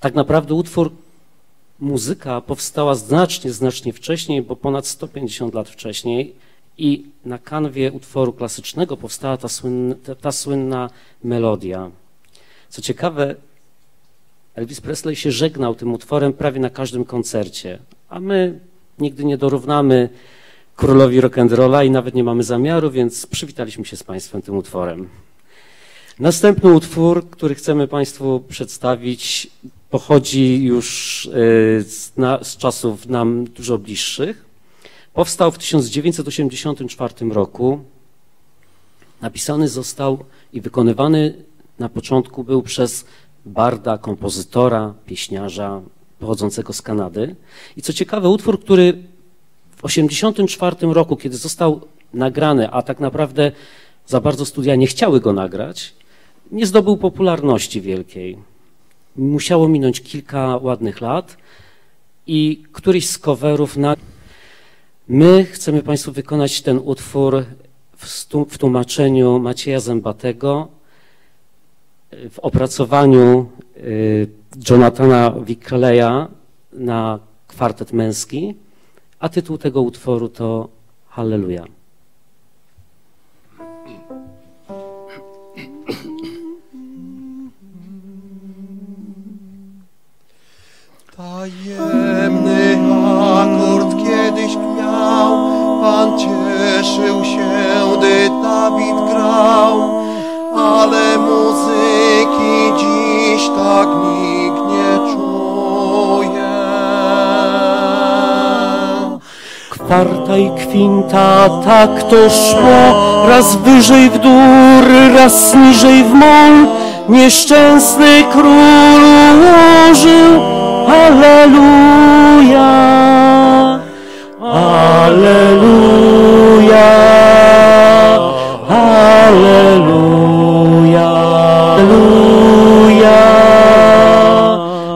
Tak naprawdę utwór, muzyka powstała znacznie, znacznie wcześniej, bo ponad 150 lat wcześniej i na kanwie utworu klasycznego powstała ta słynna, ta, ta słynna melodia. Co ciekawe, Elvis Presley się żegnał tym utworem prawie na każdym koncercie, a my nigdy nie dorównamy królowi rock'n'rolla i nawet nie mamy zamiaru, więc przywitaliśmy się z Państwem tym utworem. Następny utwór, który chcemy Państwu przedstawić, pochodzi już y, z, na, z czasów nam dużo bliższych. Powstał w 1984 roku. Napisany został i wykonywany na początku był przez barda, kompozytora, pieśniarza pochodzącego z Kanady. I co ciekawe, utwór, który w 1984 roku, kiedy został nagrany, a tak naprawdę za bardzo studia nie chciały go nagrać, nie zdobył popularności wielkiej. Musiało minąć kilka ładnych lat i któryś z coverów na... My chcemy Państwu wykonać ten utwór w, tłumaczeniu Macieja Zębatego, w opracowaniu y, Jonathana Wickleya na kwartet męski, a tytuł tego utworu to Halleluja. Tajemny akord kiedyś miał, Pan cieszył się, gdy Dawid grał, ale muzyki dziś tak nikt nie czuje. Kwarta i kwinta, tak to szło, raz wyżej w dur, raz niżej w mol. Nieszczęsny król ułożył, Alleluja, Alleluja, Alleluja, Alleluja,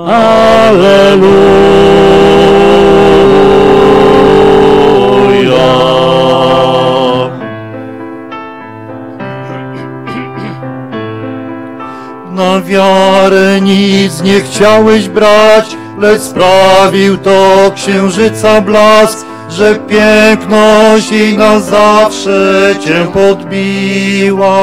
Alleluja. Na wiarę nic nie chciałeś brać, lecz sprawił to księżyca blask, że piękność jej na zawsze cię podbiła.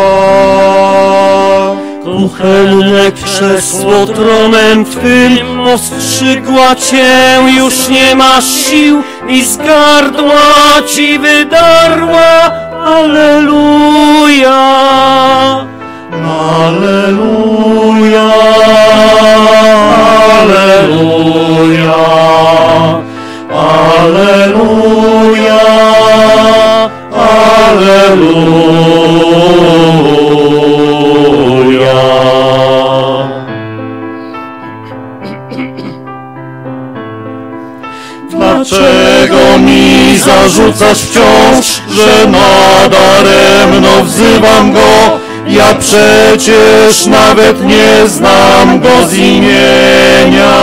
Kuchenne krzesło tronem twym ostrzygła cię, już nie masz sił i z gardła ci wydarła. Alleluja! Alleluja, Alleluja, Alleluja, Alleluja. Dlaczego mi zarzucasz wciąż, że nadaremno wzywam go? Ja przecież nawet nie znam go z imienia.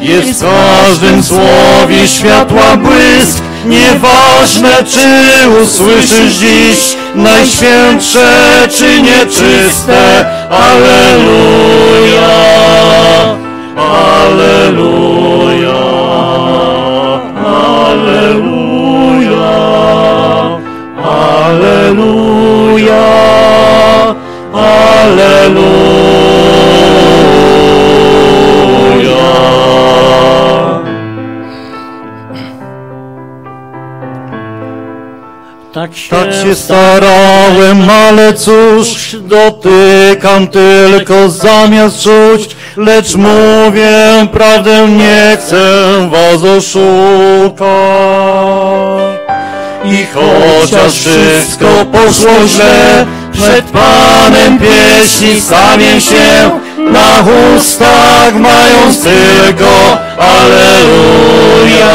Jest w każdym słowie światła błysk, nieważne czy usłyszysz dziś najświętsze czy nieczyste. Alleluja, Alleluja, Tak się, Tak się starałem, ale cóż, dotykam tylko zamiast czuć, lecz mówię prawdę, nie chcę was oszukać. I chociaż wszystko poszło źle, przed Panem pieśni stawię się, na ustach mając tylko Alleluja,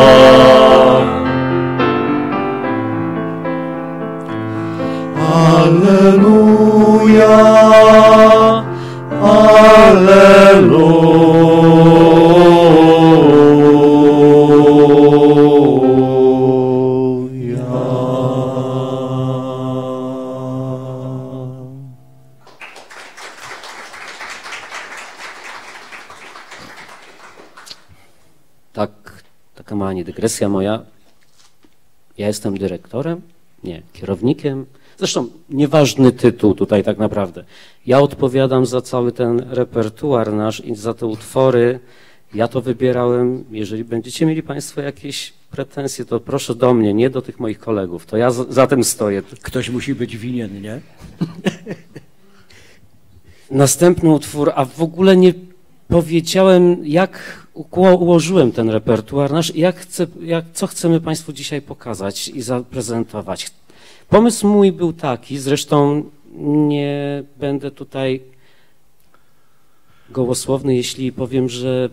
Niedygresja moja. Ja jestem dyrektorem, nie, kierownikiem. Zresztą nieważny tytuł tutaj tak naprawdę. Ja odpowiadam za cały ten repertuar nasz i za te utwory. Ja to wybierałem. Jeżeli będziecie mieli Państwo jakieś pretensje, to proszę do mnie, nie do tych moich kolegów. To ja za, tym stoję. Ktoś musi być winien, nie? Następny utwór, a w ogóle nie powiedziałem, jak ułożyłem ten repertuar nasz jak chcę, jak, co chcemy Państwu dzisiaj pokazać i zaprezentować. Pomysł mój był taki, zresztą nie będę tutaj gołosłowny, jeśli powiem, że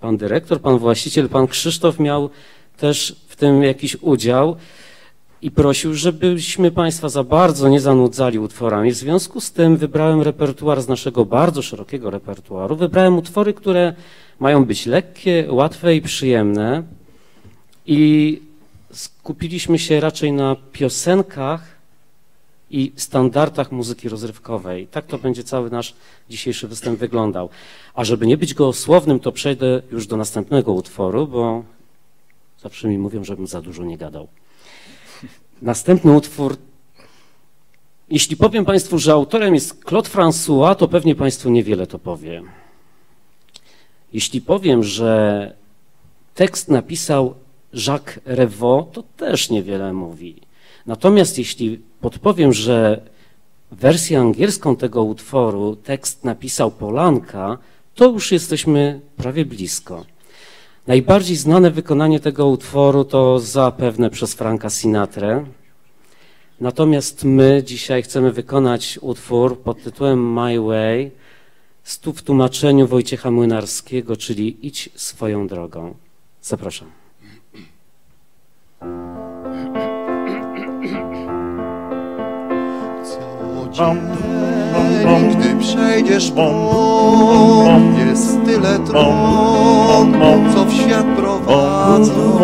pan dyrektor, pan właściciel, pan Krzysztof miał też w tym jakiś udział i prosił, żebyśmy Państwa za bardzo nie zanudzali utworami. W związku z tym wybrałem repertuar z naszego bardzo szerokiego repertuaru. Wybrałem utwory, które mają być lekkie, łatwe i przyjemne i skupiliśmy się raczej na piosenkach i standardach muzyki rozrywkowej. Tak to będzie cały nasz dzisiejszy występ wyglądał. A żeby nie być gołosłownym, to przejdę już do następnego utworu, bo zawsze mi mówią, żebym za dużo nie gadał. Następny utwór. Jeśli powiem Państwu, że autorem jest Claude François, to pewnie Państwu niewiele to powie. Jeśli powiem, że tekst napisał Jacques Revaux, to też niewiele mówi. Natomiast jeśli podpowiem, że wersję angielską tego utworu tekst napisał Polanka, to już jesteśmy prawie blisko. Najbardziej znane wykonanie tego utworu to zapewne przez Franka Sinatrę. Natomiast my dzisiaj chcemy wykonać utwór pod tytułem My Way, z tu w tłumaczeniu Wojciecha Młynarskiego, czyli Idź swoją drogą. Zapraszam. Dzień, gdy przejdziesz po jest tyle dróg, co w świat prowadzą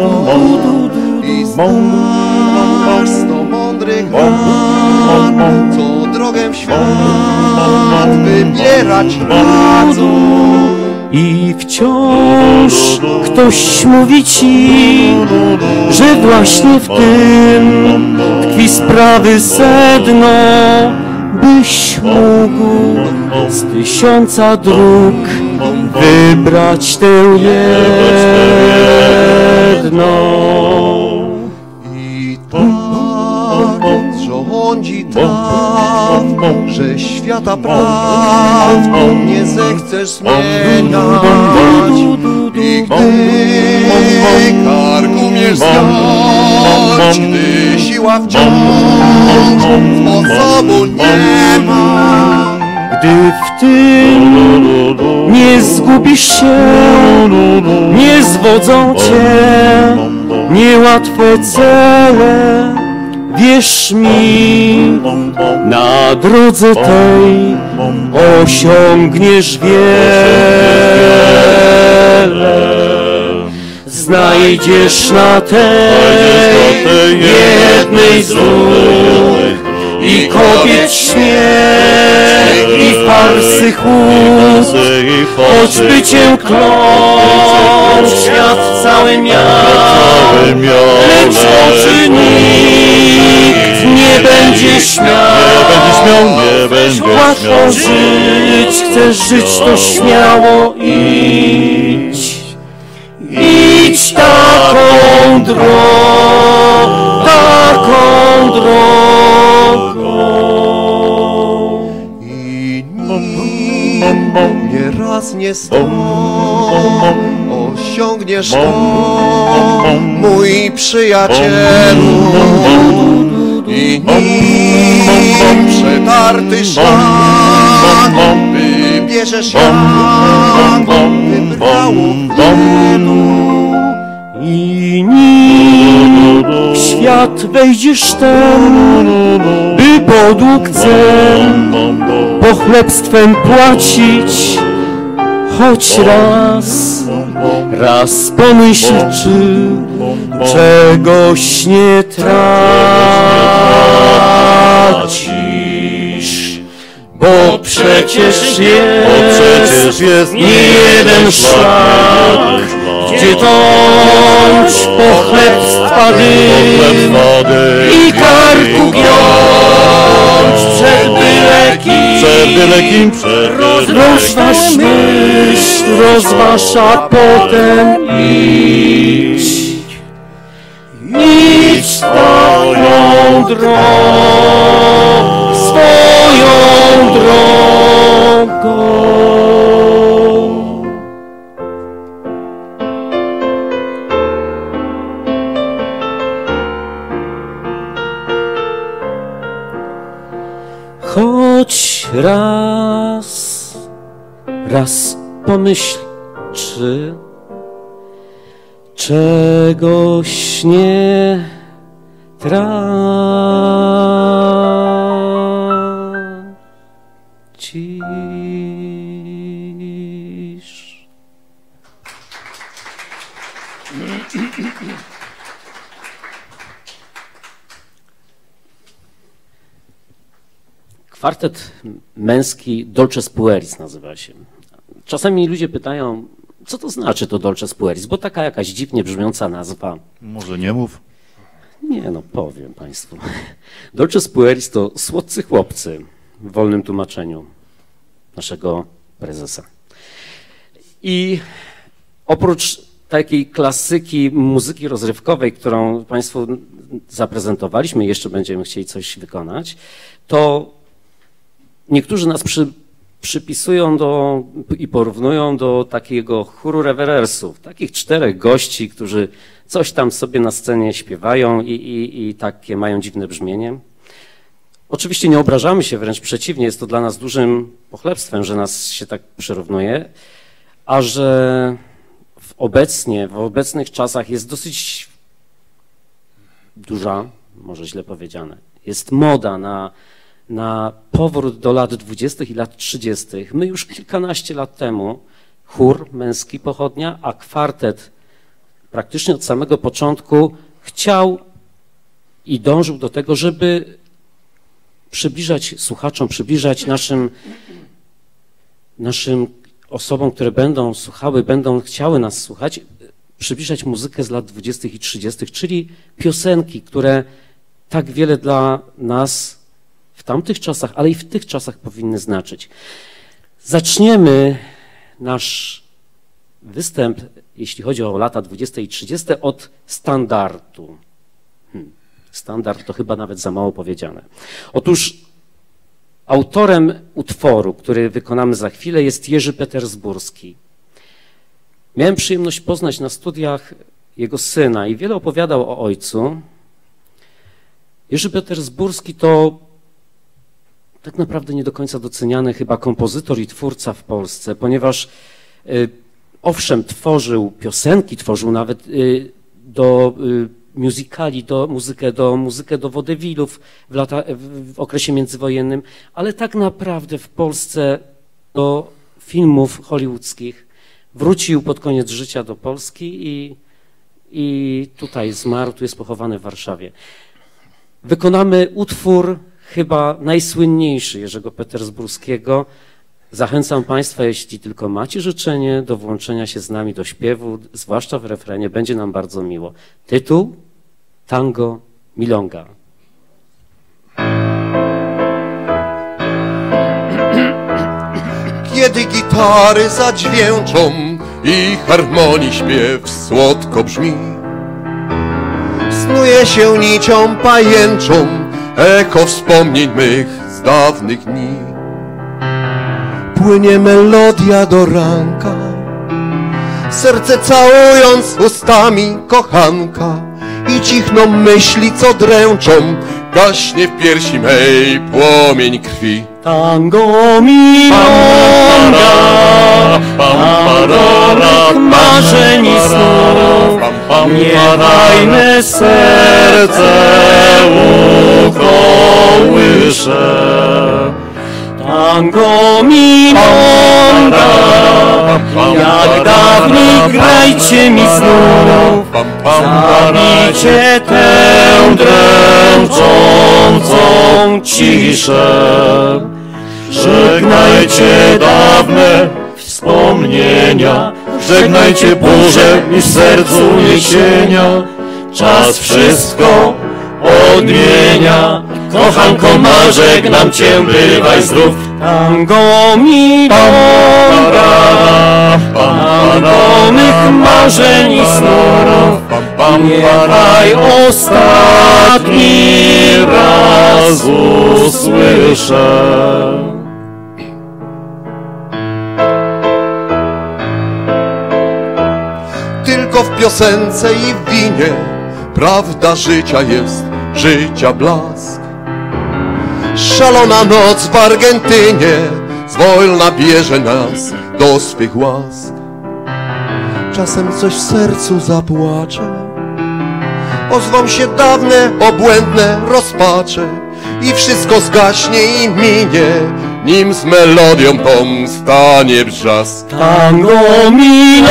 i znasz sto mądrych rad, co drogę w świat wybierać radzą. I wciąż ktoś mówi ci, że właśnie w tym tkwi sprawy sedno, byś mógł z tysiąca dróg wybrać tę jedną. Rządzi tak, że świata praw nie zechcesz zmieniać. I gdy kark umiesz gdy siła wciąż sposobu nie ma. Gdy w tym nie zgubisz się, nie zwodzą cię niełatwe cele, wierz mi, na drodze tej osiągniesz wiele. Znajdziesz na tej jednej z i kobiet śmiech i farsy chłód, choćby cię klął świat cały miał, lecz oczy nikt nie będzie śmiał, łatwo żyć, chcesz żyć to śmiało idź. Idź taką drogą, taką drogą. Nim nie sto osiągniesz to, mój przyjacielu. I nim przetarty szlak. wybierzesz jak wybrało wielu. I nim w świat wejdziesz ten, by podług cen pochlebstwem płacić, choć raz, raz pomyśl, czy czegoś nie tracisz. Bo przecież jest, przecież jest nie jeden szlak, gdzie dąć po chleb i karku giąć przed byle kim. Przed byle kim, przed byle kim. Rozważ myśl, rozważ, a potem idź. Idź swoją drogą, swoją drogą. Raz pomyśl, czy czegoś nie tracisz. Kwartet męski Dolce Pueris nazywa się. Czasami ludzie pytają, co to znaczy to Dolce Pueris, bo taka jakaś dziwnie brzmiąca nazwa. Może nie mów. Nie no, powiem Państwu. Dolce Pueris to słodcy chłopcy w wolnym tłumaczeniu naszego prezesa. I oprócz takiej klasyki muzyki rozrywkowej, którą Państwu zaprezentowaliśmy, jeszcze będziemy chcieli coś wykonać, to niektórzy nas przy, przypisują do, i porównują do takiego chóru rewerersów, takich czterech gości, którzy coś tam sobie na scenie śpiewają i, i, i takie mają dziwne brzmienie. Oczywiście nie obrażamy się, wręcz przeciwnie, jest to dla nas dużym pochlebstwem, że nas się tak przyrównuje, a że w obecnie, w obecnych czasach jest dosyć duża, może źle powiedziane, jest moda na, na powrót do lat 20. i lat 30. My już kilkanaście lat temu, chór męski pochodnia, a kwartet praktycznie od samego początku chciał i dążył do tego, żeby przybliżać słuchaczom, przybliżać naszym, naszym osobom, które będą słuchały, będą chciały nas słuchać, przybliżać muzykę z lat 20. i 30., czyli piosenki, które tak wiele dla nas w tamtych czasach, ale i w tych czasach powinny znaczyć. Zaczniemy nasz występ, jeśli chodzi o lata 20. i 30., od standardu. Hmm. Standard to chyba nawet za mało powiedziane. Otóż autorem utworu, który wykonamy za chwilę, jest Jerzy Petersburski. Miałem przyjemność poznać na studiach jego syna i wiele opowiadał o ojcu. Jerzy Petersburski to tak naprawdę nie do końca doceniany chyba kompozytor i twórca w Polsce, ponieważ y, owszem, tworzył piosenki, tworzył nawet y, do y, musicali, do muzykę, do muzykę do wodewilów w, lata, w, okresie międzywojennym, ale tak naprawdę w Polsce do filmów hollywoodzkich wrócił pod koniec życia do Polski i, i tutaj zmarł, tu jest pochowany w Warszawie. Wykonamy utwór chyba najsłynniejszy Jerzego Petersburskiego. Zachęcam Państwa, jeśli tylko macie życzenie, do włączenia się z nami do śpiewu, zwłaszcza w refrenie, będzie nam bardzo miło. Tytuł Tango Milonga. Kiedy gitary zadźwięczą i harmonii śpiew słodko brzmi, snuje się nicią pajęczą echo wspomnień mych z dawnych dni. Płynie melodia do ranka, serce całując ustami kochanka i cichną myśli, co dręczą, gaśnie w piersi mej płomień krwi. Tango milonga, paronek marzeń i snów, niechaj serce ukołysze. Tango milonga, jak dawniej grajcie mi znów, zabijcie tę dręczącą ciszę. Żegnajcie dawne wspomnienia, Żegnajcie burze i sercu niesienia, czas wszystko odmienia. Kochanko ma, żegnam cię, bywaj zdrów. Tango mi tango mych marzeń i snów, niechaj ostatni raz usłyszę. Tylko w piosence i w winie prawda życia jest, życia blask. Szalona noc w Argentynie zwolna bierze nas do swych łask. Czasem coś w sercu zapłacze, ozwą się dawne, obłędne rozpacze i wszystko zgaśnie i minie, nim z melodią tą stanie brzask. Tango mi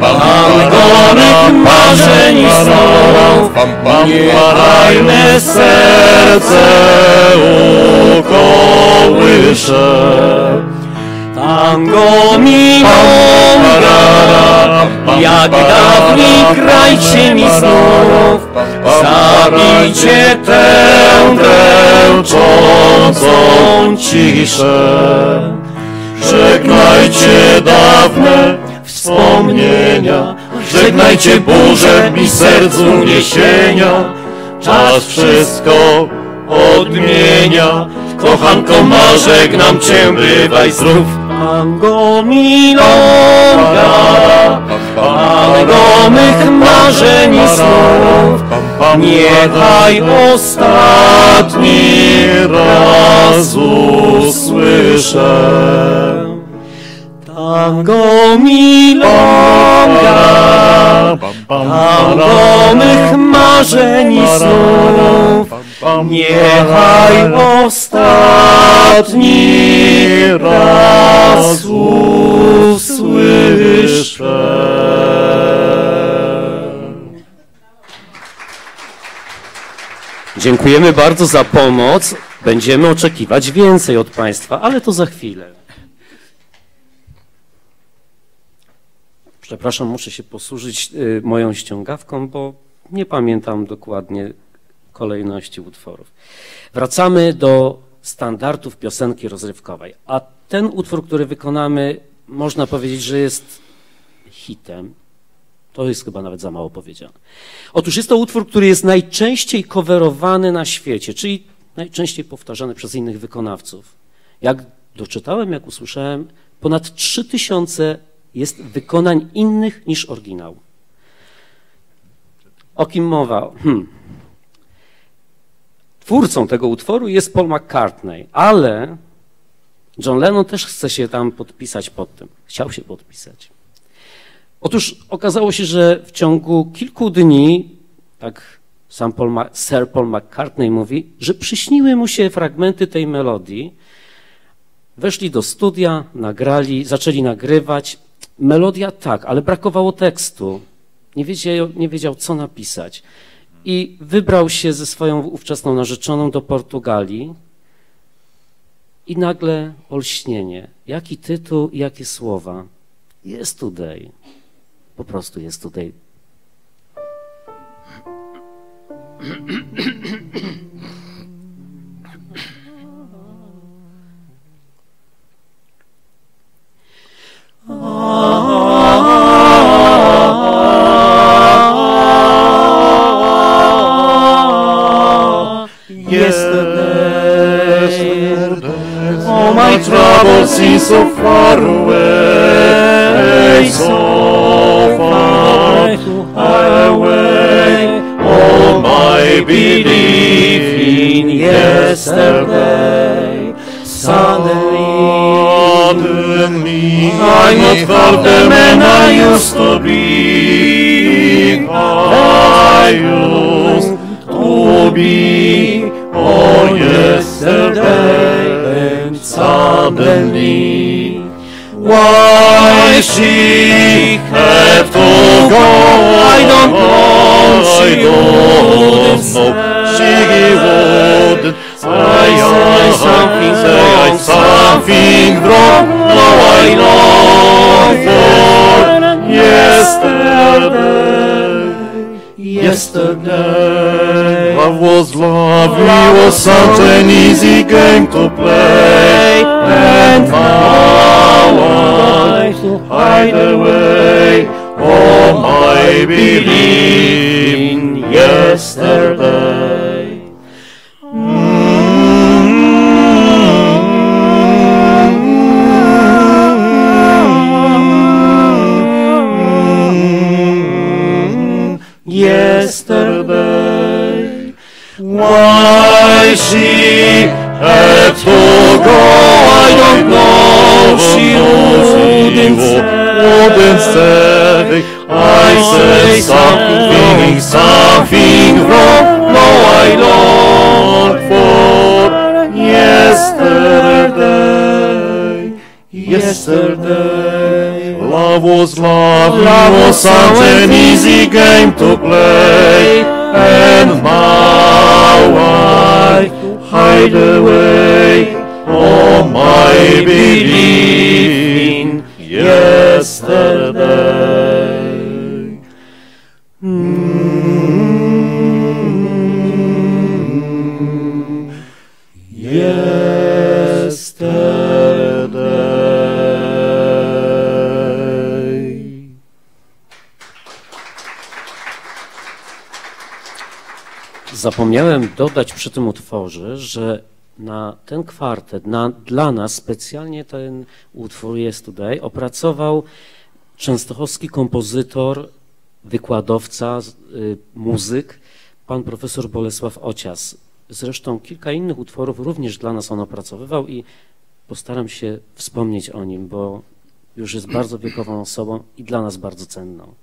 tango mych marzeń i snów, niechaj me serce ukołysze. Tango mi jak dawniej krajcie mi znów, zabijcie tę dręczącą ciszę. Żegnajcie dawne wspomnienia, żegnajcie burze i sercu niesienia. Czas wszystko odmienia, kochanko ma, żegnam cię, bywaj zdrów. Tango milonga, tango mych marzeń i snów, niechaj ostatni raz usłyszę. Tango milonga, tango mych marzeń i snów, niechaj ostatni raz usłyszę. Dziękujemy bardzo za pomoc. Będziemy oczekiwać więcej od Państwa, ale to za chwilę. Przepraszam, muszę się posłużyć y, moją ściągawką, bo nie pamiętam dokładnie kolejności utworów. Wracamy do standardów piosenki rozrywkowej, a ten utwór, który wykonamy, można powiedzieć, że jest hitem. To jest chyba nawet za mało powiedziane. Otóż jest to utwór, który jest najczęściej coverowany na świecie, czyli najczęściej powtarzany przez innych wykonawców. Jak doczytałem, jak usłyszałem, ponad 3000 jest wykonań innych niż oryginał. O kim mowa? Hmm. Twórcą tego utworu jest Paul McCartney, ale John Lennon też chce się tam podpisać pod tym. Chciał się podpisać. Otóż okazało się, że w ciągu kilku dni, tak sam Paul Ma Sir Paul McCartney mówi, że przyśniły mu się fragmenty tej melodii. Weszli do studia, nagrali, zaczęli nagrywać. Melodia tak, ale brakowało tekstu. Nie wiedział, nie wiedział, co napisać. I wybrał się ze swoją ówczesną narzeczoną do Portugalii. I nagle olśnienie. Jaki tytuł i jakie słowa? Jest today. Po prostu jest today. Yesterday, all my troubles seem so far away, so far away. All my belief in yesterday, suddenly, ai mod fortemena ius tobi, aius tobi, o yesterday and. Why she had to go, I don't know, I don't know, she wouldn't Să-i ai something, să-i ai something for yesterday, yesterday. Love was love, it was such an easy game to play, and now I hide away. all my belief in yesterday. Yesterday, why she had to go, I don't know. She wouldn't say, wouldn't say. I say something, something wrong. No, I long for yesterday. Yesterday, was love, was such an easy game to play, and now I hide away all my belief in yesterday. Zapomniałem dodać przy tym utworze, że na ten kwartet, na, dla nas specjalnie ten utwór jest tutaj, opracował częstochowski kompozytor, wykładowca, y, muzyk, pan profesor Bolesław Ocias. Zresztą kilka innych utworów również dla nas on opracowywał i postaram się wspomnieć o nim, bo już jest bardzo wiekową osobą i dla nas bardzo cenną.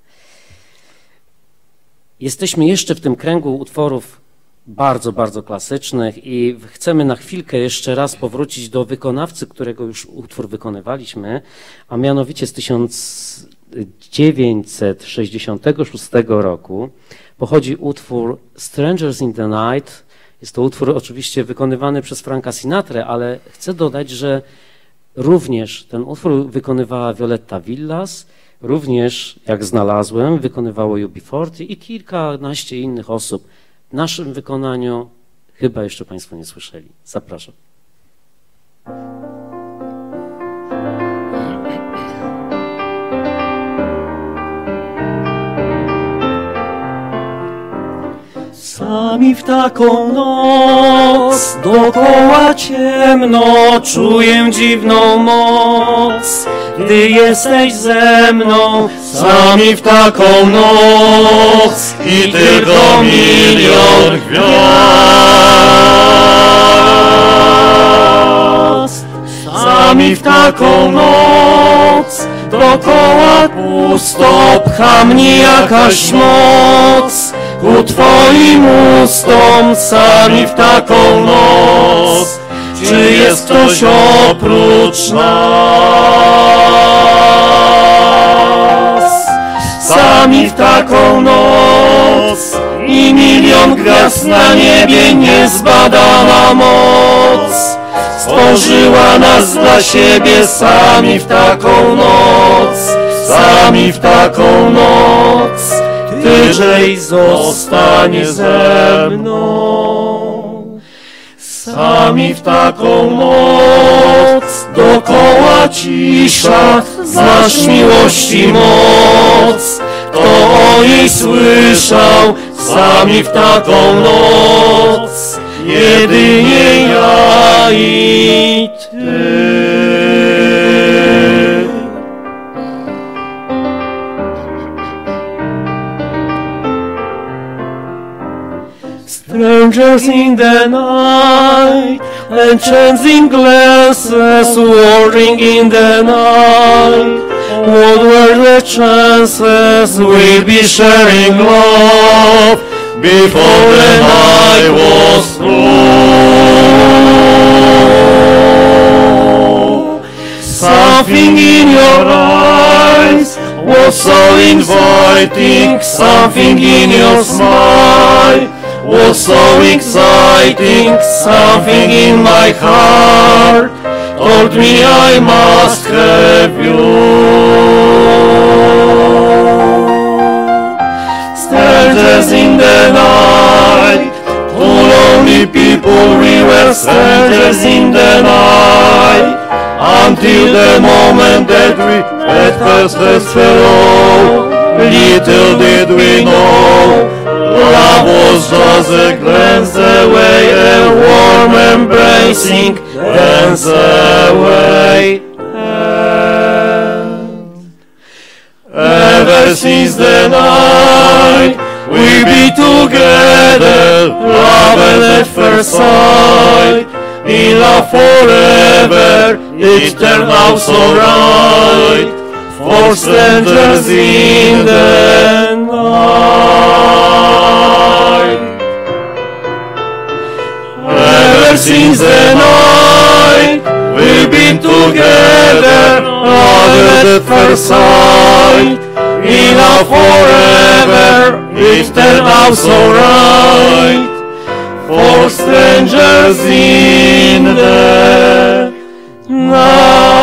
Jesteśmy jeszcze w tym kręgu utworów bardzo, bardzo klasycznych i chcemy na chwilkę jeszcze raz powrócić do wykonawcy, którego już utwór wykonywaliśmy, a mianowicie z 1966 roku pochodzi utwór Strangers in the Night. Jest to utwór oczywiście wykonywany przez Franka Sinatrę, ale chcę dodać, że również ten utwór wykonywała Violetta Villas, również, jak znalazłem, wykonywało UB40 i kilkanaście innych osób. Naszym wykonaniu chyba jeszcze Państwo nie słyszeli. Zapraszam. Sami w taką noc, dookoła ciemno, czuję dziwną moc. Gdy jesteś ze mną, sami w taką noc i tylko milion gwiazd. Sami w taką noc, dookoła pusto, pcha mnie jakaś moc. Ku Twoim ustom sami w taką noc, czy jest ktoś oprócz nas? Sami w taką noc i milion gwiazd na niebie niezbadana moc. Stworzyła nas dla siebie sami w taką noc, sami w taką noc. Tyżej zostanie ze mną. Sami w taką noc, dokoła cisza, znasz miłości moc. Kto o niej słyszał, sami w taką noc, jedynie ja i ty. Strangers in the night, and chancing glances wandering in the night. What were the chances we'd be sharing love before the night was through? Something in your eyes was so inviting, something in your smile was so exciting, something in my heart told me I must have you. Strangers in the night. Two lonely people, we were strangers in the night. Until the moment that we met first first fellow, little did we know, love was just a glance away, a warm embracing glance away. Ever since the night we be together, love at first sight, in love forever, it turned out so right, for strangers in the night. Ever since the night we've been together, love the first sight, in love forever, it turned out so right, for strangers in the night.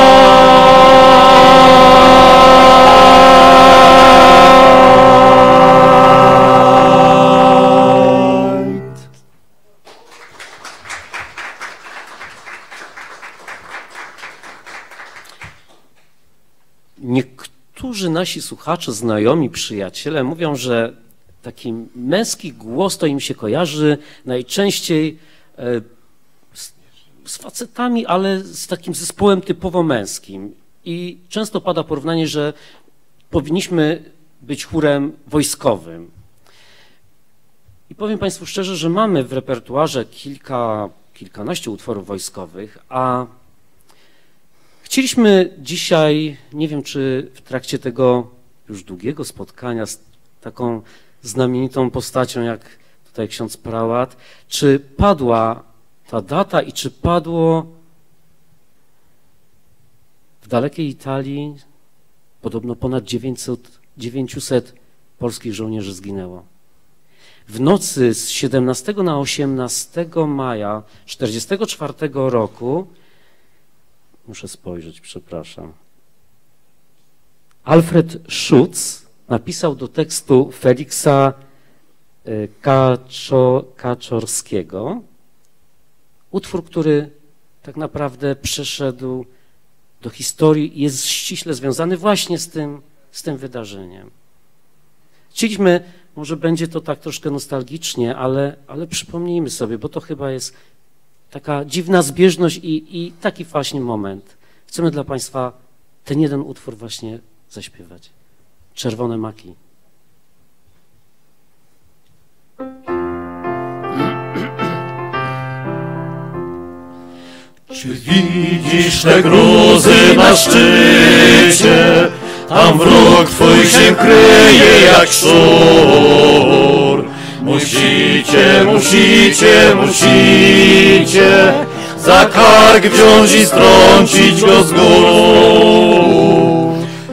Niektórzy nasi słuchacze, znajomi, przyjaciele mówią, że taki męski głos to im się kojarzy najczęściej e, z, z facetami, ale z takim zespołem typowo męskim. I często pada porównanie, że powinniśmy być chórem wojskowym. I powiem Państwu szczerze, że mamy w repertuarze kilka, kilkanaście utworów wojskowych, a chcieliśmy dzisiaj, nie wiem czy w trakcie tego już długiego spotkania z taką znamienitą postacią jak tutaj ksiądz prałat, czy padła ta data i czy padło w dalekiej Italii podobno ponad 900, 900 polskich żołnierzy zginęło. W nocy z 17 na 18 maja 1944 roku, muszę spojrzeć, przepraszam, Alfred Schutz napisał do tekstu Feliksa y, Kaczo, Kaczorskiego utwór, który tak naprawdę przeszedł do historii i jest ściśle związany właśnie z tym, z tym wydarzeniem. Chcieliśmy, może będzie to tak troszkę nostalgicznie, ale, ale przypomnijmy sobie, bo to chyba jest taka dziwna zbieżność i, i taki właśnie moment. Chcemy dla Państwa ten jeden utwór właśnie zaśpiewać. Czerwone maki. Czy widzisz te gruzy na szczycie? Tam wróg twój się kryje jak szczur. Musicie, musicie, musicie za kark wziąć i strącić go z gór.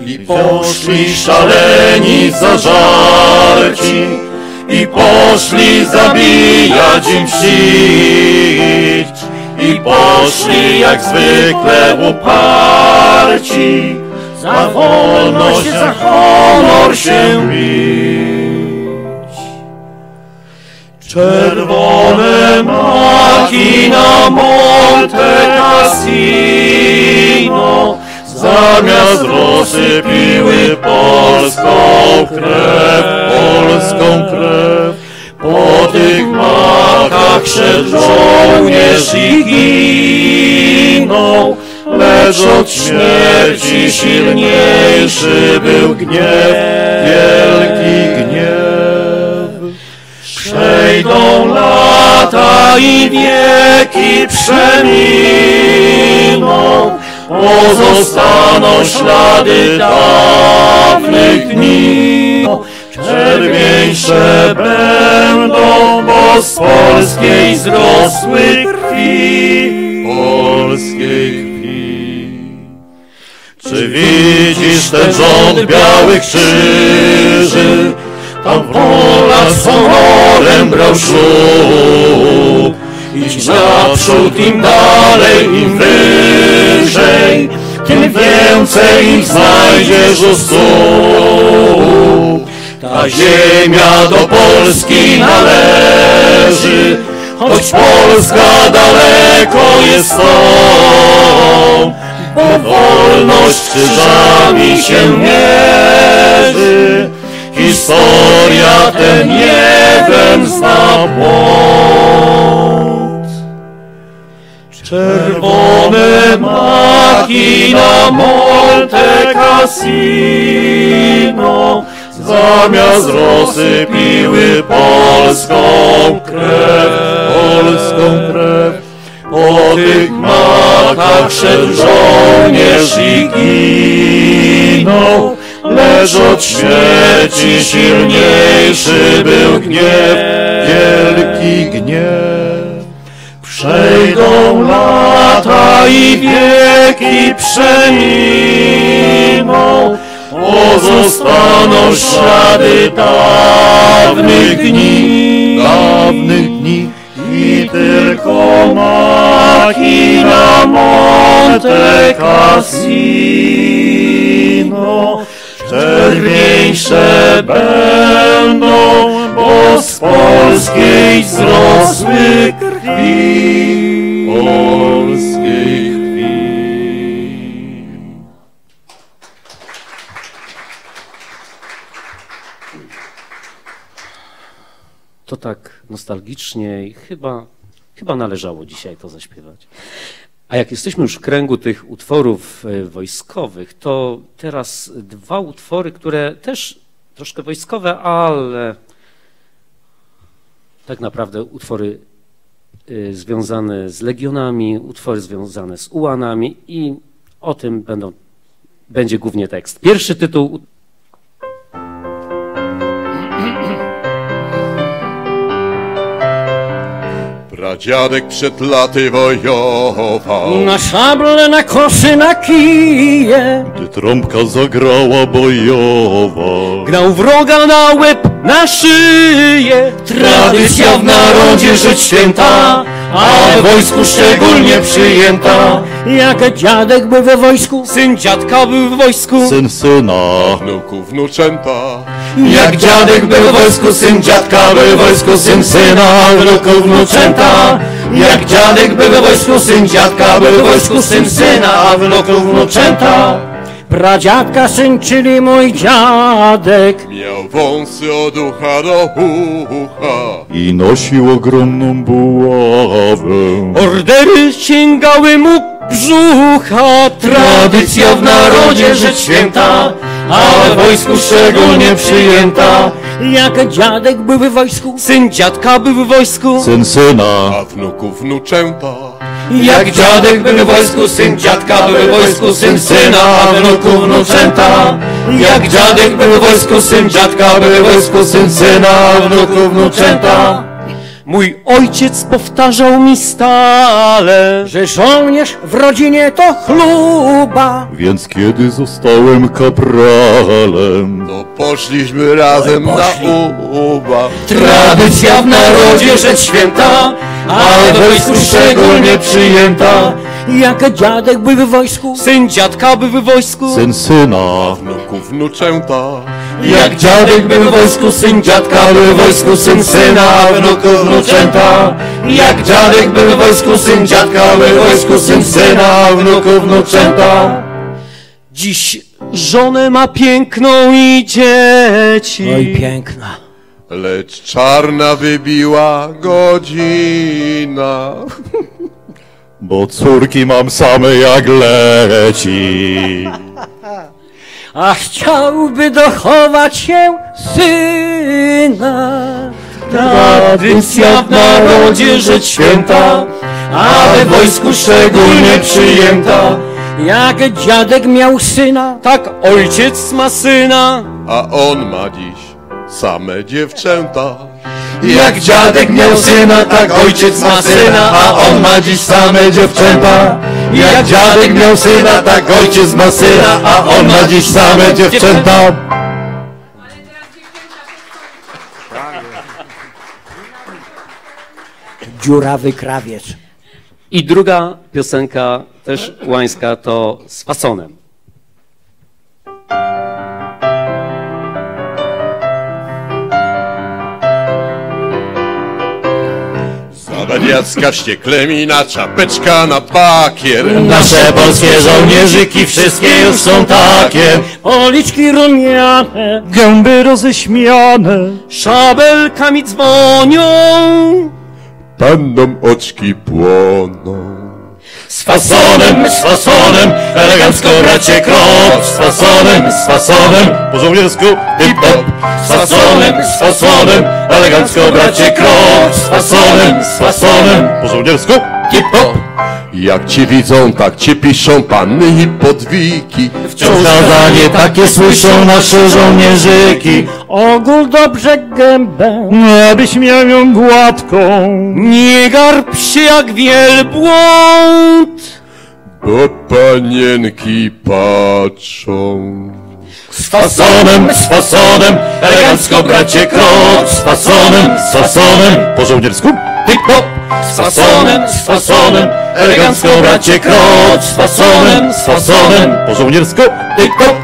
I poszli szaleni zażarci i poszli zabijać i mścić. I poszli jak zwykle uparci za wolność, za honor się bić. Czerwone maki na Monte Cassino zamiast rosy piły polską krew, polską krew. Po tych makach szedł żołnierz i ginął, lecz od śmierci silniejszy był gniew, wielki gniew. Przejdą lata i wieki przeminą, pozostaną ślady dawnych dni. Czerwieńsze będą, bo z polskiej zrosły krwi, polskiej krwi. Czy widzisz ten rząd białych krzyży? Tam wola z honorem brał ślub. Idź naprzód, im dalej, im wyżej, tym więcej ich znajdziesz u stóp. Ta ziemia do Polski należy, choć Polska daleko jest stąd, bo wolność krzyżami się mierzy. Historia ten jeden zna błąd. Czerwone maki na Monte Cassino zamiast rosy piły polską krew, polską krew. Po tych makach szedł żołnierz i ginął, lecz od śmierci silniejszy był gniew, wielki gniew. Przejdą lata i wieki przeminą, pozostaną ślady dawnych dni, dawnych dni i tylko maki na Monte Cassino czerwieńsze będą, bo z polskiej wzrosły krwi, polskiej krwi. To tak nostalgicznie i chyba, chyba należało dzisiaj to zaśpiewać. A jak jesteśmy już w kręgu tych utworów e, wojskowych, to teraz dwa utwory, które też troszkę wojskowe, ale tak naprawdę utwory e, związane z legionami, utwory związane z ułanami i o tym będą, będzie głównie tekst. Pierwszy tytuł Pradziadek przed laty wojował. Na szable, na koszy, na kije Gdy trąbka zagrała bojowa. Grał wroga na łeb, na szyję Tradycja w narodzie rzecz święta A w wojsku szczególnie przyjęta Jak dziadek był we wojsku, syn dziadka był w wojsku Syn syna. Wnuku, wnuczęta. Jak dziadek był w wojsku, syn dziadka był w wojsku, syn syna, wnuków, wnuczęta. Jak dziadek był w wojsku, syn dziadka był w wojsku, syn syna, wnuków, wnuczęta. Pradziadka syn, czyli mój dziadek. Miał wąsy od ucha do ucha. I nosił ogromną buławę. Ordery sięgały mu brzucha, tradycja w narodzie rzecz święta, a w wojsku szczególnie przyjęta. Jak dziadek był w wojsku, syn dziadka był w wojsku, Syn syna. A wnuków, wnuczęta. jak dziadek był w wojsku, syn dziadka był w wojsku, syn syna, a wnuków, wnuczęta. Jak dziadek był w wojsku, syn dziadka był w wojsku, syn syna, a wnuków, wnuczęta. Mój ojciec powtarzał mi stale, że żołnierz w rodzinie to chluba. Więc kiedy zostałem kapralem, To poszliśmy razem na uba. Tradycja w narodzie rzecz święta, a w wojsku szczególnie przyjęta. Jak dziadek był w wojsku, syn dziadka był w wojsku. syn syna. Wnuków, wnuczęta. Jak dziadek był w wojsku, syn dziadka był w wojsku, syn syna, wnuków, wnuczęta. Jak dziadek był w wojsku, syn dziadka był w wojsku, syn syna, wnuków, wnuczęta. Dziś żonę ma piękną i dzieci. Oj, piękna. Lecz czarna wybiła godzina. Bo córki mam same jak leci. A chciałby dochować się syna. Tradycja w narodzie rzecz święta, a we wojsku szczególnie przyjęta. Jak dziadek miał syna, tak ojciec ma syna. A on ma dziś same dziewczęta. Jak dziadek miał syna, tak ojciec ma syna, a on ma dziś same dziewczęta. Jak dziadek miał syna, tak ojciec ma syna, a on ma dziś same dziewczęta. Dziurawy krawiec. I druga piosenka, też łańska, to z fasonem. Jacka wściekle mina, czapeczka na bakier. Nasze polskie żołnierzyki wszystkie już są takie. Policzki rumiane, Gęby roześmiane, szabelkami dzwonią. Pannom oczki płoną. Z fasonem, z fasonem, elegancko bracie krok. Z fasonem, z fasonem, po żołniersku hip-hop. Z fasonem, z fasonem, elegancko bracie krok. Z fasonem, z fasonem, po żołniersku hip-hop. Jak cię widzą, tak cię piszą panny i podwiki. Wciąż zadanie takie słyszą nasze żołnierzyki. ogól dobrze gębę, abyś miał ją gładką. Nie garb się jak wielbłąd. Bo panienki patrzą. Z fasonem, z fasonem, elegancko bracie krok. Z fasonem, z fasonem, po żołniersku hip-hop. Z fasonem, z fasonem, elegancko bracie krok. Z fasonem, z fasonem, po żołniersku hip-hop.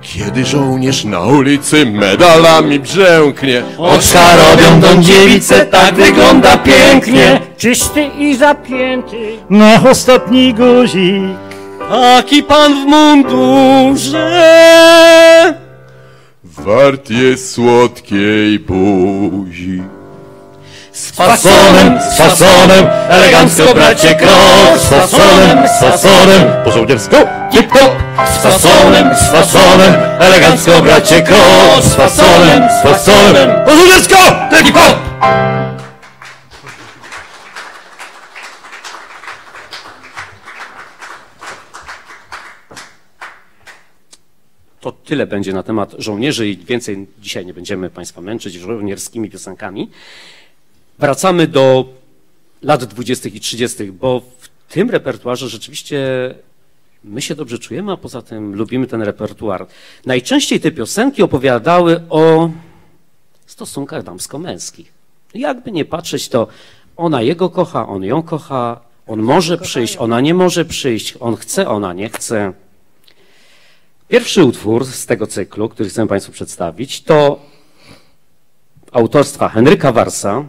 Kiedy żołnierz na ulicy medalami brzęknie. Oczka robią tą dziewicę, tak wygląda pięknie. Czysty i zapięty, na ostatni guzik. Taki pan w mundurze. Wart jest słodkiej buzi. Z fasonem, z fasonem, elegancko bracie krok. Z fasonem, z fasonem, po żołniersku hip-hop. Z fasonem, z fasonem, elegancko bracie krok. Z fasonem, z fasonem, po żołniersku hip-hop. To tyle będzie na temat żołnierzy i więcej dzisiaj nie będziemy Państwa męczyć żołnierskimi piosenkami. Wracamy do lat 20. i 30., bo w tym repertuarze rzeczywiście my się dobrze czujemy, a poza tym lubimy ten repertuar. Najczęściej te piosenki opowiadały o stosunkach damsko-męskich. Jakby nie patrzeć, to ona jego kocha, on ją kocha, on może przyjść, ona nie może przyjść, on chce, ona nie chce. Pierwszy utwór z tego cyklu, który chcę Państwu przedstawić, to autorstwa Henryka Warsa,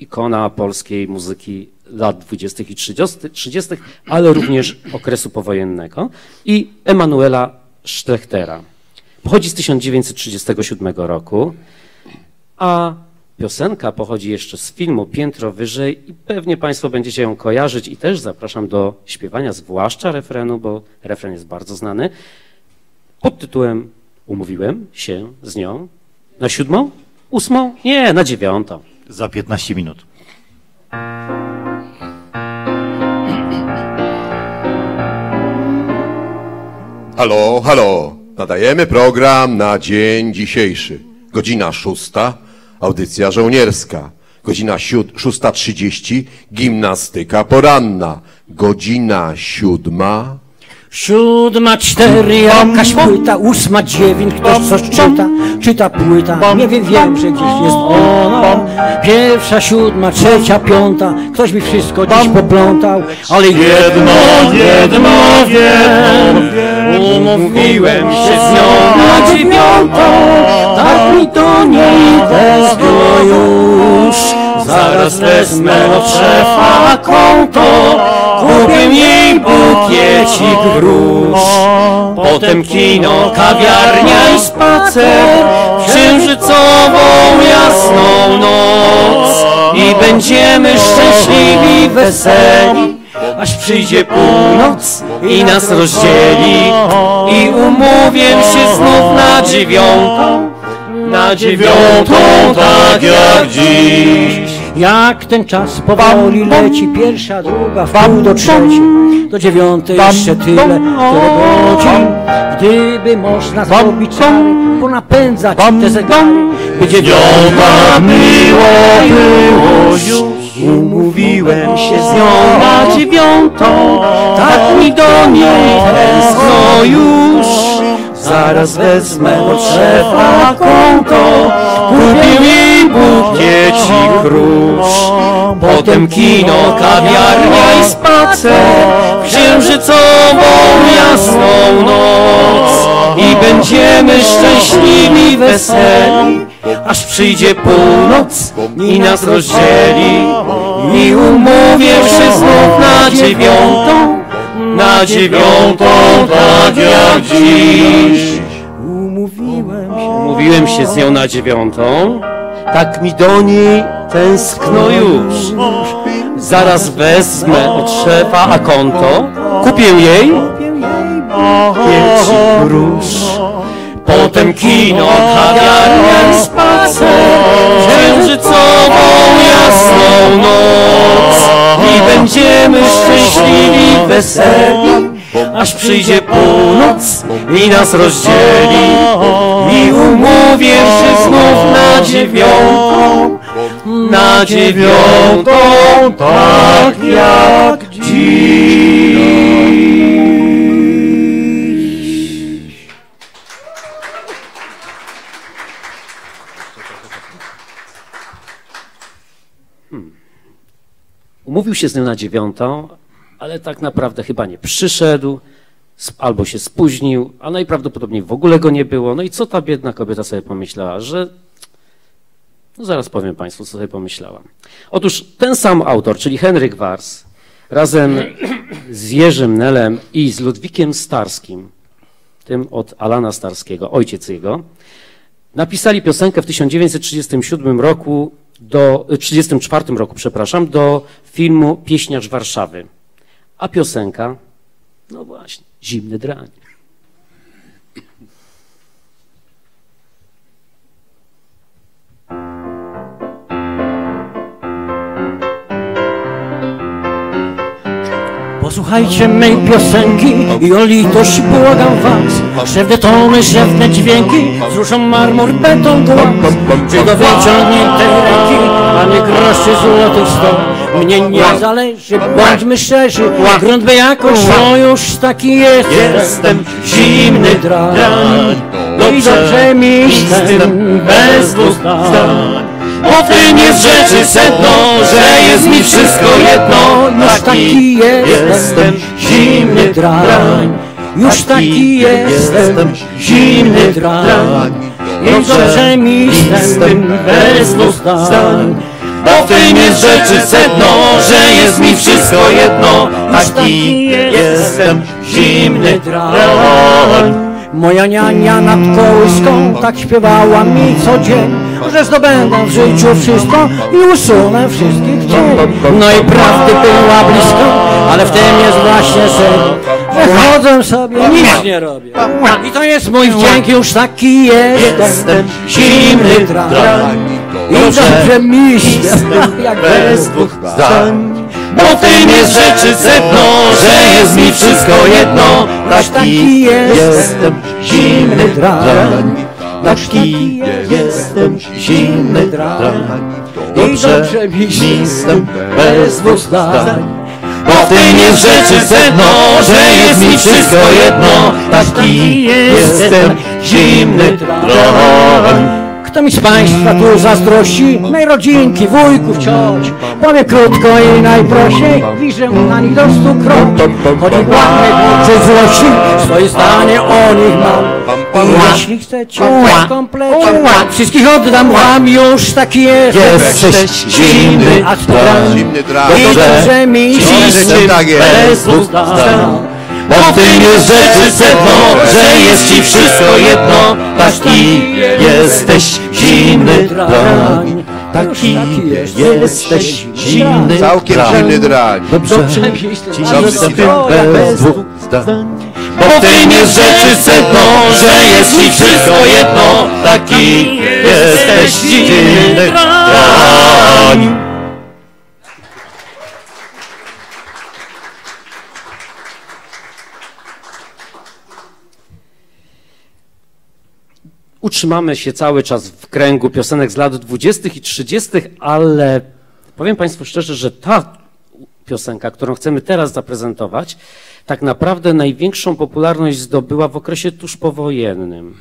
ikona polskiej muzyki lat 20. i 30., 30., ale również okresu powojennego, i Emanuela Schlechtera. Pochodzi z 1937 roku, a piosenka pochodzi jeszcze z filmu Piętro Wyżej i pewnie Państwo będziecie ją kojarzyć i też zapraszam do śpiewania, zwłaszcza refrenu, bo refren jest bardzo znany pod tytułem Umówiłem się z nią na siódmą? Ósmą? Nie, na dziewiątą. Za 15 minut. Halo, halo. Nadajemy program na dzień dzisiejszy. Godzina szósta, audycja żołnierska. Godzina siód- 6.30, gimnastyka poranna. Godzina siódma, Siódma, cztery, jakaś płyta, ósma, dziewięć, ktoś coś czyta, czyta płyta, nie wiem, wiem, że gdzieś jest ona. Pierwsza, siódma, trzecia, piąta, ktoś mi wszystko dziś poplątał, ale jedno, jedno wiem, umówiłem się z nią na dziewiątą, tak mi do niej tęskno już. Zaraz wezmę od szefa konto, kupię jej bukiecik róż. Potem kino, kawiarnia i spacer, w księżycową jasną noc. I będziemy szczęśliwi, weseli, aż przyjdzie północ i nas rozdzieli. I umówię się znów na dziewiątą, na dziewiątą, tak jak dziś. Jak ten czas powoli leci, pierwsza, druga, w pół do trzeciej, do dziewiątej jeszcze tyle, tyle godzin. Gdyby można zrobić czary, ponapędzać te zegary, by dziewiąta było, było już. Umówiłem się z nią na dziewiątą, tak mi do niej tęskno już. Zaraz wezmę od szefa konto, kupię jej bukiecik róż. Potem kino, kawiarnia i spacer, księżycową jasną noc. I będziemy szczęśliwi, weseli, aż przyjdzie północ i nas rozdzieli. I umówię się znów na dziewiątą, na dziewiątą, tak jak dziś. Umówiłem się. Mówiłem się z nią na dziewiątą, tak mi do niej tęskno już. Zaraz wezmę od szefa a konto, kupię jej pięć grusz. Potem kino, kawiarnia i spacer, księżycową jasną noc. I będziemy szczęśliwi, weseli, aż przyjdzie północ i nas rozdzieli. I umówię się znów na dziewiątą, na dziewiątą, tak jak dziś. Umówił się z nią na dziewiątą, ale tak naprawdę chyba nie przyszedł, albo się spóźnił, a najprawdopodobniej w ogóle go nie było. No i co ta biedna kobieta sobie pomyślała, że no zaraz powiem Państwu, co sobie pomyślałam. Otóż ten sam autor, czyli Henryk Wars, razem z Jerzym Nelem i z Ludwikiem Starskim, tym od Alana Starskiego, ojciec jego, napisali piosenkę w 1937 roku, do, 34 roku, przepraszam, do filmu Pieśniarz Warszawy. A piosenka, no właśnie, Zimny drań. Posłuchajcie mej piosenki i o litość błagam was Szewne tony, szewne dźwięki wzruszą marmur, beton, głaz. Czy do wyciągniętej ręki, a nie groszy złotych sto. Mnie nie zależy, bądźmy szczerzy Grunt by jakoś, no już taki jest. Jestem zimny drań, No i dobrze mi z tym bez dwóch zdań O tym jest rzeczy sedno, że jest mi wszystko jedno. Już taki jestem, zimny drań. Już taki jestem, zimny drań. I dobrze mi z tym bez zdań. Bo w tym jest rzeczy sedno, że jest mi wszystko jedno. Taki jestem zimny drań. Moja niania nad kołyską tak śpiewała mi co dzień, że zdobędę w życiu wszystko i usunę wszystkich cień. No i prawdy była blisko, ale w tym jest właśnie sen, chodzę sobie, nic nie robię. I to jest mój wdzięk, już taki jestem, zimny drań. I dobrze mi się, jak bez dwóch zdań. Bo tym jest rzeczy sedno, że jest mi wszystko jedno. Taki jestem zimny drań. Taki jestem zimny drań. Dobrze mi jestem bez dwóch zdań. Bo w tym jest rzeczy sedno, że jest mi wszystko jedno. Taki jestem zimny drań. Kto mi z Państwa tu zazdrości? Mej rodzinki, wujków, cioć. Powiem krótko i najprościej. Wiszę na nich do stu kroć Choć ich ładnej czy złości Swoje zdanie o nich mam. I jeśli chcecie w komplecie Wszystkich oddam wam już taki jestem Jesteś zimny a. Zimny Dobrze. I dobrze. mi Czysty, tak bez zdań. Bo w tym jest rzeczy sedno, że jest ci wszystko jedno. Taki jesteś zimny drań. Taki jesteś zimny Całkiem zimny drań. Dobrze, Dobrze ci bez dwóch zdań. Bo w tym jest rzeczy sedno, że jest ci wszystko jedno. Taki jesteś zimny drań. Utrzymamy się cały czas w kręgu piosenek z lat 20. i 30., ale powiem Państwu szczerze, że ta piosenka, którą chcemy teraz zaprezentować, tak naprawdę największą popularność zdobyła w okresie tuż powojennym.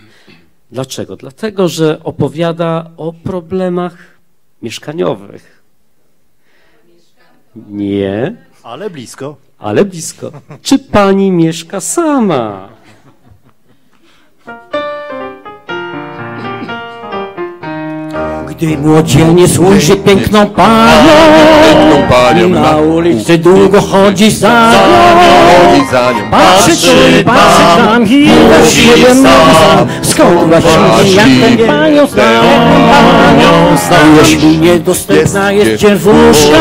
Dlaczego? Dlatego, że opowiada o problemach mieszkaniowych. Nie, Ale blisko. ale blisko. Czy pani mieszka sama? Gdy młodzieniec ujrzy piękną panią. Na na ulicy długo chodzi za nią. za nią. Patrzy patrzy tam i mówi sam Skąd właśnie jak ten panią zna, panią zna? Jeśli niedostępna jest dziewuszka.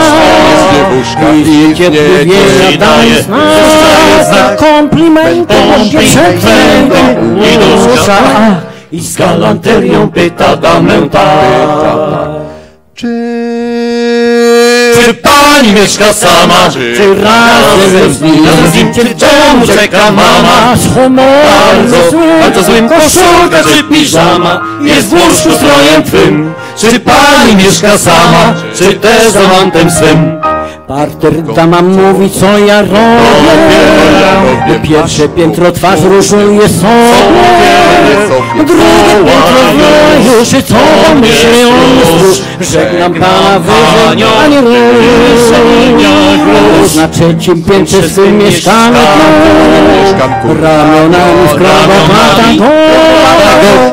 I ciepły wieja daje znak Komplimentem pierwszego i dusza I z galanterią pyta damę tak Czy pani mieszka sama? Czy razem z nim, z czy domu czeka mama? Z Bardzo, bardzo złym koszulka czy piżama Jest w łóżku strojem twym Czy pani mieszka sama? Czy też z amantem swym? Parter dama mówi co ja robię. Pierwsze piętro twarz różuje sobie. Drugie piętro wie już co myśli on stróż Żegnam pana wyżej, panie róż Na trzecim piętrze swym mieszkamy Ramionami w prawo mata go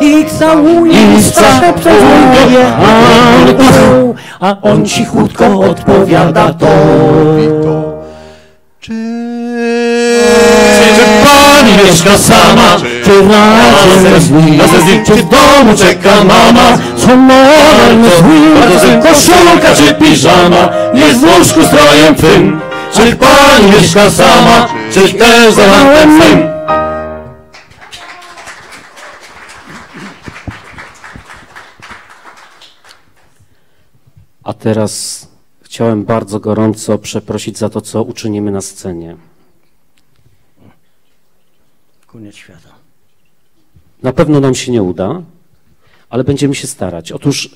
I całuje i straszne przewójnie A on cichutko odpowiada to Czy pani mieszka sama? Czy razem z nim, czy w domu czeka mama? co złym zły koszulka czy piżama Jest w łóżku strojem twym Czy pani mieszka sama? Czy też z amantem swym? A teraz chciałem bardzo gorąco przeprosić za to, co uczynimy na scenie. Koniec świata. Na pewno nam się nie uda, ale będziemy się starać. Otóż,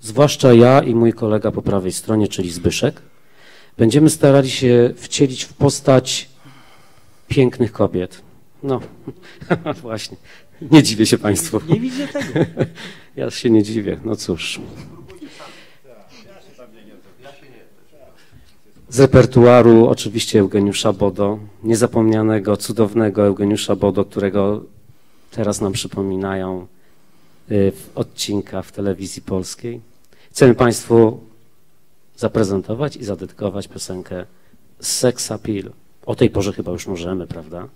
zwłaszcza ja i mój kolega po prawej stronie, czyli Zbyszek, będziemy starali się wcielić w postać pięknych kobiet. No, właśnie. Nie dziwię się Państwu. Nie widzę tego. Ja się nie dziwię. No cóż. Z repertuaru oczywiście Eugeniusza Bodo, niezapomnianego, cudownego Eugeniusza Bodo, którego teraz nam przypominają y, w odcinka w telewizji polskiej. Chcemy Państwu zaprezentować i zadedykować piosenkę Sex Appeal. O tej porze chyba już możemy, prawda?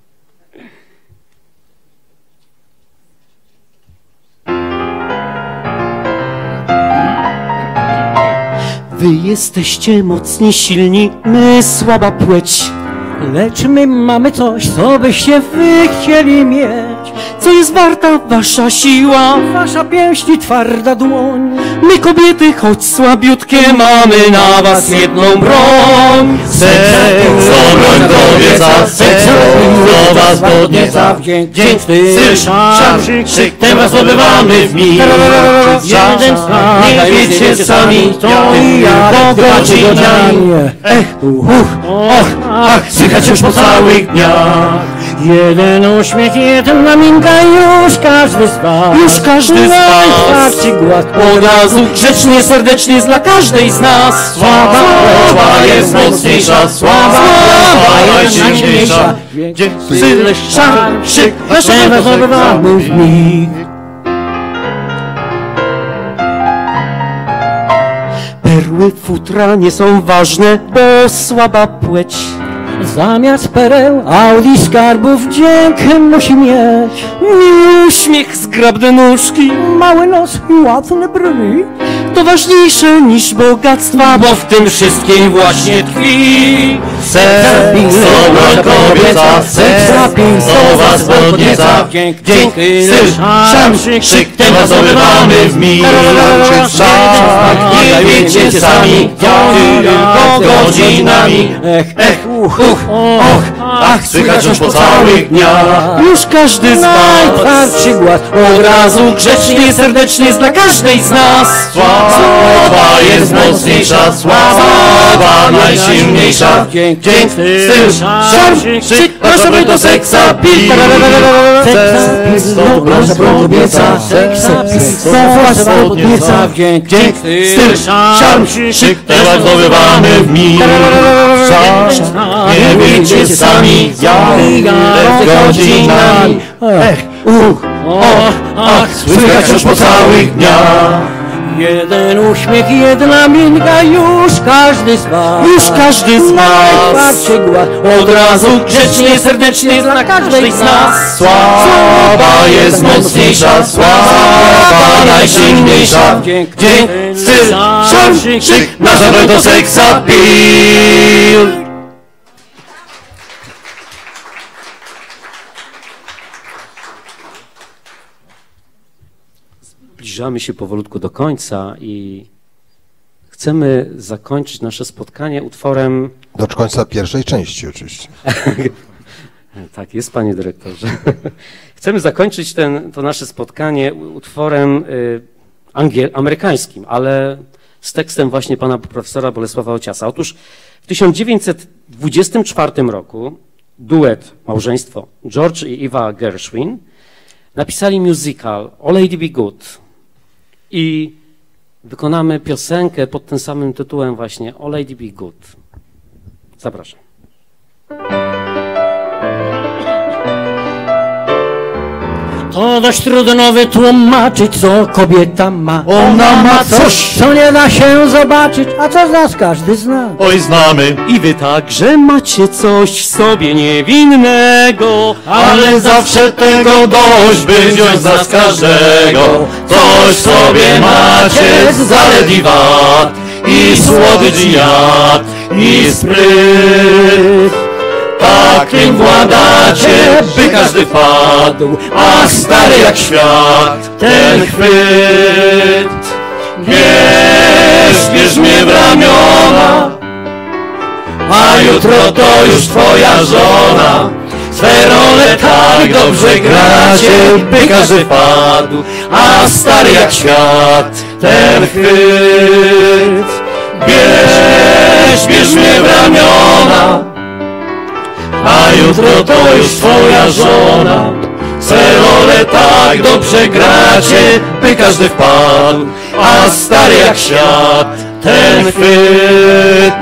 Wy jesteście mocni, silni, my słaba płeć. Lecz my mamy coś, co byście wy chcieli mieć. Co jest warta wasza siła, wasza pięść i twarda dłoń. My kobiety, choć słabiutkie, mamy na was jedną broń. Seks, obroń kobieca, seks, do was podnieca. Dzięki Szar, szyktem was obywamy w mir. Jeden znak, Nie wiecie sami, to i ja, pogodzi nami. Ech, uch, och, ach, Słychać już po całych dniach. Jeden uśmiech, jedna minka, już każdy z was Już każdy z was. Najtwardszy głaz Od razu grzecznie, serdecznie jest dla każdej z nas. Sława, sława jest mocniejsza, sława, sława najsilniejsza. Tyle szar, szyk, nasza Nazywamy w futra nie są ważne, bo słaba płeć. Zamiast pereł, Audi skarbów dzięk musi mieć. Uśmiech, zgrabne nóżki, mały nos i ładne brwi. To ważniejsze niż bogactwa, bo w tym wszystkim właśnie tkwi Seks, obroń kobieca, seks, do was podnieca. Dzięki, styl, szam, szyk, tym was obywamy w mir. Szak, nie wiecie sami, tylko godzinami. Ech, ech, uch, uch, Och, ach, słychać już po całych dniach. Już każdy z najtwardszy głaz Od razu grzecznie, serdecznie jest dla każdej z nas. Sława jest mocniejsza, sława najsilniejsza. Dzięki, styl, szarm, nasza broń to seksa pil. Seks, to nasza broń kobieca, seksa pil. To was podnieca, dzięki, styl, szarm, szyk, teraz zdobywamy w mir. Szarm, nie wiecie sami, jak godzinami. Ech, uch, och, ach, słychać już po całych dniach. Jeden uśmiech, jedna minka, już każdy z was. Już każdy z was Od razu grzecznie, serdecznie dla każdej z nas. Sława jest mocniejsza, sława najsilniejsza. Dzięk, styl, szarm, krzyk, nasz naród do seksa pil Zbliżamy się powolutku do końca i chcemy zakończyć nasze spotkanie utworem. Do końca pierwszej części oczywiście. tak jest, panie dyrektorze. chcemy zakończyć ten, to nasze spotkanie utworem y, angiel, amerykańskim, ale z tekstem właśnie pana profesora Bolesława Ociasa. Otóż w 1924 roku duet, małżeństwo George i Eva Gershwin napisali musical O Lady Be Good i wykonamy piosenkę pod tym samym tytułem właśnie O Lady Be Good. Zapraszam. To dość trudno wytłumaczyć, co kobieta ma. Ona ma coś, co nie da się zobaczyć, a co z nas każdy zna. Oj, znamy. I wy także macie coś w sobie niewinnego, Ale zawsze tego dość, by wziąć z nas każdego. Coś w sobie macie z zalet i wad, i słodycz i jad, i spryt. Tak tym władacie, by każdy padł, a stary jak świat ten chwyt. Bierz, bierz mnie w ramiona, a jutro to już twoja żona. Swe role tak dobrze gracie, by każdy padł, a stary jak świat ten chwyt. Bierz, bierz mnie w ramiona, a jutro to już twoja żona. Swe role tak dobrze gracie, by każdy wpadł, a stary jak świat ten chwyt.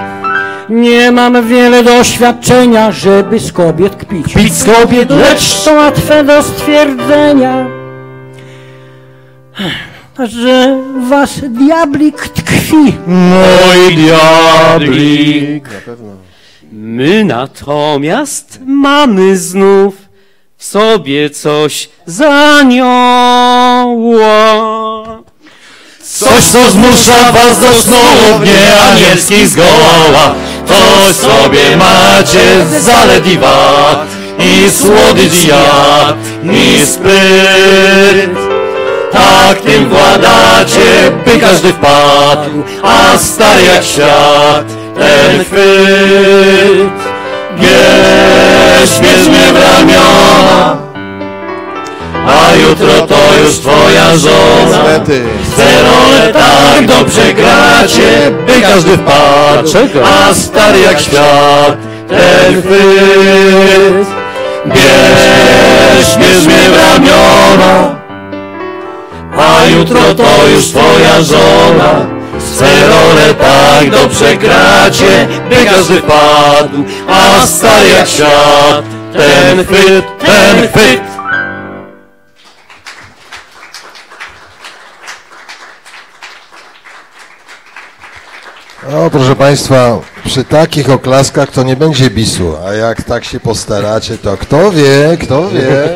Nie mam wiele doświadczenia, żeby z kobiet kpić. Kpić z kobiet, lecz to łatwe do stwierdzenia, że was diablik tkwi. Mój diablik. My natomiast mamy znów w sobie coś z anioła. Coś, co zmusza was do snów nieanielskich zgoła. To sobie macie zalet i słodycz jad, i spryt. Tak tym władacie, by każdy wpadł, a stary jak świat ten chwyt. Bierz, bierz mnie w ramiona, a jutro to już twoja żona. Te role tak dobrze gracie, by każdy wpadł, a stary jak świat ten chwyt. Bierz, bierz mnie w ramiona, a jutro to już twoja żona. Swe tak dobrze gracie, by każdy wpadł, a stary jak ten chwyt, ten chwyt. No, proszę Państwa, przy takich oklaskach to nie będzie bisu, a jak tak się postaracie, to kto wie, kto wie.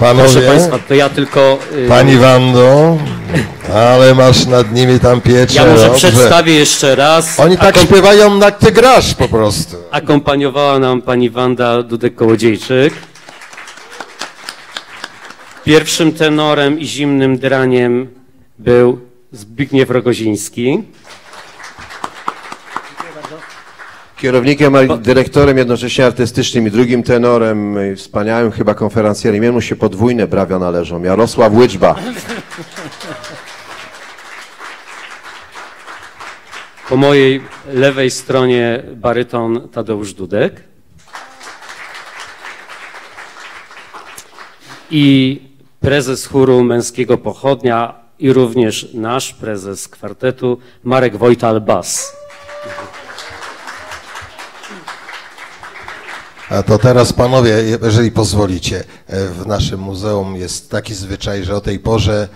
Panowie, Proszę Państwa, to ja tylko... y, Pani Wando, ale masz nad nimi tam pieczę. Ja może dobrze. przedstawię jeszcze raz. Oni tak Akom- śpiewają, jak ty grasz po prostu. Akompaniowała nam pani Wanda Dudek-Kołodziejczyk. Pierwszym tenorem i zimnym draniem był Zbigniew Rogoziński. Kierownikiem, a dyrektorem jednocześnie artystycznym i drugim tenorem, i wspaniałym chyba konferencjerem, jemu się podwójne brawia należą. Jarosław Łyczba. Po mojej lewej stronie baryton Tadeusz Dudek. I prezes chóru męskiego pochodnia i również nasz prezes kwartetu Marek Wojtal Bas. To teraz panowie, jeżeli pozwolicie, e, w naszym muzeum jest taki zwyczaj, że o tej porze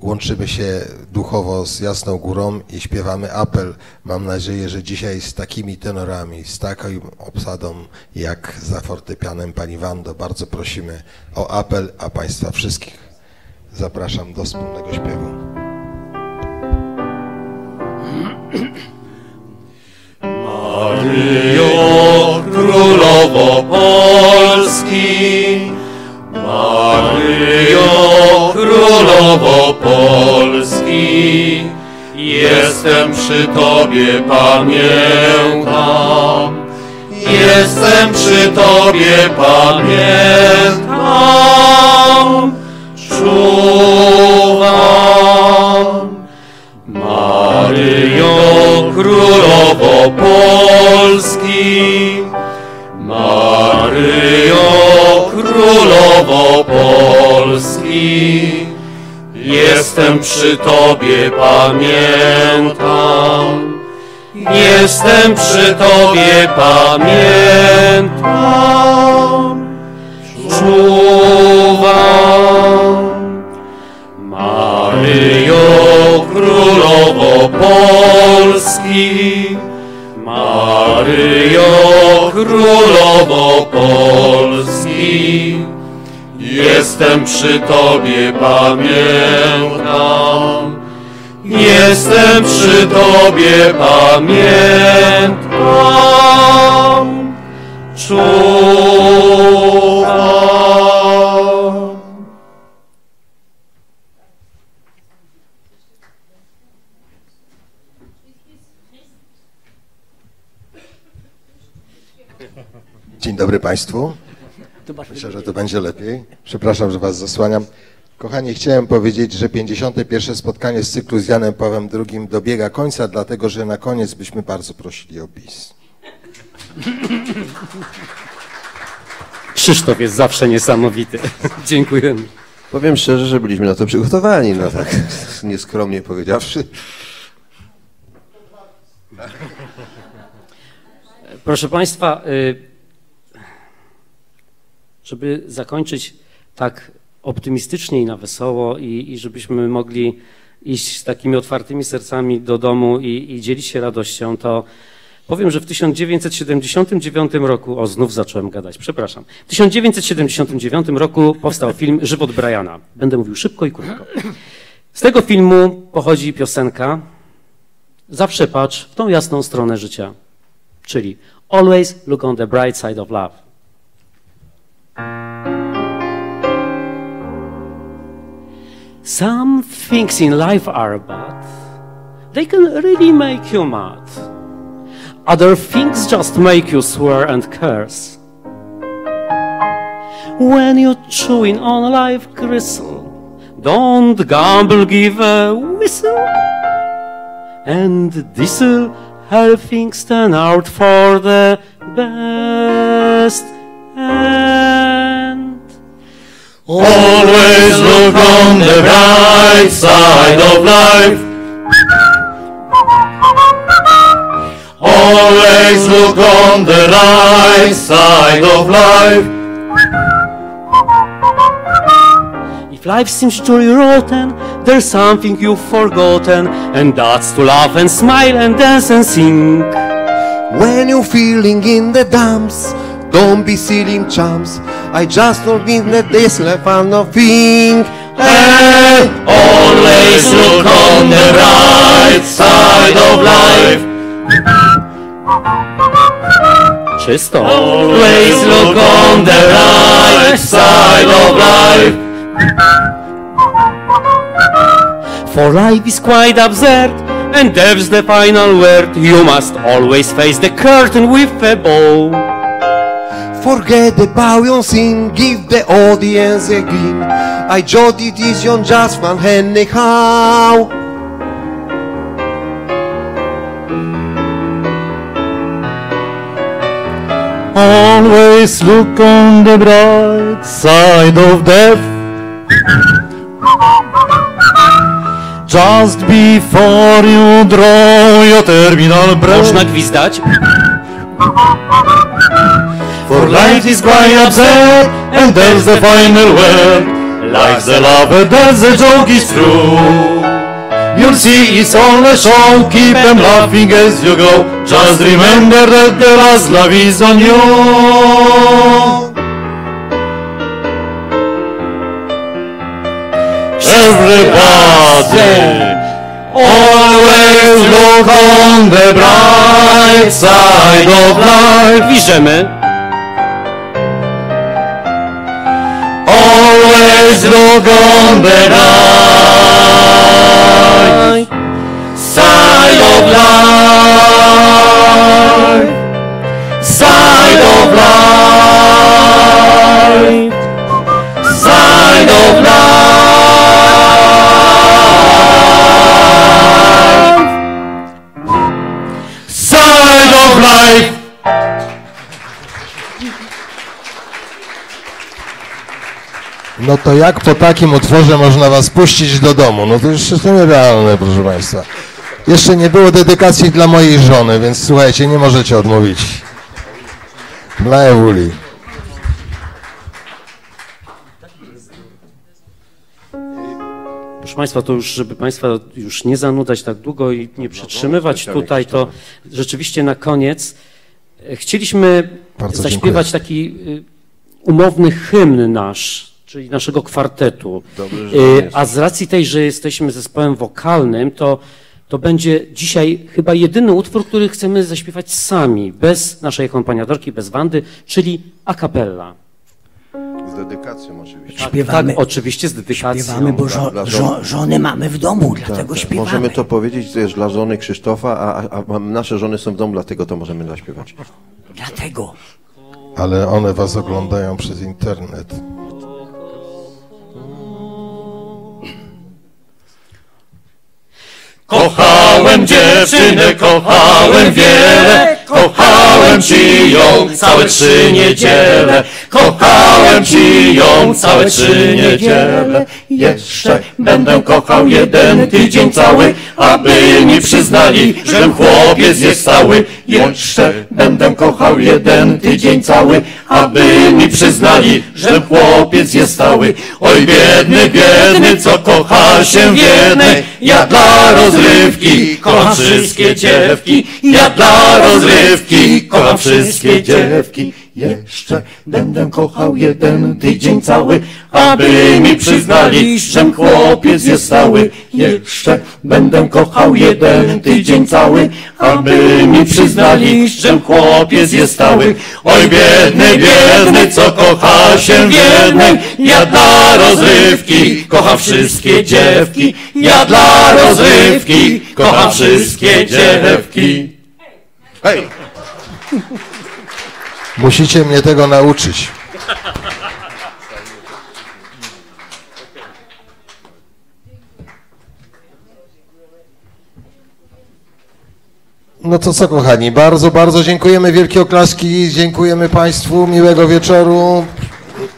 łączymy się duchowo z Jasną Górą i śpiewamy apel. Mam nadzieję, że dzisiaj z takimi tenorami, z taką obsadą jak za fortepianem pani Wando, bardzo prosimy o apel, a państwa wszystkich zapraszam do wspólnego śpiewu. Maryjo, Królowo Polski, Maryjo, Królowo Polski, jestem przy Tobie, pamiętam. Jestem przy Tobie, pamiętam. Czuwam. Maryjo, Królowo Polski, Maryjo, Królowo Polski, jestem przy Tobie, pamiętam. Jestem przy Tobie, pamiętam. Czuwam. Maryjo, Królowo Polski, Maryjo, Królowo Polski, jestem przy Tobie, pamiętam. Jestem przy Tobie, pamiętam. Czuwam. Dzień dobry Państwu. Myślę, że to będzie lepiej. Przepraszam, że Was zasłaniam. Kochani, chciałem powiedzieć, że 51. spotkanie z cyklu z Janem Pawłem II dobiega końca, dlatego że na koniec byśmy bardzo prosili o bis. Krzysztof jest zawsze niesamowity. Dziękujemy. Powiem szczerze, że byliśmy na to przygotowani, no tak nieskromnie powiedziawszy. Proszę Państwa, y, żeby zakończyć tak optymistycznie i na wesoło i, i żebyśmy mogli iść z takimi otwartymi sercami do domu i, i dzielić się radością, to powiem, że w 1979 roku, o znów zacząłem gadać, przepraszam, w 1979 roku powstał film Żywot Briana. Będę mówił szybko i krótko. Z tego filmu pochodzi piosenka Zawsze patrz w tą jasną stronę życia, czyli Always look on the bright side of love. Some things in life are bad. They can really make you mad. Other things just make you swear and curse. When you're chewing on life gristle, don't gamble, give a whistle. And this'll help things turn out for the best. And Always look on the bright side of life. Always look on the right side of life. If life seems truly rotten, there's something you've forgotten, and that's to laugh and smile and dance and sing. When you're feeling in the dumps, don't be silly chumps. I just don't mean that this life I'm nothing. And always look on the right side of life. Czysto. Always look on the right side of life. For life is quite absurd, and there's the final word. You must always face the curtain with a bow. Forget about your sin, give the audience a grin. I jotted this on just one anyhow. Always look on the bright side of death. Just before you draw your terminal breath. Można gwizdać. For life is quite absurd, and there's the final word. Life's a lover, that's the joke is true. You'll see it's all a show, keep them laughing as you go. Just remember that the last love is on you. Everybody, always look on the bright side of life. Piszemy. Always look on to jak po takim utworze można was puścić do domu? No to już jest nierealne, proszę państwa. Jeszcze nie było dedykacji dla mojej żony, więc słuchajcie, nie możecie odmówić. Dla Ewuli. Proszę Państwa, to już, żeby Państwa już nie zanudzać tak długo i nie przytrzymywać specjalnie tutaj, to rzeczywiście na koniec e, chcieliśmy Bardzo zaśpiewać taki y, umowny hymn nasz, czyli naszego kwartetu. Dobrze, że Y, jest. A z racji tej, że jesteśmy zespołem wokalnym, to, to będzie dzisiaj chyba jedyny utwór, który chcemy zaśpiewać sami, bez naszej akompaniatorki, bez Wandy, czyli a cappella. Z dedykacją oczywiście. Tak, Śpiewamy. tak, oczywiście z dedykacją. Śpiewamy, bo żo, Dla- dla żo, żon- żony mamy w domu, dlatego Tak, tak. śpiewamy. Możemy to powiedzieć też dla żony Krzysztofa, a, a, a nasze żony są w domu, dlatego to możemy zaśpiewać. Dlatego. Ale one was oglądają przez internet. Kochałem dziewczynę, kochałem wiele, kochałem ci ją całe trzy niedziele. Kochałem ci ją całe trzy niedziele. Jeszcze będę kochał jeden tydzień cały, aby mi przyznali, że chłopiec jest stały. Jeszcze będę kochał jeden tydzień cały, aby mi przyznali, że chłopiec jest stały. Oj biedny, biedny, co kocha się jednej, ja dla rozrywki kocham wszystkie dziewki, ja dla rozrywki kocham wszystkie dziewki. Jeszcze będę kochał jeden tydzień cały, aby mi przyznali, że chłopiec jest stały. Jeszcze będę kochał jeden tydzień cały, aby mi przyznali, że chłopiec jest stały. Oj biedny, biedny, co kocha się jednej, ja dla rozrywki kocham wszystkie dziewki, ja dla rozrywki kocham wszystkie dziewki. Hej! Musicie mnie tego nauczyć. No to co kochani, bardzo, bardzo dziękujemy, wielkie oklaski, dziękujemy Państwu, miłego wieczoru.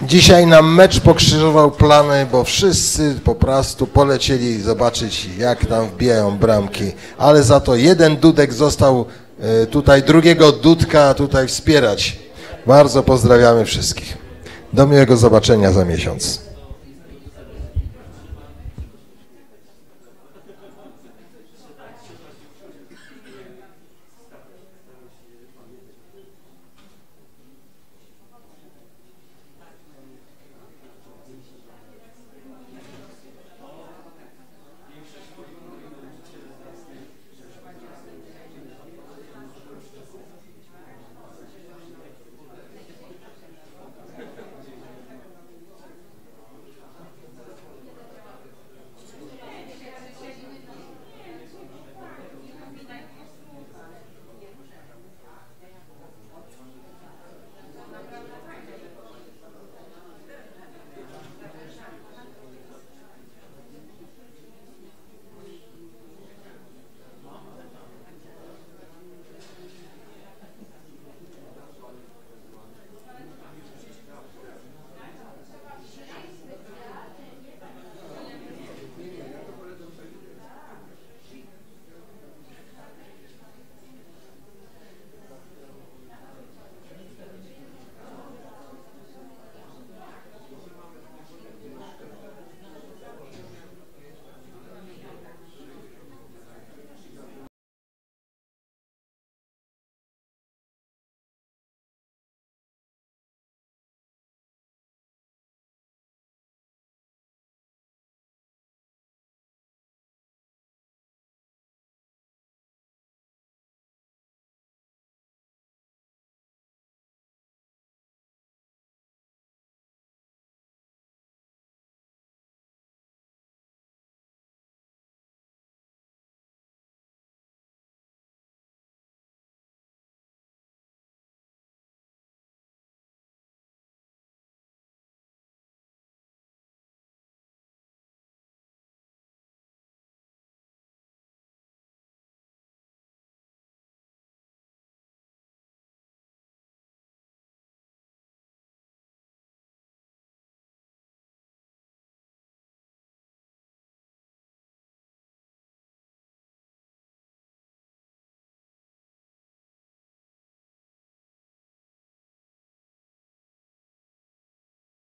Dzisiaj nam mecz pokrzyżował plany, bo wszyscy po prostu polecieli zobaczyć, jak tam wbijają bramki. Ale za to jeden Dudek został e, tutaj, drugiego Dudka tutaj wspierać. Bardzo pozdrawiamy wszystkich. Do miłego zobaczenia za miesiąc.